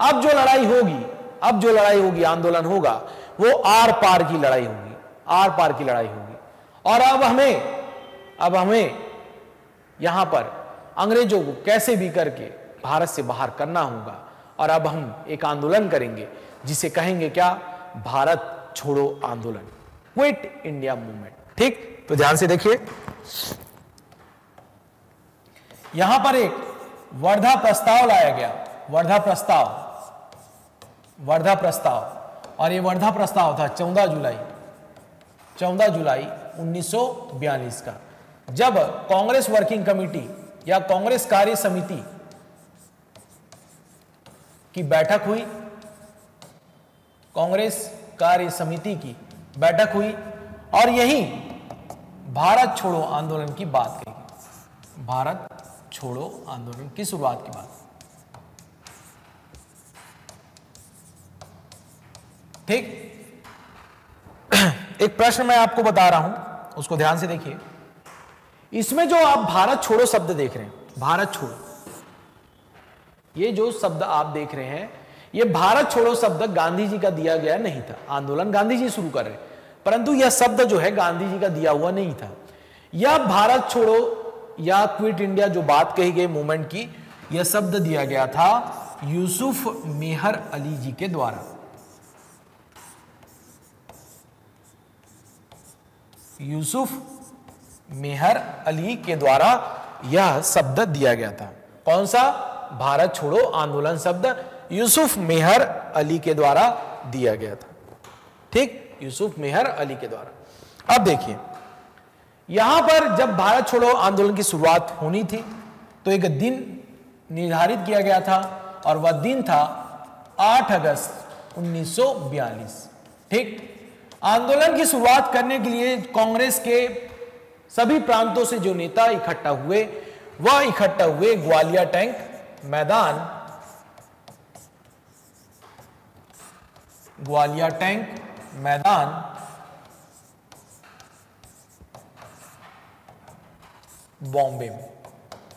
Speaker 2: अब जो लड़ाई होगी, अब जो लड़ाई होगी, आंदोलन होगा वो आर पार की लड़ाई होगी, आर पार की लड़ाई होगी। और अब हमें अब हमें यहाँ पर अंग्रेज़ों को कैसे भी करके भारत से बाहर करना होगा, और अब हम एक आंदोलन करेंगे, जिसे कहेंगे क्या? भारत छोड़ो आंदोलन। क्विट इंडिया मूवमेंट ठीक? तो ध्यान से देखिए। यहाँ पर एक वर्धा प्रस्ताव लाया गया। वर्धा प्रस्ताव। वर्धा प्रस्ताव। और ये वर्धा प्रस्ताव था 14 जुलाई। 14 जुलाई 1942 का। जब कांग्रेस वर्किंग कमेटी या कांग्रेस कार्य समिति की बैठक हुई, कांग्रेस कार्य समिति की बैठक हुई और यही भारत छोड़ो आंदोलन की बात कही। भारत छोड़ो आंदोलन की शुरुआत की बात। ठीक? एक प्रश्न मैं आपको बता रहा हूँ, उसको ध्यान से देखिए। इसमें जो आप भारत छोड़ो शब्द देख रहे हैं, भारत छोड़ो। ये जो शब्द आप देख रहे हैं, ये भारत छोड़ो शब्द गांधी जी का दिया गया नहीं था। आंदोलन गांधी जी शुरू कर रहे परंतु यह शब्द जो है गांधी जी का दिया हुआ नहीं था। यह भारत छोड़ो, या क्विट इंडिया जो बात कही गई मूवमेंट की, यह शब्द दिया गया था यूसुफ मेहर अली जी के द्वारा। यूसुफ मेहर अली के द्वारा यह शब्द दिया गया था। कौन सा? भारत छोड़ो, आंदोलन शब्द यूसुफ मेहर अली के द्वारा दिया गया था। ठीक? यूसुफ मेहर अली के द्वारा। अब देखिए, यहाँ पर जब भारत छोड़ो आंदोलन की शुरुआत होनी थी तो एक दिन निर्धारित किया गया था और वह दिन था 8 अगस्त 1942 ठीक? आंदोलन की शुरुआत करने के लिए कांग्रेस के सभी प्रांतों से जो नेता इकट्ठा हुए, वह इकट्ठा हुए ग्वालियर टैंक मैदान। ग्वालियर टैंक मैदान। बॉम्बे में।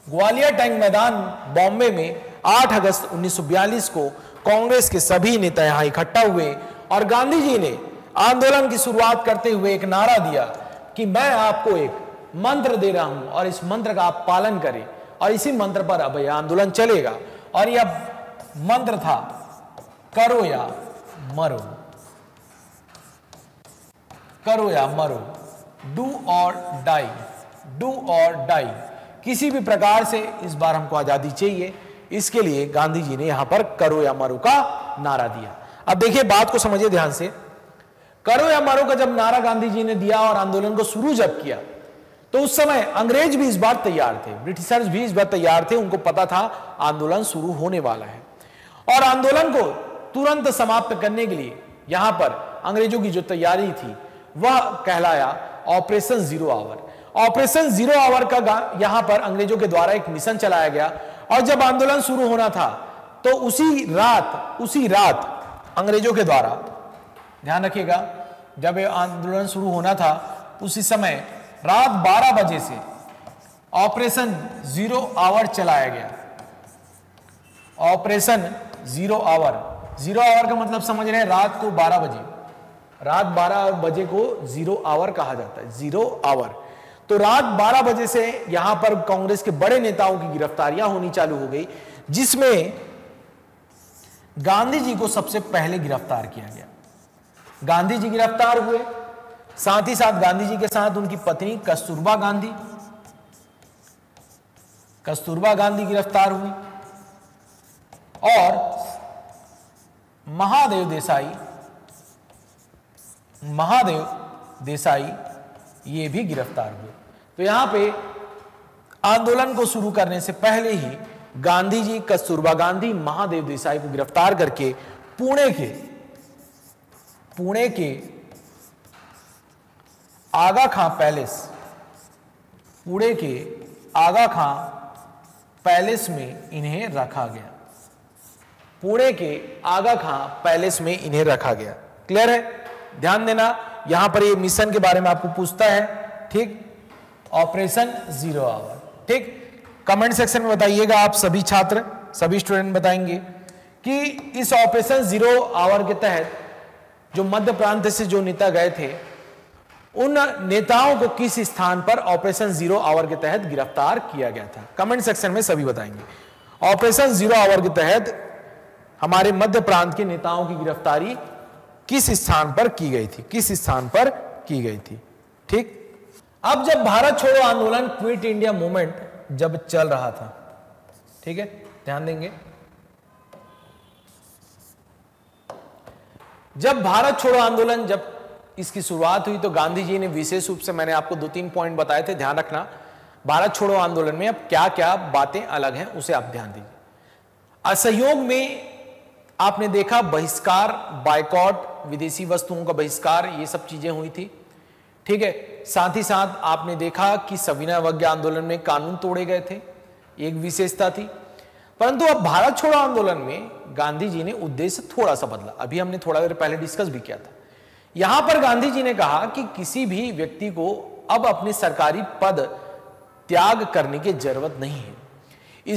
Speaker 2: ग्वालियर टैंक मैदान बॉम्बे में 8 अगस्त 1942 को कांग्रेस के सभी नेता यहाँ इकट्ठा हुए और गांधी जी ने आंदोलन की शुरुआत करते हुए एक नारा दिया कि मैं आपको एक मंत्र दे रहा हूँ और इस मंत्र का आप पालन करें और इसी मंत्र पर अब यह आंदोलन चलेगा। और यह मंत्र था, करो या मरो। करो या मरो। डू और डाई डू और डाई किसी भी प्रकार से इस बार हमको आज़ादी चाहिए। इसके लिए गांधी जी ने यहाँ पर करो या मरो का नारा दिया। अब देखिए बात को समझिए ध्यान से। करो या मरो का जब नारा गांधी जी ने दिया और आंदोलन को शुरू जब किया तो उस समय अंग्रेज़ भी इस बार तैयार थे, ब्रिटिशर्स भी इस बार तैयार थे, उनको पता था आंदोलन शुरू होने वाला है। और आंदोलन को तुरंत समाप्त करने के लिए यहाँ पर अंग्रेज़ों की जो तैयारी थी, वह कहलाया operation zero hour. Operation zero hour का यहाँ पर अंग्रेज़ों के द्वारा एक मिशन चलाया गया और जब आंदोलन शुरू होना था तो उसी रात उसी रात अंग्रेज़ों के द्वारा ध्यान रखिएगा, जब आंदोलन शुरू होना था, उसी समय रात 12 बजे से ऑपरेशन ज़ीरो आवर चलाया गया। Operation zero hour. Zero hour का मतलब समझ रहे हैं रात को 12 बजे। रात 12 बजे को ज़ीरो आवर कहा जाता है, ज़ीरो आवर। तो रात 12 बजे से यहाँ पर कांग्रेस के बड़े नेताओं की गिरफ्तारियाँ होनी चालू हो गई, जिसमें गांधी जी को सबसे पहले गिरफ़्तार किया गया। गांधी जी गिरफ़्तार हुए। साथ ही साथ गांधी जी के साथ उनकी पत्नी कस्तूरबा गांधी। कस्तूरबा गांधी गिरफ़्तार हुई और महादेव देसाई महादेव देसाई ये भी गिरफ़्तार हुए। तो यहाँ पे आंदोलन को शुरू करने से पहले ही गांधी जी कस्तूरबा गांधी, महादेव देसाई को गिरफ़्तार करके पुणे के पुणे के आगा खां पैलेस, पुणे के आगा खां पैलेस में इन्हें रखा गया। पुणे के आगा खां पैलेस में इन्हें रखा गया। क्लियर है? ध्यान देना, यहाँ पर ये मिशन के बारे में आपको पूछता है, ठीक? ऑपरेशन ज़ीरो आवर, ठीक? कमेंट सेक्शन में बताइएगा आप सभी छात्र, सभी स्टूडेंट बताएँगे कि इस ऑपरेशन ज़ीरो आवर के तहत जो मध्य प्रांत से जो नेता गए थे, उन नेताओं को किस स्थान पर ऑपरेशन ज़ीरो आवर के तहत गिरफ़्तार किया गया था? कमेंट सेक्शन में सभी बताएँगे। ऑपरेशन ज़ीरो आवर के तहत हमारे मध्य प्रांत के नेताओं की गिरफ्तारी किस स्थान पर की गई थी? किस स्थान पर की गई थी? ठीक? अब जब भारत छोड़ो आंदोलन, क्विट इंडिया मूवमेंट जब चल रहा था, ठीक है? ध्यान देंगे। जब भारत छोड़ो आंदोलन, जब इसकी शुरुआत हुई तो गांधी जी ने विशेष रूप से मैंने आपको दो तीन पॉइंट बताए थे, ध्यान रखना। भारत छोड़ो आंदोलन में अब क्या क्या बातें अलग हैं, उसे आप ध्यान दीजिए। असहयोग में आपने देखा बहिष्कार बाइकॉट विदेशी वस्तुओं का बहिष्कार, ये सब चीज़ें हुई थी। ठीक है, साथ ही साथ आपने देखा कि सविनय आंदोलन में कानून तोड़े गए थे, एक विशेषता थी। परंतु अब भारत छोड़ो आंदोलन में गांधी जी ने उद्देश्य थोड़ा सा बदला। अभी हमने थोड़ा देर पहले डिस्कस भी किया था। यहाँ पर गांधी जी ने कहा कि किसी भी व्यक्ति को अब अपने सरकारी पद त्याग करने की ज़रूरत नहीं है।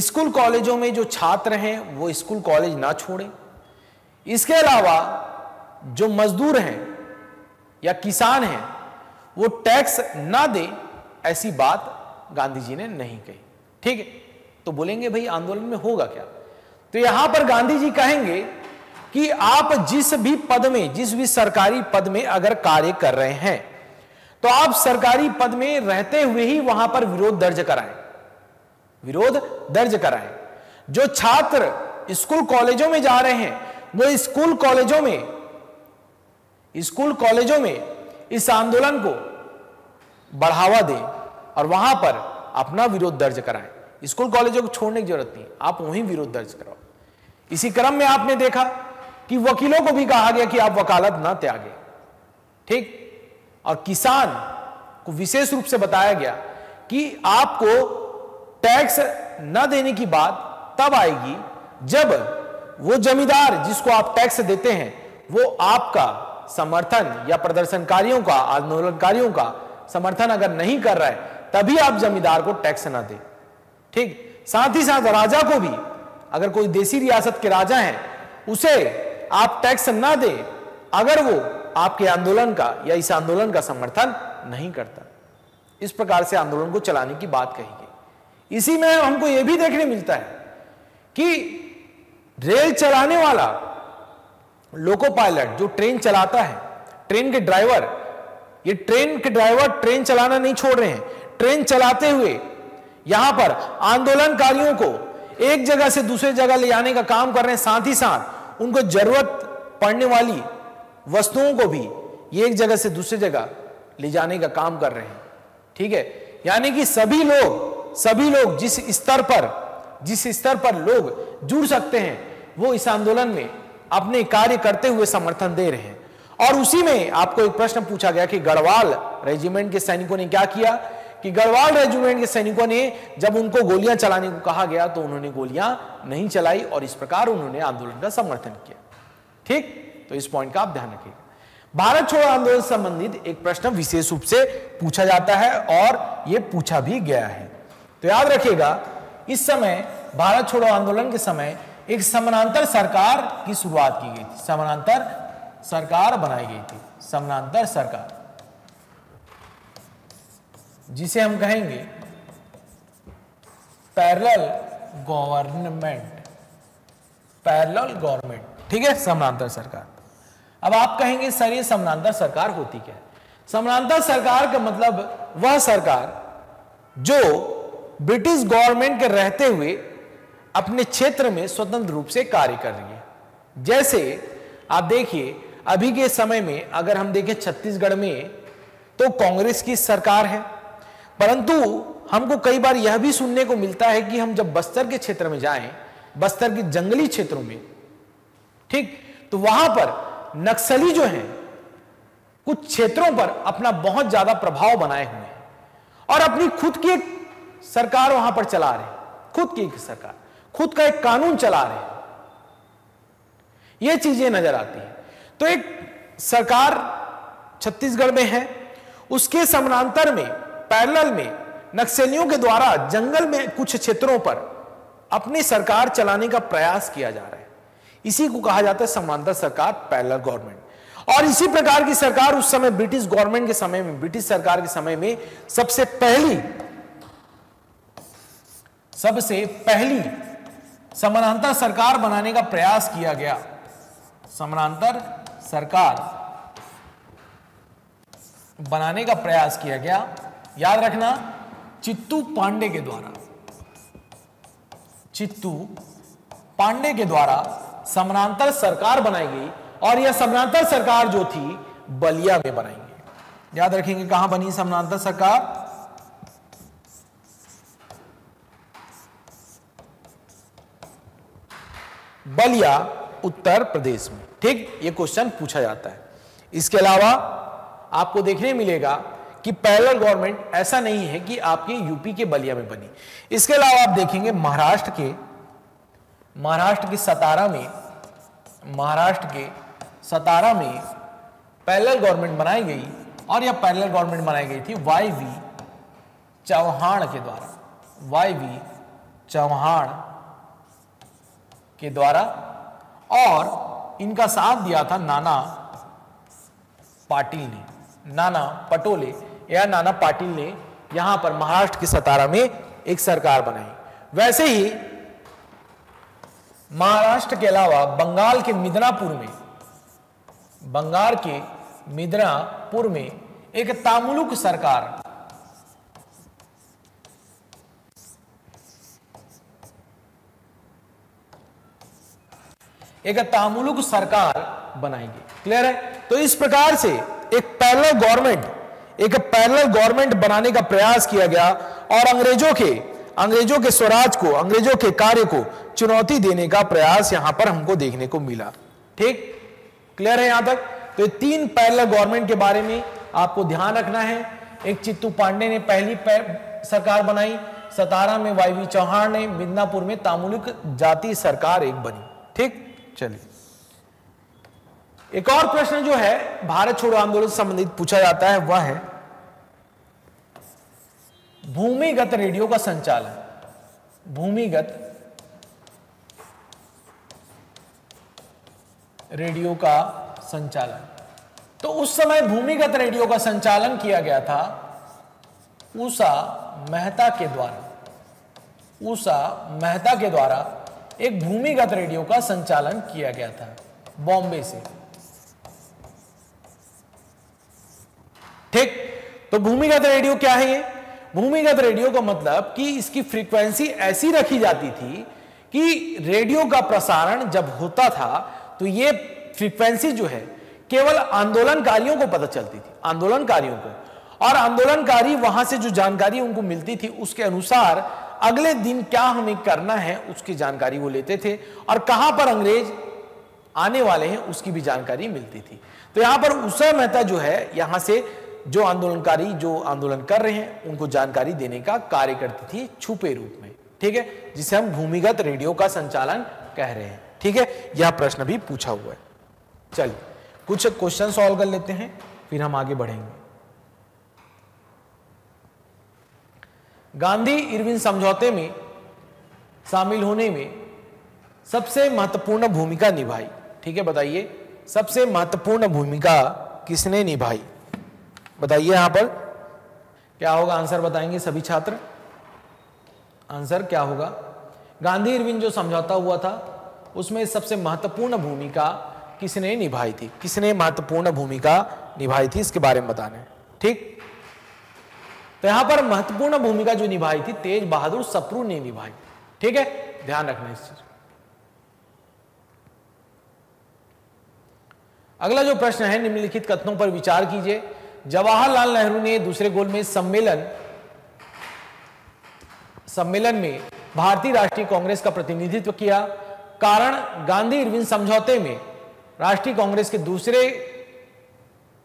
Speaker 2: स्कूल कॉलेजों में जो छात्र हैं, वो स्कूल कॉलेज ना छोड़े। इसके अलावा जो मजदूर हैं या किसान हैं, वो टैक्स ना दे, ऐसी बात गांधी जी ने नहीं कही। ठीक है? तो बोलेंगे, भाई, आंदोलन में होगा क्या? तो यहाँ पर गांधी जी कहेंगे कि आप जिस भी पद में, जिस भी सरकारी पद में अगर कार्य कर रहे हैं तो आप सरकारी पद में रहते हुए ही वहाँ पर विरोध दर्ज कराएँ। विरोध दर्ज कराएँ। जो छात्र स्कूल कॉलेजों में जा रहे हैं, वो स्कूल कॉलेजों में, स्कूल कॉलेजों में इस आंदोलन को बढ़ावा दें और वहाँ पर अपना विरोध दर्ज कराएँ। स्कूल कॉलेजों को छोड़ने की ज़रूरत नहीं, आप वहीं विरोध दर्ज कराओ। इसी क्रम में आपने देखा कि वकीलों को भी कहा गया कि आप वकालत ना त्यागे। ठीक? और किसान को विशेष रूप से बताया गया कि आपको टैक्स न देने की बात तब आएगी जब वो जमींदार जिसको आप टैक्स देते हैं, वो आपका समर्थन या प्रदर्शनकारियों का, आंदोलनकारियों का समर्थन अगर नहीं कर रहा है, तभी आप जमींदार को टैक्स ना दें। ठीक? साथ ही साथ राजा को भी अगर कोई देसी रियासत के राजा हैं, उसे आप टैक्स ना दे, अगर वो आपके आंदोलन का या इस आंदोलन का समर्थन नहीं करता। इस प्रकार से आंदोलन को चलाने की बात कही गई। इसी में हमको यह भी देखने मिलता है कि रेल चलाने वाला लोको पायलट जो ट्रेन चलाता है ट्रेन के ड्राइवर ये ट्रेन के ड्राइवर ट्रेन चलाना नहीं छोड़ रहे हैं। ट्रेन चलाते हुए यहाँ पर आंदोलनकारियों को एक जगह से दूसरे जगह ले जाने का काम कर रहे हैं साथ ही साथ, उनको ज़रूरत पड़ने वाली वस्तुओं को भी एक जगह से दूसरी जगह ले जाने का काम कर रहे हैं। ठीक है? यानी कि सभी लोग सभी लोग जिस स्तर पर, जिस स्तर पर लोग जुड़ सकते हैं, वो इस आंदोलन में अपने कार्य करते हुए समर्थन दे रहे हैं। और उसी में आपको एक प्रश्न पूछा गया कि गढ़वाल रेजिमेंट के सैनिकों ने क्या किया? कि गढ़वाल रेजिमेंट के सैनिकों ने जब उनको गोलियाँ चलाने को कहा गया तो उन्होंने गोलियाँ नहीं चलाई और इस प्रकार उन्होंने आंदोलन का समर्थन किया। ठीक? तो इस पॉइंट का आप ध्यान रखिएगा। भारत छोड़ो आंदोलन संबंधित एक प्रश्न विशेष रूप से पूछा जाता है और यह पूछा भी गया है। तो याद रखिएगा, इस समय, भारत छोड़ो आंदोलन के समय एक समानांतर सरकार की शुरुआत की गई थी। समानांतर सरकार बनाई गई थी। समानांतर सरकार। जिसे हम कहेंगे पैरेलल गवर्नमेंट पैरेलल गवर्नमेंट ठीक है? समानांतर सरकार. अब आप कहेंगे, सर, ये समानांतर सरकार होती क्या है? समानांतर सरकार का मतलब वह सरकार जो ब्रिटिश गवर्नमेंट के रहते हुए अपने क्षेत्र में स्वतंत्र रूप से कार्य कर रही है। जैसे आप देखिए, अभी के समय में अगर हम देखें छत्तीसगढ़ में तो कांग्रेस की सरकार है। परंतु हमको कई बार यह भी सुनने को मिलता है कि हम जब बस्तर के क्षेत्र में जाएँ, बस्तर के जंगली क्षेत्रों में, ठीक? तो वहाँ पर नक्सली जो हैं, कुछ क्षेत्रों पर अपना बहुत ज़्यादा प्रभाव बनाए हुए हैं। और अपनी खुद की एक सरकार वहाँ पर चला रहे खुद की एक सरकार, खुद का एक कानून चला रहे ये चीज़ें नज़र आती हैं। तो एक सरकार छत्तीसगढ़ में है, उसके समानांतर में पैरेलल में, नक्सलियों के द्वारा जंगल में कुछ क्षेत्रों पर अपनी सरकार चलाने का प्रयास किया जा रहा है। इसी को कहा जाता है समांतर सरकार, पैरेलल गवर्नमेंट। और इसी प्रकार की सरकार उस समय ब्रिटिश गवर्नमेंट के समय में, ब्रिटिश सरकार के समय में सबसे पहली सबसे पहली समानांतर सरकार बनाने का प्रयास किया गया। समानांतर सरकार बनाने का प्रयास किया गया। याद रखना, चित्तू पांडे के द्वारा। चित्तू पांडे के द्वारा समानांतर सरकार बनाई गई और यह समानांतर सरकार जो थी, बलिया में बनाई गई याद रखेंगे कहाँ बनी समानांतर सरकार? बलिया, उत्तर प्रदेश में। ठीक, ये क्वेश्चन पूछा जाता है। इसके अलावा आपको देखने मिलेगा कि पैरल गवर्नमेंट ऐसा नहीं है कि आपके यूपी के बलिया में बनी। इसके अलावा आप देखेंगे महाराष्ट्र के महाराष्ट्र के सतारा में, महाराष्ट्र के सतारा में पैरल गवर्नमेंट बनाई गई और यह पैरल गवर्नमेंट बनाई गई थी वाई वी चौहान के द्वारा। वाई वी चौहान के द्वारा। और इनका साथ दिया था नाना पाटिल ने, नाना पटोले। या नाना पाटिल ने यहाँ पर महाराष्ट्र के सतारा में एक सरकार बनाई। वैसे ही महाराष्ट्र के अलावा बंगाल के मिदनापुर में, बंगाल के मिदनापुर में एक तामुलुक सरकार एक तामुलुक सरकार बनाएँगे क्लियर है? तो इस प्रकार से एक पैरल गवर्नमेंट एक पैरल गवर्नमेंट बनाने का प्रयास किया गया और अंग्रेज़ों के अंग्रेज़ों के स्वराज को, अंग्रेज़ों के कार्य को चुनौती देने का प्रयास यहाँ पर हमको देखने को मिला। ठीक? क्लियर है यहाँ तक? तो ये तीन पैरल गवर्नमेंट के बारे में आपको ध्यान रखना है। एक चित्तू पांडे ने पहली सरकार बनाई, सतारा में वाईवी चौहान ने, मिदनापुर में तामुलिक जाति सरकार एक बनी। ठीक? चलिए। एक और प्रश्न जो है, भारत छोड़ो आंदोलन संबंधित पूछा जाता है, वह है, भूमिगत रेडियो का संचालन, भूमिगत रेडियो का संचालन। तो उस समय भूमिगत रेडियो का संचालन किया गया था उषा मेहता के द्वारा। उषा मेहता के द्वारा एक भूमिगत रेडियो का संचालन किया गया था, बॉम्बे से। ठीक? तो भूमिगत रेडियो क्या है ये? भूमिगत रेडियो का मतलब कि इसकी फ्रीक्वेंसी ऐसी रखी जाती थी कि रेडियो का प्रसारण जब होता था तो ये फ्रीक्वेंसी जो है, केवल आंदोलनकारियों को पता चलती थी, आंदोलनकारियों को। और आंदोलनकारी वहाँ से जो जानकारी उनको मिलती थी, उसके अनुसार अगले दिन क्या हमें करना है, उसकी जानकारी वो लेते थे। और कहाँ पर अंग्रेज़ आने वाले हैं, उसकी भी जानकारी मिलती थी। तो यहाँ पर उषा मेहता जो है, यहाँ से जो आंदोलनकारी, जो आंदोलन कर रहे हैं, उनको जानकारी देने का कार्य करती थी छुपे रूप में। ठीक है? जिसे हम भूमिगत रेडियो का संचालन कह रहे हैं। ठीक है? यह प्रश्न भी पूछा हुआ है। चलिए, कुछ क्वेश्चन सॉल्व कर लेते हैं, फिर हम आगे बढ़ेंगे। गांधी इरविन समझौते में शामिल होने में सबसे महत्वपूर्ण भूमिका निभाई। ठीक है? बताइए, सबसे महत्वपूर्ण भूमिका किसने निभाई? बताइए यहाँ पर। क्या होगा? आंसर बताएँगे सभी छात्र। आंसर क्या होगा? गांधी इरविन जो समझौता हुआ था, उसमें सबसे महत्वपूर्ण भूमिका किसने निभाई थी? किसने महत्वपूर्ण भूमिका निभाई थी? इसके बारे में बताने। ठीक? तो यहाँ पर महत्वपूर्ण भूमिका जो निभाई थी, तेज बहादुर सप्रू ने निभाई। ठीक है? ध्यान रखना इस चीज़ अगला जो प्रश्न है, निम्नलिखित कथनों पर विचार कीजिए। जवाहरलाल नेहरू ने दूसरे गोल में सम्मेलन सम्मेलन में भारतीय राष्ट्रीय कांग्रेस का प्रतिनिधित्व किया। कारण गांधी इरविन समझौते में राष्ट्रीय कांग्रेस के दूसरे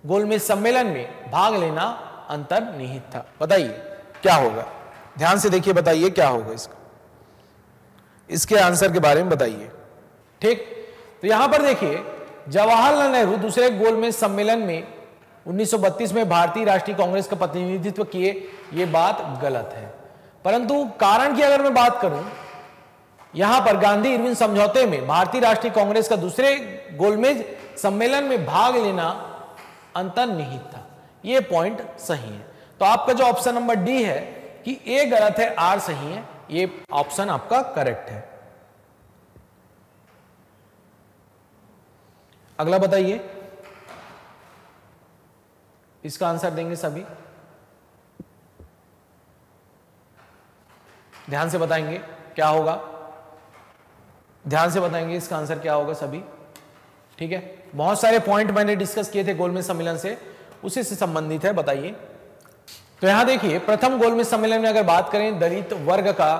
Speaker 2: गोल में सम्मेलन में भाग लेना अंतर्निहित था। बताइए, क्या होगा? ध्यान से देखिए, बताइए, क्या होगा इसका? इसके आंसर के बारे में बताइए। ठीक तो यहाँ पर देखिए, जवाहरलाल नेहरू दूसरे गोल में सम्मेलन में 1932 में भारतीय राष्ट्रीय कांग्रेस का प्रतिनिधित्व किए, ये बात गलत है। परंतु कारण की अगर मैं बात करूँ, यहाँ पर गांधी इरविन समझौते में भारतीय राष्ट्रीय कांग्रेस का दूसरे गोलमेज सम्मेलन में भाग लेना अंतर्निहित था। यह पॉइंट सही है। तो आपका जो ऑप्शन नंबर डी है कि ए गलत है आर सही है, ये ऑप्शन आपका करेक्ट है। अगला बताइए। इसका आंसर देंगे सभी। ध्यान से बताएँगे क्या होगा। ध्यान से बताएँगे इसका आंसर क्या होगा सभी। ठीक है? बहुत सारे पॉइंट मैंने डिस्कस किए थे गोलमेज सम्मेलन से। उसी से संबंधित है, बताइए। तो यहाँ देखिए, प्रथम गोलमेज सम्मेलन में अगर बात करें, दलित वर्ग का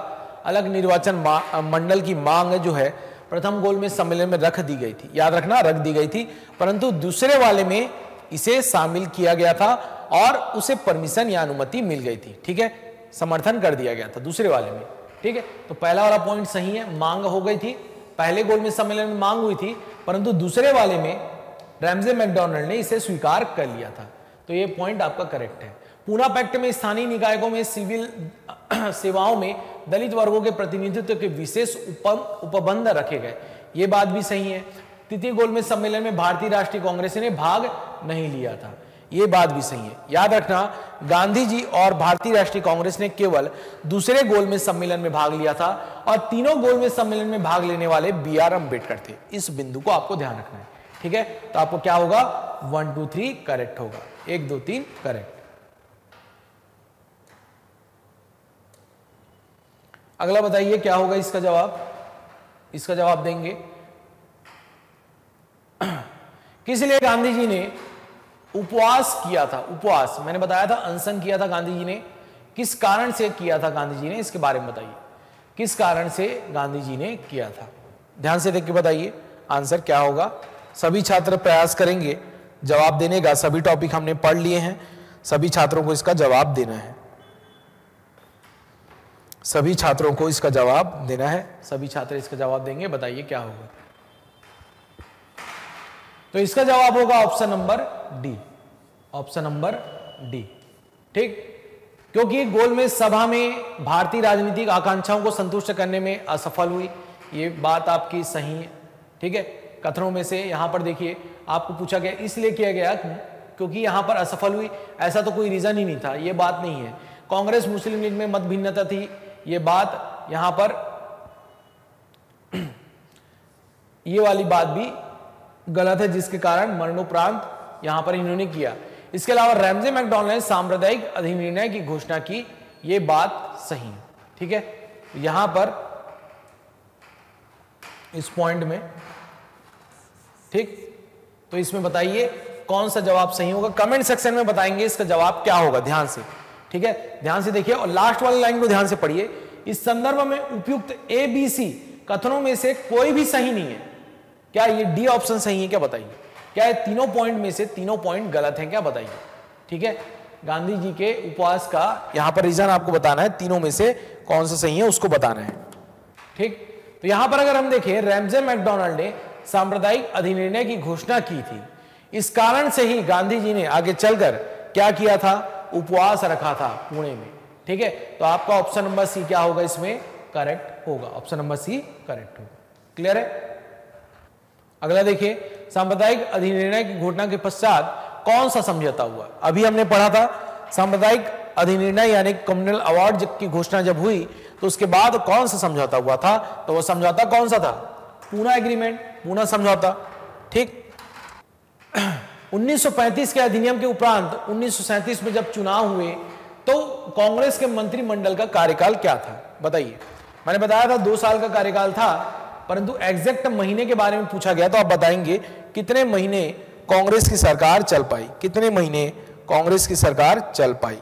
Speaker 2: अलग निर्वाचन मंडल की मांग जो है, प्रथम गोलमेज सम्मेलन में रख दी गई थी। याद रखना, रख दी गई थी। परंतु दूसरे वाले में इसे शामिल किया गया था और उसे परमिशन या अनुमति मिल गई थी। ठीक है? समर्थन कर दिया गया था दूसरे वाले में। ठीक है? तो पहला वाला पॉइंट सही है, मांग हो गई थी। पहले गोल में सम्मेलन में मांग हुई थी, परंतु दूसरे वाले में रैमजे मैकडोनल्ड ने इसे स्वीकार कर लिया था। तो ये पॉइंट आपका करेक्ट है। पूना पैक्ट में स्थानीय निकायों में सिविल सेवाओं में दलित वर्गों के प्रतिनिधित्व के विशेष उपबंध रखे गए। ये बात भी सही है। तृतीय गोल में सम्मेलन में भारतीय राष्ट्रीय कांग्रेस ने भाग नहीं लिया था। ये बात भी सही है। याद रखना गांधी जी और भारतीय राष्ट्रीय कांग्रेस ने केवल दूसरे गोल में सम्मेलन में भाग लिया था और तीनों गोल में सम्मेलन में भाग लेने वाले बी आर अंबेडकर थे। इस बिंदु को आपको ध्यान रखना है। ठीक है? तो आपको क्या होगा? वन टू थ्री करेक्ट होगा। एक, दो, तीन करेक्ट अगला बताइए, क्या होगा इसका जवाब? इसका जवाब देंगे। किस लिए गांधी जी ने उपवास किया था, उपवास। मैंने बताया था, अनशन किया था गांधी जी ने। किस कारण से किया था गांधी जी ने, इसके बारे में बताइए। किस कारण से गांधी जी ने किया था? ध्यान से देख के बताइए, आंसर क्या होगा? सभी छात्र प्रयास करेंगे, जवाब देने का। सभी टॉपिक हमने पढ़ लिए हैं, सभी छात्रों को इसका जवाब देना है। सभी छात्रों को इसका जवाब देना है, सभी छात्र इसका जवाब देंगे, बताइए क्या होगा। तो इसका जवाब होगा option number D. Option number D. ठीक? क्योंकि गोलमेज सभा में भारतीय राजनीतिक आकांक्षाओं को संतुष्ट करने में असफल हुई। ये बात आपकी सही है। ठीक है? कथनों में से यहाँ पर देखिए, आपको पूछा गया, इसलिए किया गया क्योंकि यहाँ पर असफल हुई, ऐसा तो कोई रीजन ही नहीं था। ये बात नहीं है। कांग्रेस मुस्लिम लीग में मत भिन्नता थी। ये बात यहाँ पर ये वाली बात भी गलत है, जिसके कारण मरणोपरांत यहाँ पर इन्होंने किया। इसके अलावा रैमजे मैकडोनल्ड ने सांप्रदायिक अधिनिर्णय की घोषणा की यह बात सही है, ठीक है? यहाँ पर इस पॉइंट में, ठीक? तो इसमें बताइए, कौन सा जवाब सही होगा? कमेंट सेक्शन में बताएँगे इसका जवाब क्या होगा, ध्यान से, ठीक है? ध्यान से देखिए, और लास्ट वाली लाइन को ध्यान से पढ़िए। इस संदर्भ में उपयुक्त ए बी सी कथनों में से कोई भी सही नहीं है। क्या ये डी ऑप्शन सही है? क्या बताइए? क्या ये तीनों पॉइंट में से तीनों पॉइंट गलत हैं? क्या बताइए? ठीक है? गांधी जी के उपवास का यहाँ पर रीजन आपको बताना है, तीनों में से कौन सा सही है उसको बताना है। ठीक? तो यहाँ पर अगर हम देखें रैमजे मैकडोनाल्ड ने सांप्रदायिक अधिनिर्णय की घोषणा की थी। इस कारण से ही गांधी जी ने आगे चलकर क्या किया था? उपवास रखा था पुणे में। ठीक है? तो आपका ऑप्शन नंबर सी क्या होगा इसमें? करेक्ट होगा। ऑप्शन नंबर सी करेक्ट होगा। क्लियर है? अगला देखिए, सांप्रदायिक अधिनिर्णय की घोषणा के पश्चात कौन सा समझौता हुआ? अभी हमने पढ़ा था, सांप्रदायिक अधिनिर्णय यानी कम्युनल अवार्ड की घोषणा जब हुई तो उसके बाद कौन सा समझौता हुआ था? तो वह समझौता कौन सा था? पूना एग्रीमेंट पूना समझौता, ठीक? 1935 के अधिनियम के उपरांत 1937 में जब चुनाव हुए तो कांग्रेस के मंत्रिमंडल का कार्यकाल क्या था? बताइए। मैंने बताया था दो साल का कार्यकाल था परंतु एग्जैक्ट महीने के बारे में पूछा गया तो आप बताएँगे कितने महीने कांग्रेस की सरकार चल पाई। कितने महीने कांग्रेस की सरकार चल पाई।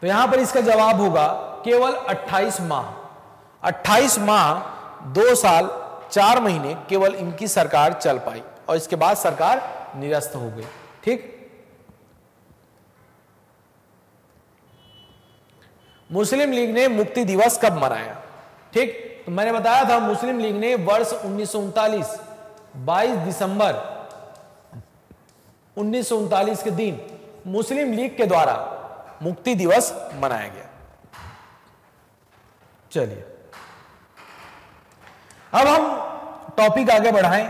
Speaker 2: तो यहाँ पर इसका जवाब होगा केवल 28 माह। 28 माह, दो साल, चार महीने केवल इनकी सरकार चल पाई और इसके बाद सरकार निरस्त हो गई। ठीक? मुस्लिम लीग ने मुक्ति दिवस कब मनाया? ठीक? तो मैंने बताया था मुस्लिम लीग ने वर्ष उन्नीस 22 दिसंबर उन्नीस सौ उनतालीस के दिन मुस्लिम लीग के द्वारा मुक्ति दिवस मनाया गया। चलिए। अब हम टॉपिक आगे बढ़ाएँ।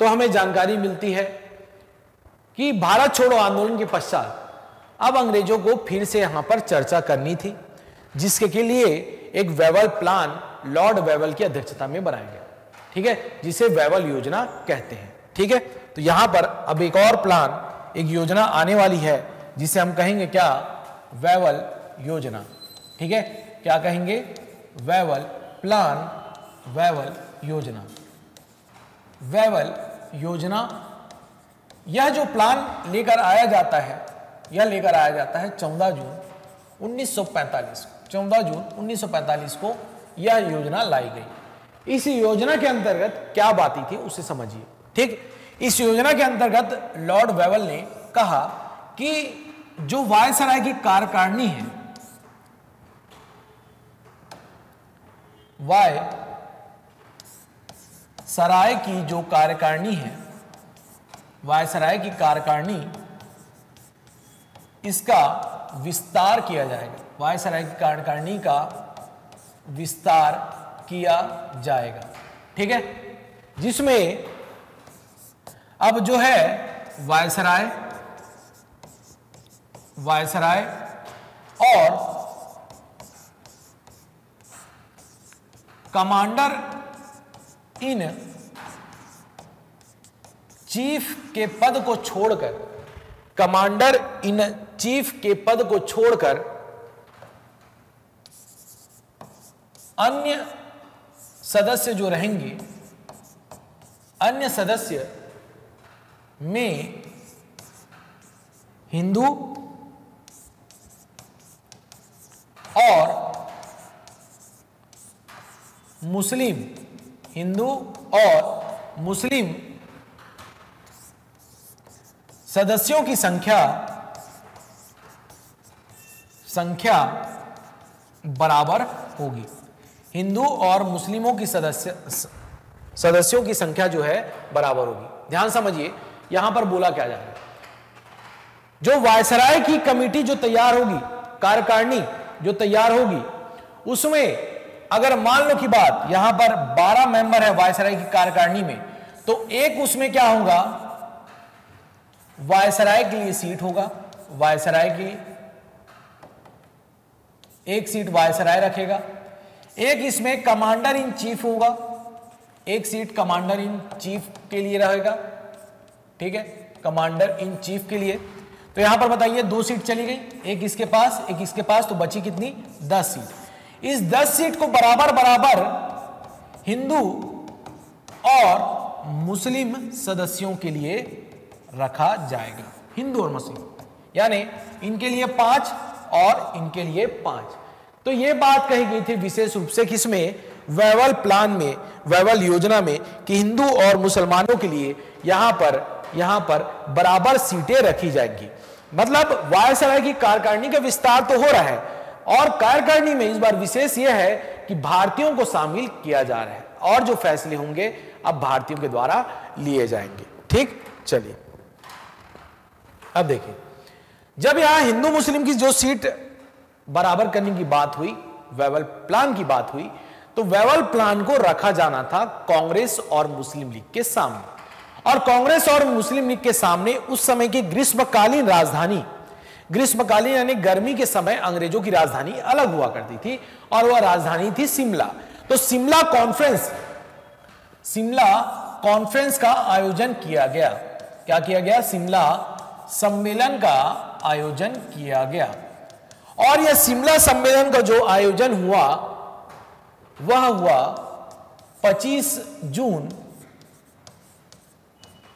Speaker 2: तो हमें जानकारी मिलती है कि भारत छोड़ो आंदोलन के पश्चात अब अंग्रेज़ों को फिर से यहाँ पर चर्चा करनी थी। जिसके के लिए एक वेवल प्लान लॉर्ड वेवल की अध्यक्षता में बनाया गया। ठीक है? जिसे वेवल योजना कहते हैं। ठीक है? तो यहाँ पर अब एक और प्लान एक योजना आने वाली है, जिसे हम कहेंगे क्या? वेवल योजना। ठीक है? क्या कहेंगे? वेवल प्लान वेवल योजना। वेवल योजना, यह जो प्लान लेकर आया जाता है, यह लेकर आया जाता है 14 जून 1945 14 जून 1945 को यह योजना लाई गई। इस योजना के अंतर्गत क्या बात थी, उसे समझिए। ठीक? इस योजना के अंतर्गत लॉर्ड वेवल ने कहा कि जो वायसराय की कार्यकारिणी है वाय सराय की जो कार्यकारिणी है, वायसराय की कार्यकारिणी इसका विस्तार किया जाएगा। वायसराय की कार्यकारिणी का विस्तार किया जाएगा। ठीक है? जिसमें अब जो है वायसराय वायसराय और कमांडर इन चीफ के पद को छोड़कर, कमांडर इन चीफ के पद को छोड़कर अन्य सदस्य जो रहेंगे, अन्य सदस्य में हिंदू और मुस्लिम, हिंदू और मुस्लिम सदस्यों की संख्या संख्या बराबर होगी। हिंदू और मुस्लिमों की सदस्य सदस्यों की संख्या जो है बराबर होगी। ध्यान समझिए, यहाँ पर बोला क्या जा रहा है? जो वायसराय की कमेटी जो तैयार होगी, कार्यकारिणी जो तैयार होगी, उसमें अगर मान लो की बात, यहाँ पर 12 मेंबर है वायसराय की कार्यकारिणी में तो एक उसमें क्या होगा? वायसराय के लिए सीट होगा, वायसराय के लिए एक सीट वायसराय रखेगा एक इसमें कमांडर इन चीफ होगा। एक सीट कमांडर इन चीफ के लिए रहेगा। ठीक है? कमांडर इन चीफ के लिए। तो यहाँ पर बताइए, दो सीट चली गई। एक इसके पास, एक इसके पास तो बची कितनी? दस सीट इस दस सीट को बराबर बराबर हिंदू और मुस्लिम सदस्यों के लिए रखा जाएगा। हिंदू और मुस्लिम। यानी इनके लिए पाँच और इनके लिए पाँच। तो यह बात कही गई थी विशेष रूप से किसमें? वैवल प्लान में, वैवल योजना में कि हिंदू और मुसलमानों के लिए यहाँ पर यहाँ पर बराबर सीटें रखी जाएँगी। मतलब वायसराय की कार्यकारिणी का विस्तार तो हो रहा है और कार्यकारिणी में इस बार विशेष यह है कि भारतीयों को शामिल किया जा रहा है और जो फैसले होंगे अब भारतीयों के द्वारा लिए जाएँगे। ठीक? चलिए। अब देखिए। जब यहाँ हिंदू मुस्लिम की जो सीट बराबर करने की बात हुई, वेवल प्लान की बात हुई तो वेवल प्लान को रखा जाना था कांग्रेस और मुस्लिम लीग के सामने। और कांग्रेस और मुस्लिम लीग के सामने उस समय की ग्रीष्मकालीन राजधानी, ग्रीष्मकालीन यानी गर्मी के समय अंग्रेज़ों की राजधानी अलग हुआ करती थी और वह राजधानी थी शिमला। तो शिमला कॉन्फ्रेंस शिमला कॉन्फ्रेंस का आयोजन किया गया। क्या किया गया? शिमला सम्मेलन का आयोजन किया गया। और यह शिमला सम्मेलन का जो आयोजन हुआ, वह हुआ 25 जून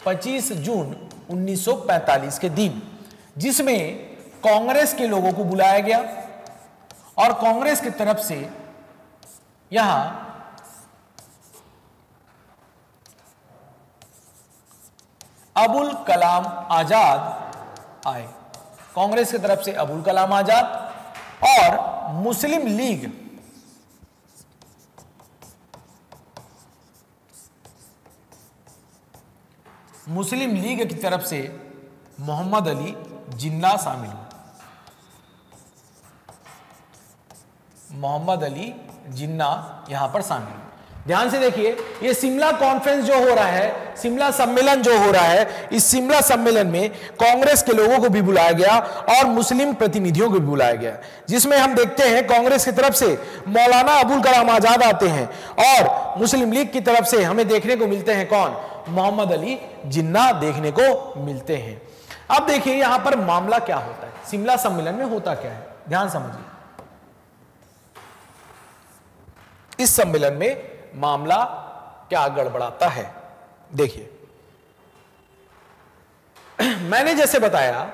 Speaker 2: 25 जून 1945 के दिन, जिसमें कांग्रेस के लोगों को बुलाया गया और कांग्रेस की तरफ़ से यहाँ अबुल कलाम आज़ाद आए। कांग्रेस की तरफ़ से अबुल कलाम आज़ाद और मुस्लिम लीग मुस्लिम लीग की तरफ़ से मोहम्मद अली जिन्ना शामिल हुए। मोहम्मद अली जिन्ना यहाँ पर शामिल हुए। ध्यान से देखिए, ये शिमला कॉन्फ्रेंस जो हो रहा है, शिमला सम्मेलन जो हो रहा है, इस शिमला सम्मेलन में कांग्रेस के लोगों को भी बुलाया गया और मुस्लिम प्रतिनिधियों को भी बुलाया गया। जिसमें हम देखते हैं, कांग्रेस की तरफ़ से मौलाना अबुल कलाम आज़ाद आते हैं और मुस्लिम लीग की तरफ़ से हमें देखने को मिलते हैं कौन? मोहम्मद अली जिन्ना देखने को मिलते हैं। अब देखिए, यहाँ पर मामला क्या होता है? शिमला सम्मेलन में होता क्या है? ध्यान समझिए। इस सम्मेलन में मामला क्या गड़बड़ाता है? देखिए। मैंने जैसे बताया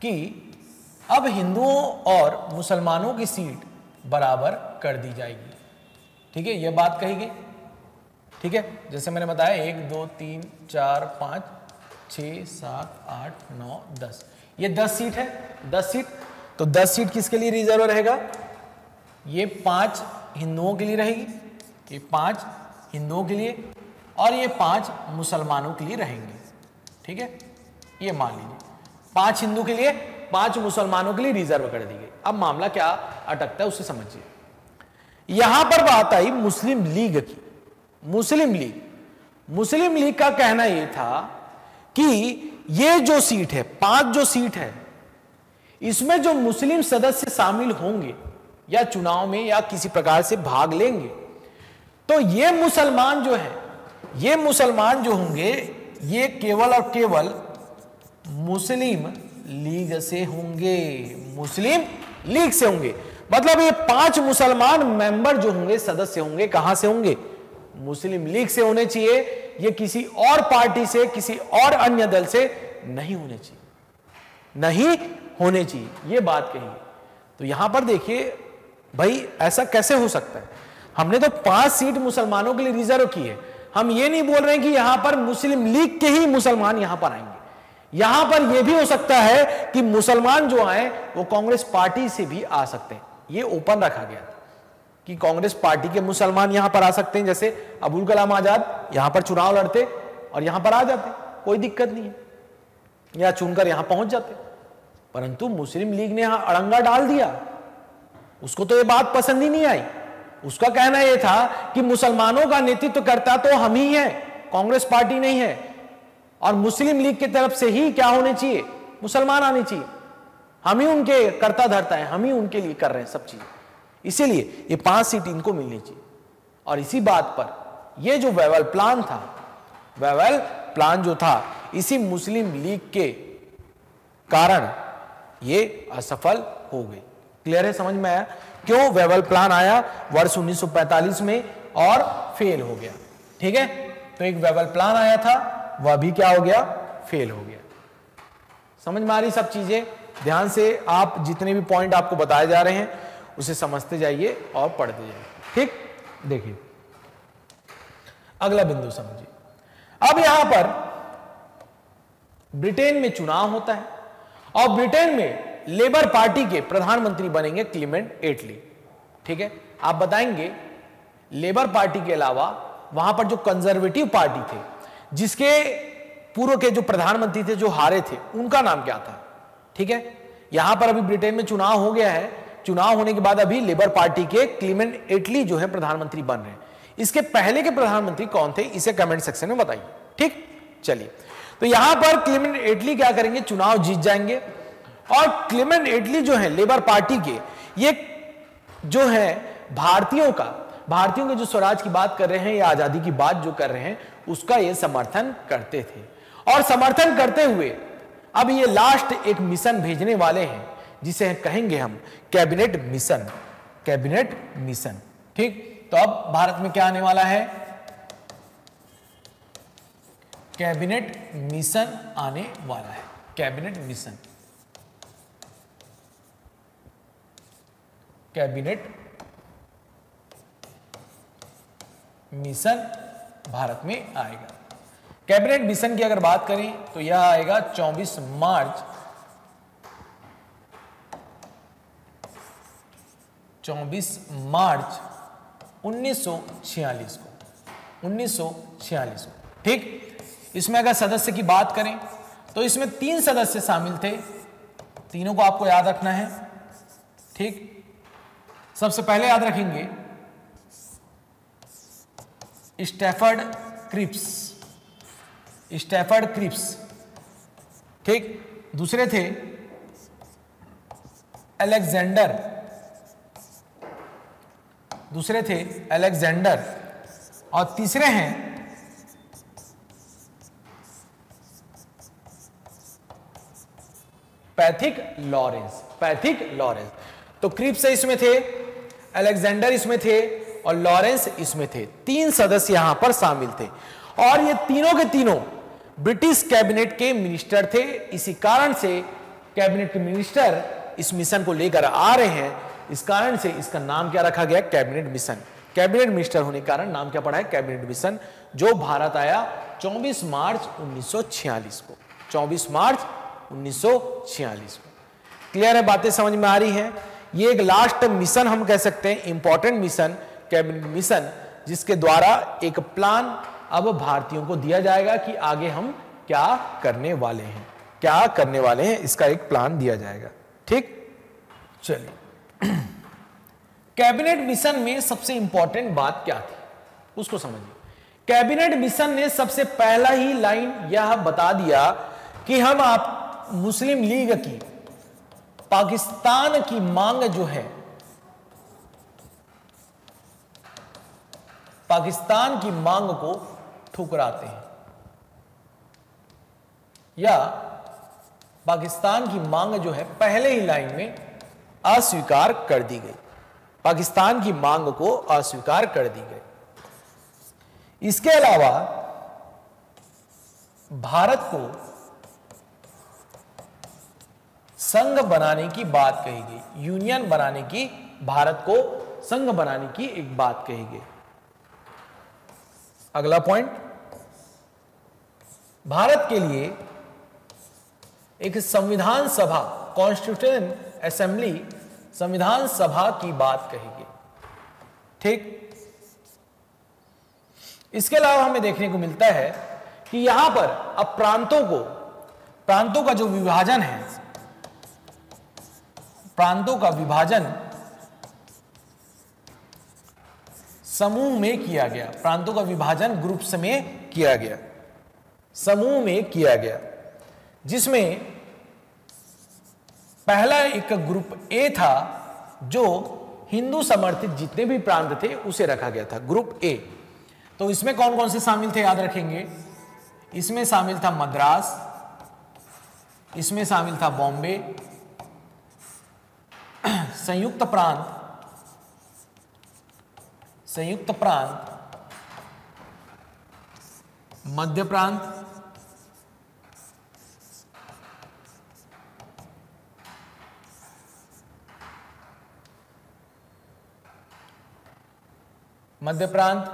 Speaker 2: कि अब हिंदुओं और मुसलमानों की सीट बराबर कर दी जाएगी। ठीक है यह बात कही गई। ठीक है, जैसे मैंने बताया, एक, दो, तीन, चार, पाँच छ सात, आठ, नौ, दस। ये दस सीट है। दस सीट तो दस सीट किसके लिए रिज़र्व रहेगा? ये पाँच हिंदुओं के लिए रहेगी। ये पाँच हिंदुओं के लिए और ये पाँच मुसलमानों के लिए रहेंगे। ठीक है? ये मान लीजिए। पाँच हिंदू के लिए, पाँच मुसलमानों के लिए रिज़र्व कर दी गई। अब मामला क्या अटकता है उसे समझिए। यहाँ पर बात आई मुस्लिम लीग की। मुस्लिम लीग। मुस्लिम लीग का कहना यह था कि ये जो सीट है, पाँच जो सीट है, इसमें जो मुस्लिम सदस्य शामिल होंगे, या चुनाव में या किसी प्रकार से भाग लेंगे तो ये मुसलमान जो है, ये मुसलमान जो होंगे, ये केवल और केवल मुस्लिम लीग से होंगे। मुस्लिम लीग से होंगे। मतलब ये पाँच मुसलमान मेंबर जो होंगे, सदस्य होंगे, कहाँ से होंगे? मुस्लिम लीग से होने चाहिए। ये किसी और पार्टी से, किसी और अन्य दल से नहीं होने चाहिए। नहीं होने चाहिए। ये बात कही। तो यहाँ पर देखिए, भाई, ऐसा कैसे हो सकता है? हमने तो पाँच सीट मुसलमानों के लिए रिज़र्व की है। हम ये नहीं बोल रहे हैं कि यहाँ पर मुस्लिम लीग के ही मुसलमान यहाँ पर आएँगे। यहाँ पर यह भी हो सकता है कि मुसलमान जो आए, वो कांग्रेस पार्टी से भी आ सकते हैं। ये ओपन रखा गया था कि कांग्रेस पार्टी के मुसलमान यहाँ पर आ सकते हैं। जैसे अबुल कलाम आज़ाद यहाँ पर चुनाव लड़ते और यहाँ पर आ जाते, कोई दिक्कत नहीं है। या चुनकर यहाँ पहुँच जाते। परंतु मुस्लिम लीग ने यहाँ अड़ंगा डाल दिया। उसको तो यह बात पसंद ही नहीं आई। उसका कहना यह था कि मुसलमानों का नेतृत्व करता तो हम ही हैं, कांग्रेस पार्टी नहीं है। और मुस्लिम लीग की तरफ़ से ही क्या होने चाहिए? मुसलमान आने चाहिए। हम ही उनके करता धरता है, हम ही उनके लिए कर रहे हैं सब चीज़। इसीलिए ये पाँच सीट इनको मिलनी चाहिए। और इसी बात पर ये जो वेवल प्लान था वेवल प्लान जो था, इसी मुस्लिम लीग के कारण ये असफल हो गई। क्लियर है? समझ में आया? क्यों? वेवल प्लान आया वर्ष 1945 में और फेल हो गया। ठीक है? तो एक वेवल प्लान आया था, वह भी क्या हो गया? फेल हो गया। समझ में आ रही सब चीज़ें? ध्यान से आप जितने भी पॉइंट आपको बताए जा रहे हैं, उसे समझते जाइए और पढ़ते जाइए। ठीक? देखिए। अगला बिंदु समझिए। अब यहाँ पर ब्रिटेन में चुनाव होता है और ब्रिटेन में लेबर पार्टी के प्रधानमंत्री बनेंगे क्लीमेंट एटली। ठीक है? आप बताएँगे, लेबर पार्टी के अलावा वहाँ पर जो कंजर्वेटिव पार्टी थे, जिसके पूर्व के जो प्रधानमंत्री थे जो हारे थे, उनका नाम क्या था? ठीक है? यहाँ पर अभी ब्रिटेन में चुनाव हो गया है। चुनाव होने के बाद अभी लेबर पार्टी के क्लीमेंट एटली जो है प्रधानमंत्री बन रहे इसके पहले के प्रधानमंत्री कौन थे, इसे कमेंट सेक्शन में बताइए। ठीक? चलिए। तो यहाँ पर क्लीमेंट एटली क्या करेंगे? चुनाव जीत जाएँगे। और क्लीमेंट एटली जो है, लेबर पार्टी के, ये जो है भारतीयों का, भारतीयों के जो स्वराज की बात कर रहे हैं या आज़ादी की बात जो कर रहे हैं, उसका ये समर्थन करते थे। और समर्थन करते हुए अब ये लास्ट एक मिशन भेजने वाले हैं, जिसे कहेंगे हम कैबिनेट मिशन कैबिनेट मिशन ठीक? तो अब भारत में क्या आने वाला है? कैबिनेट मिशन आने वाला है। Cabinet mission cabinet mission Bharat में आएगा। कैबिनेट मिशन की अगर बात करें तो यह आएगा 24 मार्च। 24 मार्च 1946 को। 1946 को। ठीक? इसमें अगर सदस्य की बात करें तो इसमें तीन सदस्य शामिल थे। तीनों को आपको याद रखना है। ठीक? सबसे पहले याद रखेंगे स्टेफर्ड क्रिप्स स्टेफर्ड क्रिप्स ठीक? दूसरे थे अलेक्जेंडर दूसरे थे अलेक्जेंडर और तीसरे हैं पैथिक लॉरेंस पैथिक लॉरेंस तो क्रिप्स इसमें थे अलेक्जेंडर इसमें थे और लॉरेंस इसमें थे। तीन सदस्य यहाँ पर शामिल थे। और ये तीनों के तीनों ब्रिटिश कैबिनेट के मिनिस्टर थे। इसी कारण से कैबिनेट के मिनिस्टर इस मिशन को लेकर आ रहे हैं। इस कारण से इसका नाम क्या रखा गया? Cabinet mission. कैबिनेट मिनिस्टर होने के कारण नाम क्या पड़ा है? कैबिनेट मिशन, जो भारत आया 24 मार्च 1946 को। 24 मार्च 1946 को। क्लियर है? बातें समझ में आ रही हैं? ये एक लास्ट मिशन हम कह सकते हैं इंपॉर्टेंट मिशन कैबिनेट मिशन जिसके द्वारा एक प्लान अब भारतीयों को दिया जाएगा कि आगे हम क्या करने वाले हैं। क्या करने वाले हैं, इसका एक प्लान दिया जाएगा। ठीक? चलिए। कैबिनेट मिशन में सबसे इंपॉर्टेंट बात क्या थी? उसको समझिए। कैबिनेट मिशन ने सबसे पहला ही लाइन यह बता दिया कि हम आप, मुस्लिम लीग की पाकिस्तान की मांग जो है, पाकिस्तान की मांग को ठुकराते हैं। या पाकिस्तान की मांग जो है, पहले ही लाइन में अस्वीकार कर दी गई। पाकिस्तान की मांग को अस्वीकार कर दी गई। इसके अलावा भारत को संघ बनाने की बात कही गई। यूनियन बनाने की, भारत को संघ बनाने की एक बात कही गई। अगला पॉइंट भारत के लिए एक संविधान सभा कॉन्स्टिट्यूशन असेंबली संविधान सभा की बात कही गई। ठीक? इसके अलावा हमें देखने को मिलता है कि यहाँ पर अब प्रांतों को, प्रांतों का जो विभाजन है प्रांतों का विभाजन समूह में किया गया। प्रांतों का विभाजन ग्रुप्स में किया गया। समूह में किया गया। जिसमें पहला एक ग्रुप ए था, जो हिंदू समर्थित जितने भी प्रांत थे, उसे रखा गया था। ग्रुप ए तो इसमें कौन कौन से शामिल थे, याद रखेंगे? इसमें शामिल था मद्रास, इसमें शामिल था बॉम्बे संयुक्त प्रांत संयुक्त प्रांत, मध्य प्रांत मध्य प्रांत,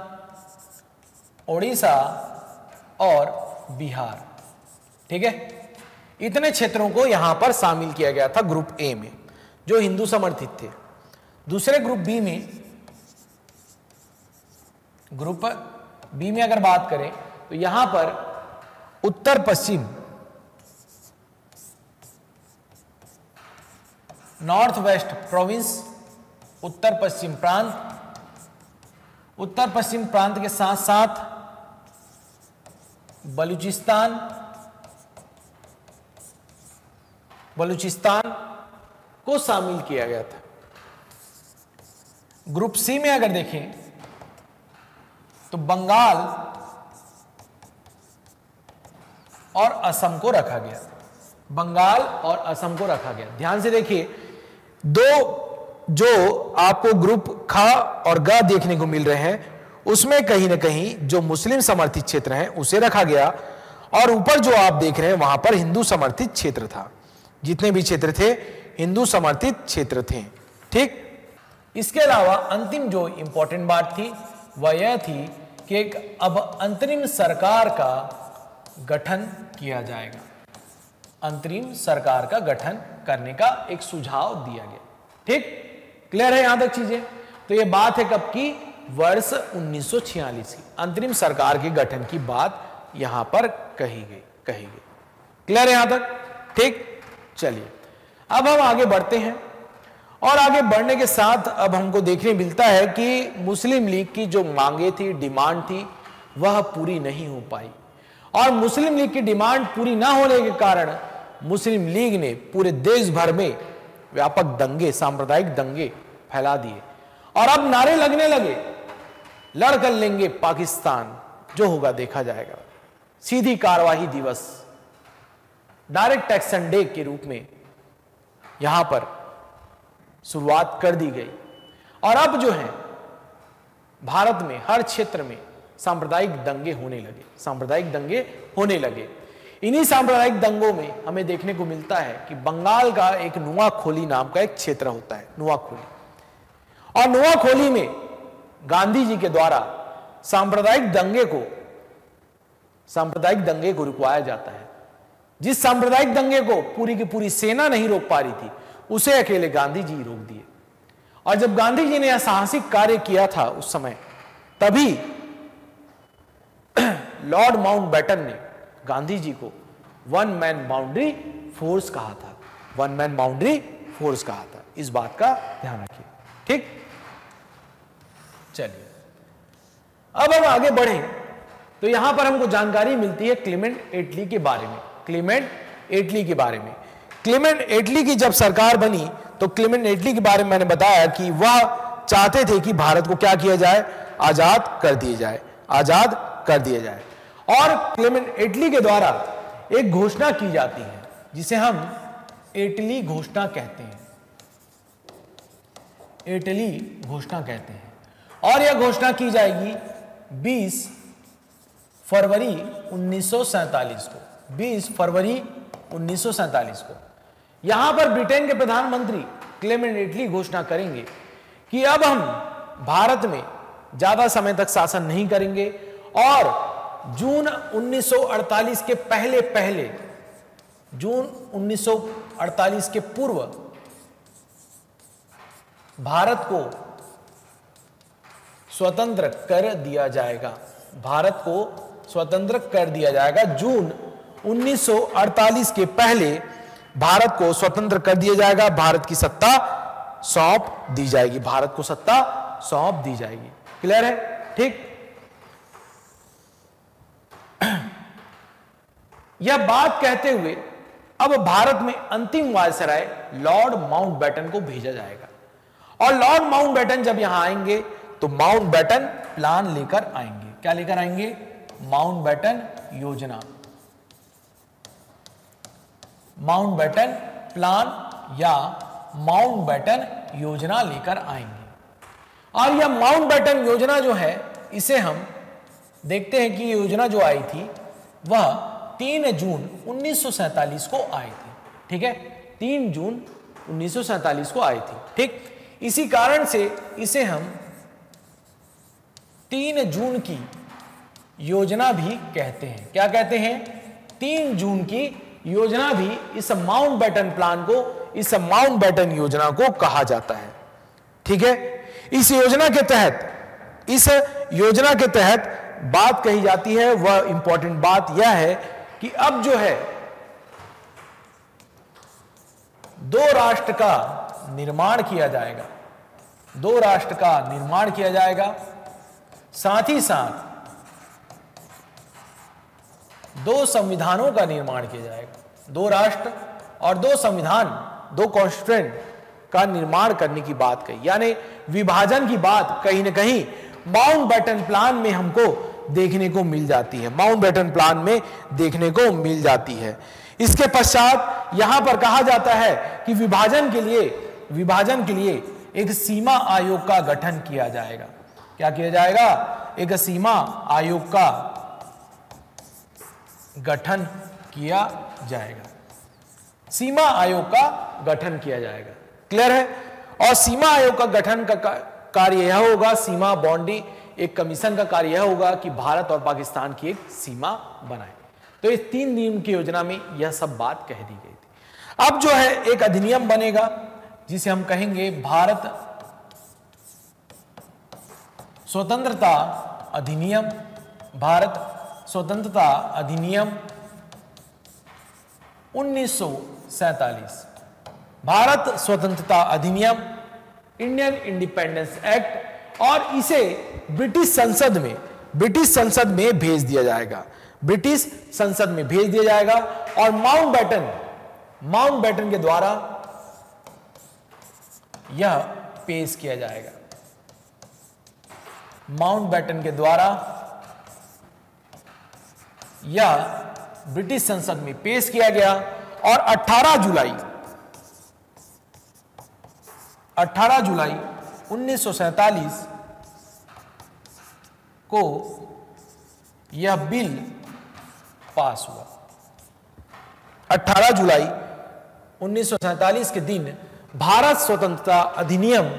Speaker 2: ओडिशा और बिहार। ठीक है? इतने क्षेत्रों को यहाँ पर शामिल किया गया था ग्रुप ए में। जो हिंदू समर्थित थे। दूसरे ग्रुप बी में ग्रुप बी में अगर बात करें तो यहाँ पर उत्तर पश्चिम नॉर्थ वेस्ट प्रोविंस उत्तर पश्चिम प्रांत, उत्तर पश्चिम प्रांत के साथ साथ बलूचिस्तान बलूचिस्तान को शामिल किया गया था। ग्रुप सी में अगर देखें तो बंगाल और असम को रखा गया। बंगाल और असम को रखा गया। ध्यान से देखिए, दो जो आपको ग्रुप खा और ग देखने को मिल रहे हैं, उसमें कहीं ना कहीं जो मुस्लिम समर्थित क्षेत्र है, उसे रखा गया। और ऊपर जो आप देख रहे हैं, वहाँ पर हिंदू समर्थित क्षेत्र था। जितने भी क्षेत्र थे हिंदू समर्थित क्षेत्र थे। ठीक? इसके अलावा अंतिम जो इंपॉर्टेंट बात थी, वह यह थी कि एक अब अंतरिम सरकार का गठन किया जाएगा। अंतरिम सरकार का गठन करने का एक सुझाव दिया गया। ठीक? क्लियर है यहाँ तक चीज़ें? तो यह बात है कब की? वर्ष 1946 की। अंतरिम सरकार के गठन की बात यहाँ पर कही गई कही गई। क्लियर है यहाँ तक? ठीक? चलिए। अब हम आगे बढ़ते हैं। और आगे बढ़ने के साथ अब हमको देखने मिलता है कि मुस्लिम लीग की जो मांगे थी, डिमांड थी, वह पूरी नहीं हो पाई। और मुस्लिम लीग की डिमांड पूरी ना होने के कारण मुस्लिम लीग ने पूरे देश भर में व्यापक दंगे, सांप्रदायिक दंगे फैला दिए। और अब नारे लगने लगे, लड़ कर लेंगे पाकिस्तान, जो होगा देखा जाएगा। सीधी कार्यवाही दिवस, डायरेक्ट एक्शन डे के रूप में यहाँ पर शुरुआत कर दी गई। और अब जो है, भारत में, हर क्षेत्र में सांप्रदायिक दंगे होने लगे, सांप्रदायिक दंगे होने लगे। इन्हीं सांप्रदायिक दंगों में हमें देखने को मिलता है कि बंगाल का एक नुआखोली नाम का एक क्षेत्र होता है, नुआखोली। और नुआखोली में गांधी जी के द्वारा सांप्रदायिक दंगे को, सांप्रदायिक दंगे को रुकवाया जाता है। जिस सांप्रदायिक दंगे को पूरी की पूरी सेना नहीं रोक पा रही थी, उसे अकेले गांधी जी रोक दिए। और जब गांधी जी ने यह साहसिक कार्य किया था उस समय, तभी लॉर्ड माउंट बैटन ने गांधी जी को वन मैन बाउंड्री फोर्स कहा था। वन मैन बाउंड्री फोर्स कहा था। इस बात का ध्यान रखिए। ठीक? चलिए। अब हम आगे बढ़े। तो यहाँ पर हमको जानकारी मिलती है क्लीमेंट एटली के बारे में। क्लीमेंट एटली के बारे में। क्लीमेंट एटली की जब सरकार बनी तो क्लीमेंट एटली के बारे में मैंने बताया कि वह चाहते थे कि भारत को क्या किया जाए? आज़ाद कर दिया जाए। आज़ाद कर दिया जाए। और क्लेमेंट एटली के द्वारा एक घोषणा की जाती है, जिसे हम एटली घोषणा कहते हैं। एटली घोषणा कहते हैं। और यह घोषणा की जाएगी 20 फरवरी 1947 को। 20 फरवरी 1947 को। यहाँ पर ब्रिटेन के प्रधानमंत्री क्लेमेंट इटली घोषणा करेंगे कि अब हम भारत में ज़्यादा समय तक शासन नहीं करेंगे और जून 1948 के पहले पहले, जून 1948 के पूर्व भारत को स्वतंत्र कर दिया जाएगा। भारत को स्वतंत्र कर दिया जाएगा जून 1948 के पहले भारत को स्वतंत्र कर दिया जाएगा। भारत की सत्ता सौंप दी जाएगी। भारत को सत्ता सौंप दी जाएगी। क्लियर है? ठीक? यह बात कहते हुए अब भारत में अंतिम वायसराय लॉर्ड माउंट बैटन को भेजा जाएगा। और लॉर्ड माउंट बैटन जब यहाँ आएँगे तो माउंट बैटन प्लान लेकर आएँगे। क्या लेकर आएँगे? माउंट बैटन योजना। माउंट बैटन प्लान या माउंट बैटन योजना लेकर आएँगे। और यह माउंट बैटन योजना जो है, इसे हम देखते हैं कि योजना जो आई थी, वह 3 जून 1947 को आई थी। ठीक है? 3 जून 1947 को आई थी। ठीक? इसी कारण से इसे हम 3 जून की योजना भी कहते हैं। क्या कहते हैं? 3 जून की योजना भी इस माउंट बैटन प्लान को, इस माउंट बैटन योजना को कहा जाता है। ठीक है? इस योजना के तहत, इस योजना के तहत बात कही जाती है, वह इंपॉर्टेंट बात यह है कि अब जो है, दो राष्ट्र का निर्माण किया जाएगा। दो राष्ट्र का निर्माण किया जाएगा, साथ ही साथ दो संविधानों का निर्माण किया जाएगा। दो राष्ट्र और दो संविधान, दो कॉन्स्टिट्यूंट का निर्माण करने की बात कही। यानी विभाजन की बात कहीं ना कहीं माउंट बैटन प्लान में हमको देखने को मिल जाती है। माउंट बैटन प्लान में देखने को मिल जाती है। इसके पश्चात यहाँ पर कहा जाता है कि विभाजन के लिए, विभाजन के लिए एक सीमा आयोग का गठन किया जाएगा। क्या किया जाएगा? एक सीमा आयोग का गठन किया जाएगा। सीमा आयोग का गठन किया जाएगा। क्लियर है? और सीमा आयोग का गठन का कार्य यह होगा, सीमा बाउंड्री एक कमीशन का कार्य यह होगा कि भारत और पाकिस्तान की एक सीमा बनाए। तो इस तीन नियम की योजना में यह सब बात कह दी गई थी। अब जो है, एक अधिनियम बनेगा, जिसे हम कहेंगे भारत स्वतंत्रता अधिनियम, भारत स्वतंत्रता अधिनियम 1947 भारत स्वतंत्रता अधिनियम, इंडियन इंडिपेंडेंस एक्ट और इसे ब्रिटिश संसद में, ब्रिटिश संसद में भेज दिया जाएगा। ब्रिटिश संसद में भेज दिया जाएगा और माउंट बैटन माउंट बैटन के द्वारा यह पेश किया जाएगा। माउंट बैटन के द्वारा यह ब्रिटिश संसद में पेश किया गया और 18 जुलाई 18 जुलाई 1947 को यह बिल पास हुआ। 18 जुलाई 1947 के दिन भारत स्वतंत्रता अधिनियम,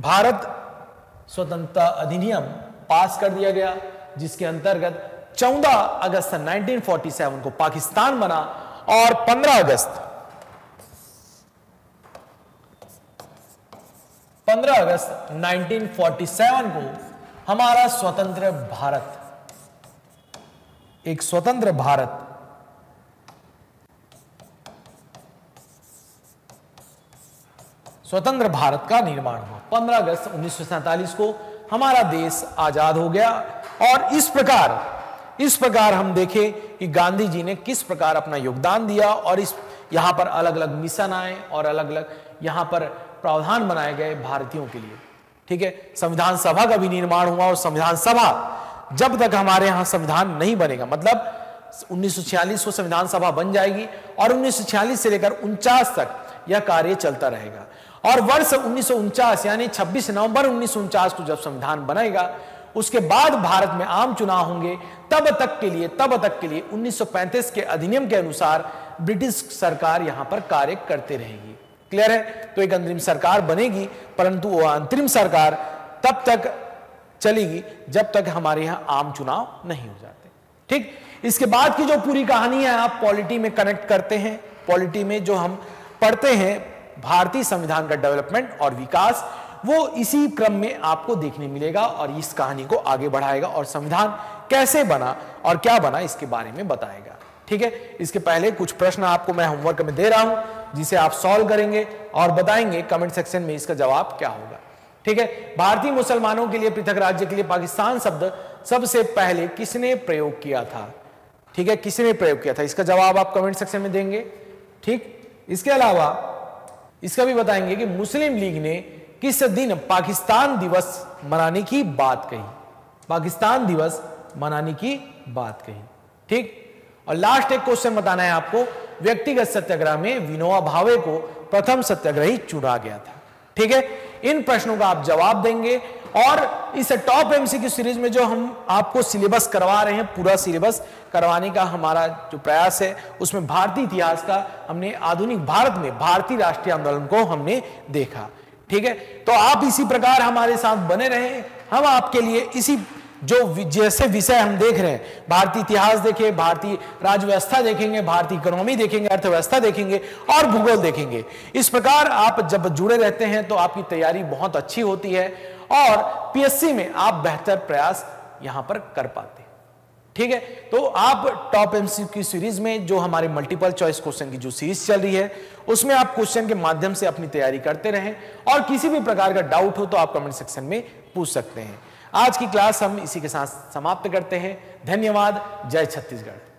Speaker 2: भारत स्वतंत्रता अधिनियम पास कर दिया गया। जिसके अंतर्गत 14 अगस्त 1947 को पाकिस्तान बना और 15 अगस्त 15 अगस्त 1947 को हमारा स्वतंत्र भारत, एक स्वतंत्र भारत स्वतंत्र भारत का निर्माण हुआ। 15 अगस्त 1947 को हमारा देश आज़ाद हो गया। और इस प्रकार इस प्रकार हम देखें कि गांधी जी ने किस प्रकार अपना योगदान दिया और इस, यहाँ पर अलग अलग मिशन आए और अलग अलग यहाँ पर प्रावधान बनाए गए भारतीयों के लिए। ठीक है? संविधान सभा का भी निर्माण हुआ और संविधान सभा जब तक हमारे यहाँ संविधान नहीं बनेगा मतलब 1946 को संविधान सभा बन जाएगी और 1946 से लेकर उनचास तक यह कार्य चलता रहेगा। और वर्ष उन्नीस सौ उनचास, यानी 26 नवंबर उन्नीस सौ उनचास को जब संविधान बनेगा उसके बाद भारत में आम चुनाव होंगे। तब तक के लिए, तब तक के लिए 1935 के अधिनियम के अनुसार ब्रिटिश सरकार यहाँ पर कार्य करते रहेगी। क्लियर है? तो एक अंतरिम सरकार बनेगी, परंतु वह अंतरिम सरकार तब तक चलेगी जब तक हमारे यहाँ आम चुनाव नहीं हो जाते। ठीक? इसके बाद की जो पूरी कहानी है, आप पॉलिटी में कनेक्ट करते हैं। पॉलिटी में जो हम पढ़ते हैं, भारतीय संविधान का डेवलपमेंट और विकास वो इसी क्रम में आपको देखने मिलेगा और इस कहानी को आगे बढ़ाएगा और संविधान कैसे बना और क्या बना, इसके बारे में बताएगा। ठीक है? इसके पहले कुछ प्रश्न आपको मैं होमवर्क में दे रहा हूँ, जिसे आप सॉल्व करेंगे और बताएँगे कमेंट सेक्शन में इसका जवाब क्या होगा। ठीक है? भारतीय मुसलमानों के लिए, पृथक राज्य के लिए पाकिस्तान शब्द सबसे पहले किसने प्रयोग किया था? ठीक है? किसने प्रयोग किया था? इसका जवाब आप कमेंट सेक्शन में देंगे। ठीक? इसके अलावा इसका भी बताएँगे कि मुस्लिम लीग ने किस दिन पाकिस्तान दिवस मनाने की बात कही? पाकिस्तान दिवस मनाने की बात कही। ठीक? और लास्ट एक क्वेश्चन बताना है आपको। व्यक्तिगत सत्याग्रह में विनोबा भावे को प्रथम सत्याग्रही चुना गया था। ठीक है? इन प्रश्नों का आप जवाब देंगे। और इस टॉप एमसीक्यू सीरीज़ में जो हम आपको सिलेबस करवा रहे हैं, पूरा सिलेबस करवाने का हमारा जो प्रयास है, उसमें भारतीय इतिहास का हमने आधुनिक भारत में भारतीय राष्ट्रीय आंदोलन को हमने देखा। ठीक है? तो आप इसी प्रकार हमारे साथ बने रहे। हम आपके लिए इसी जो जैसे विषय हम देख रहे हैं, भारतीय इतिहास देखें, भारतीय राज्य व्यवस्था देखेंगे, भारतीय इकोनॉमी देखेंगे, अर्थव्यवस्था देखेंगे और भूगोल देखेंगे। इस प्रकार आप जब जुड़े रहते हैं तो आपकी तैयारी बहुत अच्छी होती है और पीएससी में आप बेहतर प्रयास यहाँ पर कर पाते हैं। ठीक है? तो आप टॉप एमसीक्यू सीरीज़ में जो हमारे मल्टीपल चॉइस क्वेश्चन की जो सीरीज़ चल रही है, उसमें आप क्वेश्चन के माध्यम से अपनी तैयारी करते रहें और किसी भी प्रकार का डाउट हो तो आप कमेंट सेक्शन में पूछ सकते हैं। आज की क्लास हम इसी के साथ समाप्त करते हैं। धन्यवाद। जय छत्तीसगढ़।